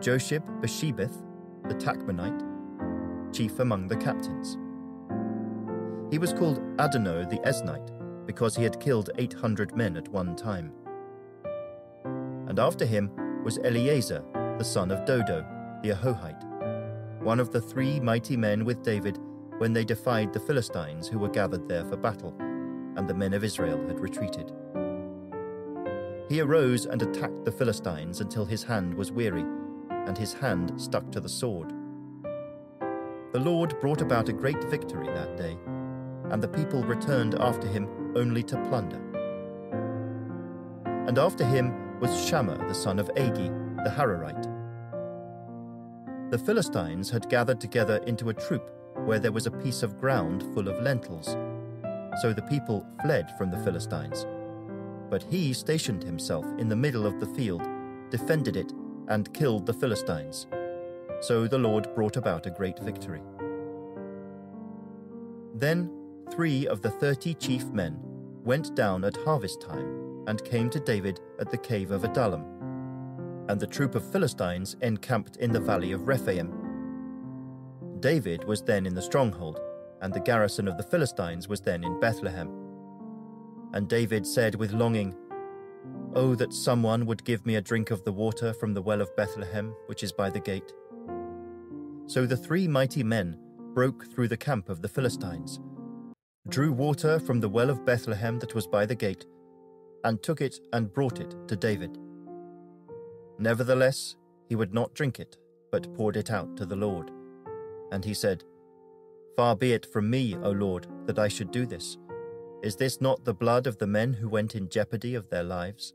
Josheb Basshebeth, the Tachmonite, chief among the captains. He was called Adino the Eznite because he had killed 800 men at one time. And after him was Eleazar, the son of Dodo, the Ahohite, one of the three mighty men with David when they defied the Philistines who were gathered there for battle, and the men of Israel had retreated. He arose and attacked the Philistines until his hand was weary, and his hand stuck to the sword. The Lord brought about a great victory that day and the people returned after him only to plunder. And after him was Shammah the son of Agee, the Hararite. The Philistines had gathered together into a troop where there was a piece of ground full of lentils. So the people fled from the Philistines. But he stationed himself in the middle of the field, defended it, and killed the Philistines. So the Lord brought about a great victory. Then three of the thirty chief men went down at harvest time and came to David at the cave of Adullam. And the troop of Philistines encamped in the valley of Rephaim. David was then in the stronghold, and the garrison of the Philistines was then in Bethlehem. And David said with longing, Oh, that someone would give me a drink of the water from the well of Bethlehem, which is by the gate. So the three mighty men broke through the camp of the Philistines, drew water from the well of Bethlehem that was by the gate, and took it and brought it to David. Nevertheless, he would not drink it, but poured it out to the Lord. And he said, Far be it from me, O Lord, that I should do this. Is this not the blood of the men who went in jeopardy of their lives?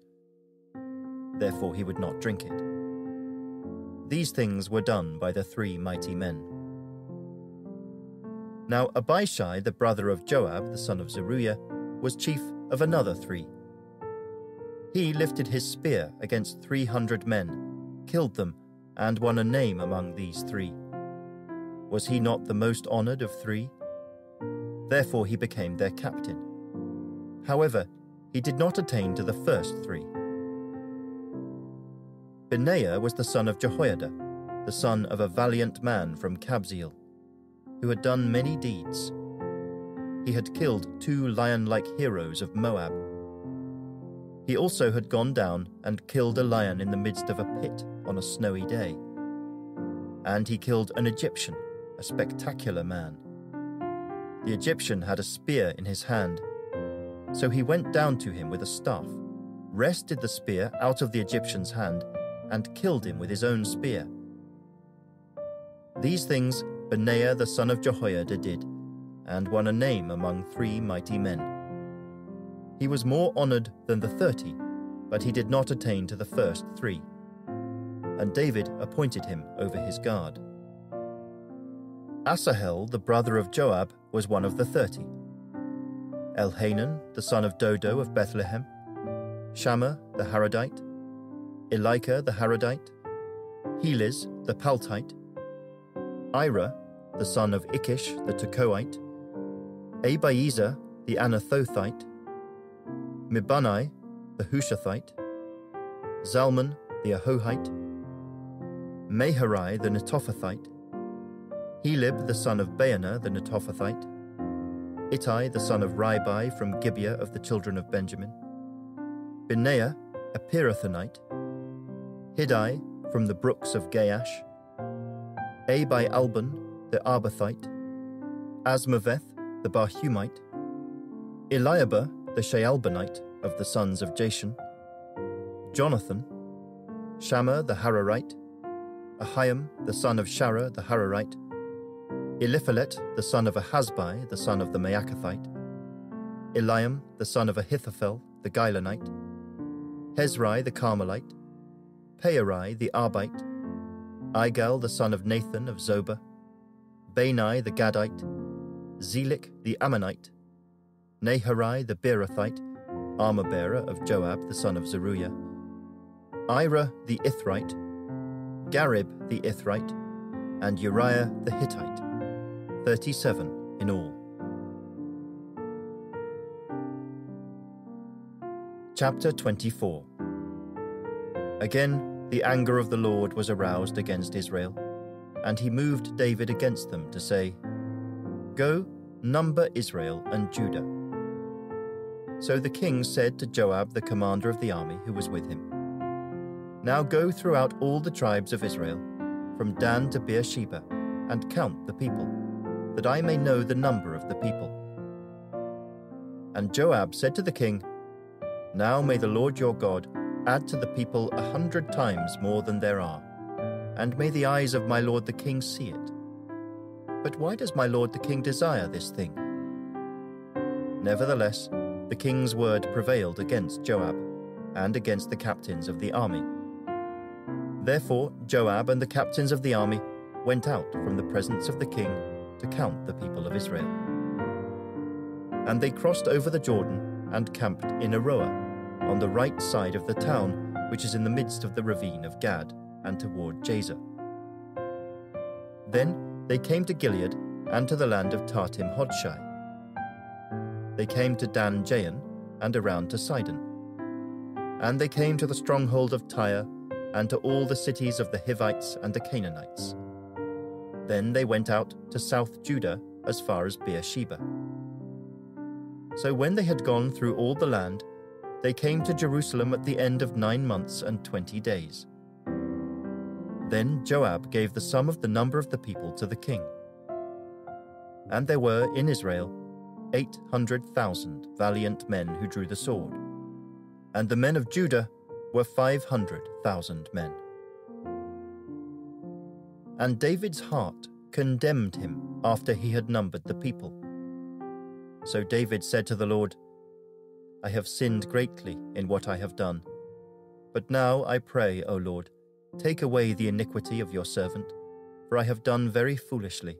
Therefore he would not drink it. These things were done by the three mighty men. Now Abishai, the brother of Joab, the son of Zeruiah, was chief of another three. He lifted his spear against three hundred men, killed them, and won a name among these three. Was he not the most honored of three? Therefore he became their captain. However, he did not attain to the first three. Benaiah was the son of Jehoiada, the son of a valiant man from Kabzeel, who had done many deeds. He had killed two lion like heroes of Moab. He also had gone down and killed a lion in the midst of a pit on a snowy day. And he killed an Egyptian a spectacular man. The Egyptian had a spear in his hand, so he went down to him with a staff, wrested the spear out of the Egyptian's hand, and killed him with his own spear. These things Benaiah the son of Jehoiada did, and won a name among three mighty men. He was more honored than the thirty, but he did not attain to the first three. And David appointed him over his guard. Asahel, the brother of Joab, was one of the thirty. Elhanan, the son of Dodo of Bethlehem, Shammah the Harodite, Elika the Harodite, Helez the Paltite, Ira, the son of Ikkesh the Tekoite, Abiezer the Anathothite, Mebunnai the Hushathite, Zalmon the Ahohite, Maharai the Netophathite, Heleb the son of Baanah the Netophathite, Ittai the son of Ribai from Gibeah of the children of Benjamin, Benaiah a Pirathonite, Hiddai from the brooks of Gaash, Abi Albon the Arbathite, Azmaveth the Barhumite, Eliahba the Shaalbonite of the sons of Jashen, Jonathan, Shammah the Hararite, Ahiam the son of Sharar the Hararite, Eliphelet, the son of Ahasbai, the son of the Maacathite, Eliam, the son of Ahithophel, the Gilonite, Hezrai, the Carmelite, Paarai, the Arbite, Igal, the son of Nathan of Zobah, Bani, the Gadite, Zelek, the Ammonite, Naharai, the Beerothite, armor bearer of Joab, the son of Zeruiah, Ira, the Ithrite, Gareb, the Ithrite, and Uriah, the Hittite. 37 in all. Chapter 24 Again, the anger of the Lord was aroused against Israel, and he moved David against them to say, Go, number Israel and Judah. So the king said to Joab, the commander of the army who was with him, Now go throughout all the tribes of Israel, from Dan to Beersheba, and count the people that I may know the number of the people. And Joab said to the king, Now may the Lord your God add to the people a hundred times more than there are, and may the eyes of my lord the king see it. But why does my lord the king desire this thing? Nevertheless, the king's word prevailed against Joab, and against the captains of the army. Therefore Joab and the captains of the army went out from the presence of the king to count the people of Israel. And they crossed over the Jordan and camped in Aroer, on the right side of the town, which is in the midst of the ravine of Gad, and toward Jazer. Then they came to Gilead and to the land of Tahtim Hodshi. they came to Dan Jaan and around to Sidon. And they came to the stronghold of Tyre and to all the cities of the Hivites and the Canaanites. Then they went out to South Judah as far as Beersheba. So when they had gone through all the land, they came to Jerusalem at the end of nine months and twenty days. Then Joab gave the sum of the number of the people to the king. And there were in Israel eight hundred thousand valiant men who drew the sword, and the men of Judah were five hundred thousand men. And David's heart condemned him after he had numbered the people. So David said to the Lord, I have sinned greatly in what I have done. But now I pray, O Lord, take away the iniquity of your servant, for I have done very foolishly.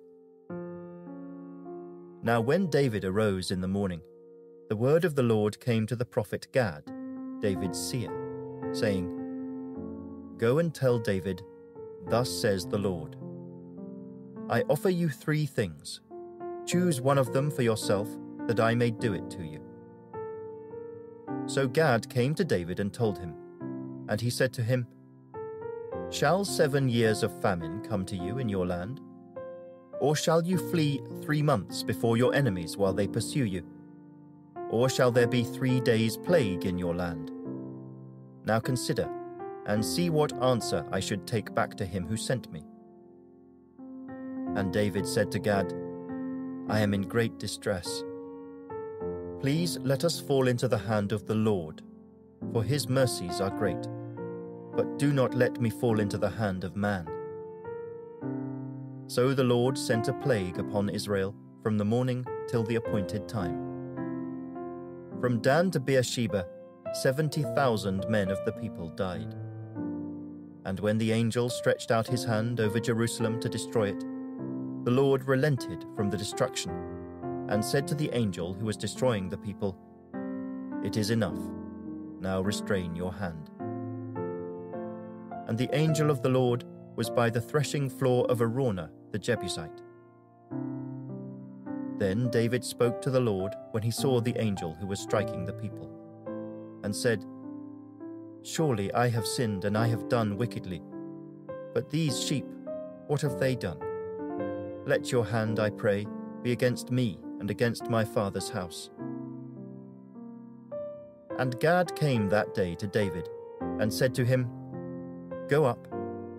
Now when David arose in the morning, the word of the Lord came to the prophet Gad, David's seer, saying, Go and tell David, Thus says the Lord I offer you three things. Choose one of them for yourself, that I may do it to you. So Gad came to David and told him, and he said to him, Shall seven years of famine come to you in your land? Or shall you flee three months before your enemies while they pursue you? Or shall there be three days' plague in your land? Now consider, and see what answer I should take back to him who sent me. And David said to Gad, I am in great distress. Please let us fall into the hand of the Lord, for his mercies are great. But do not let me fall into the hand of man. So the Lord sent a plague upon Israel from the morning till the appointed time. From Dan to Beersheba, seventy thousand men of the people died. And when the angel stretched out his hand over Jerusalem to destroy it, the Lord relented from the destruction and said to the angel who was destroying the people, It is enough. Now restrain your hand. And the angel of the Lord was by the threshing floor of Araunah the Jebusite. Then David spoke to the Lord when he saw the angel who was striking the people, and said, Surely I have sinned and I have done wickedly. But these sheep, what have they done? Let your hand, I pray, be against me and against my father's house. And Gad came that day to David, and said to him, Go up,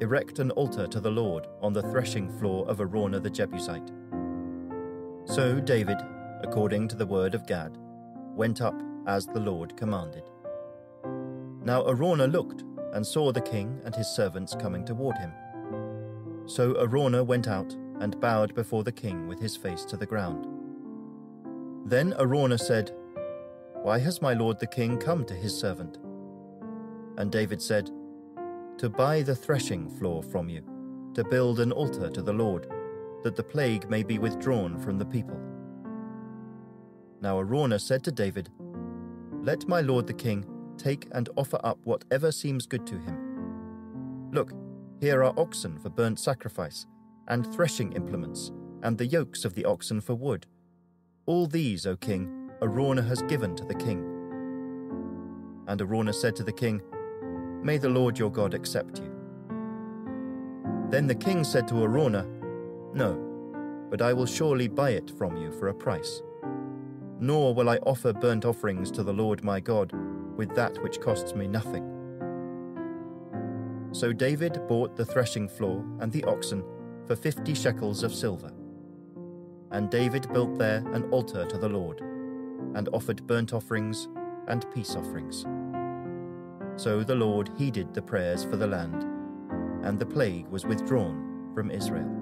erect an altar to the Lord on the threshing floor of Araunah the Jebusite. So David, according to the word of Gad, went up as the Lord commanded. Now Araunah looked and saw the king and his servants coming toward him. So Araunah went out and bowed before the king with his face to the ground. Then Araunah said, Why has my lord the king come to his servant? And David said, To buy the threshing floor from you, to build an altar to the Lord, that the plague may be withdrawn from the people. Now Araunah said to David, Let my lord the king take and offer up whatever seems good to him. Look, here are oxen for burnt sacrifice, and threshing implements, and the yokes of the oxen for wood. All these, O king, Araunah has given to the king. And Araunah said to the king, May the Lord your God accept you. Then the king said to Araunah, No, but I will surely buy it from you for a price. Nor will I offer burnt offerings to the Lord my God with that which costs me nothing. So David bought the threshing floor and the oxen for fifty shekels of silver. And David built there an altar to the Lord, and offered burnt offerings and peace offerings. So the Lord heeded the prayers for the land, and the plague was withdrawn from Israel.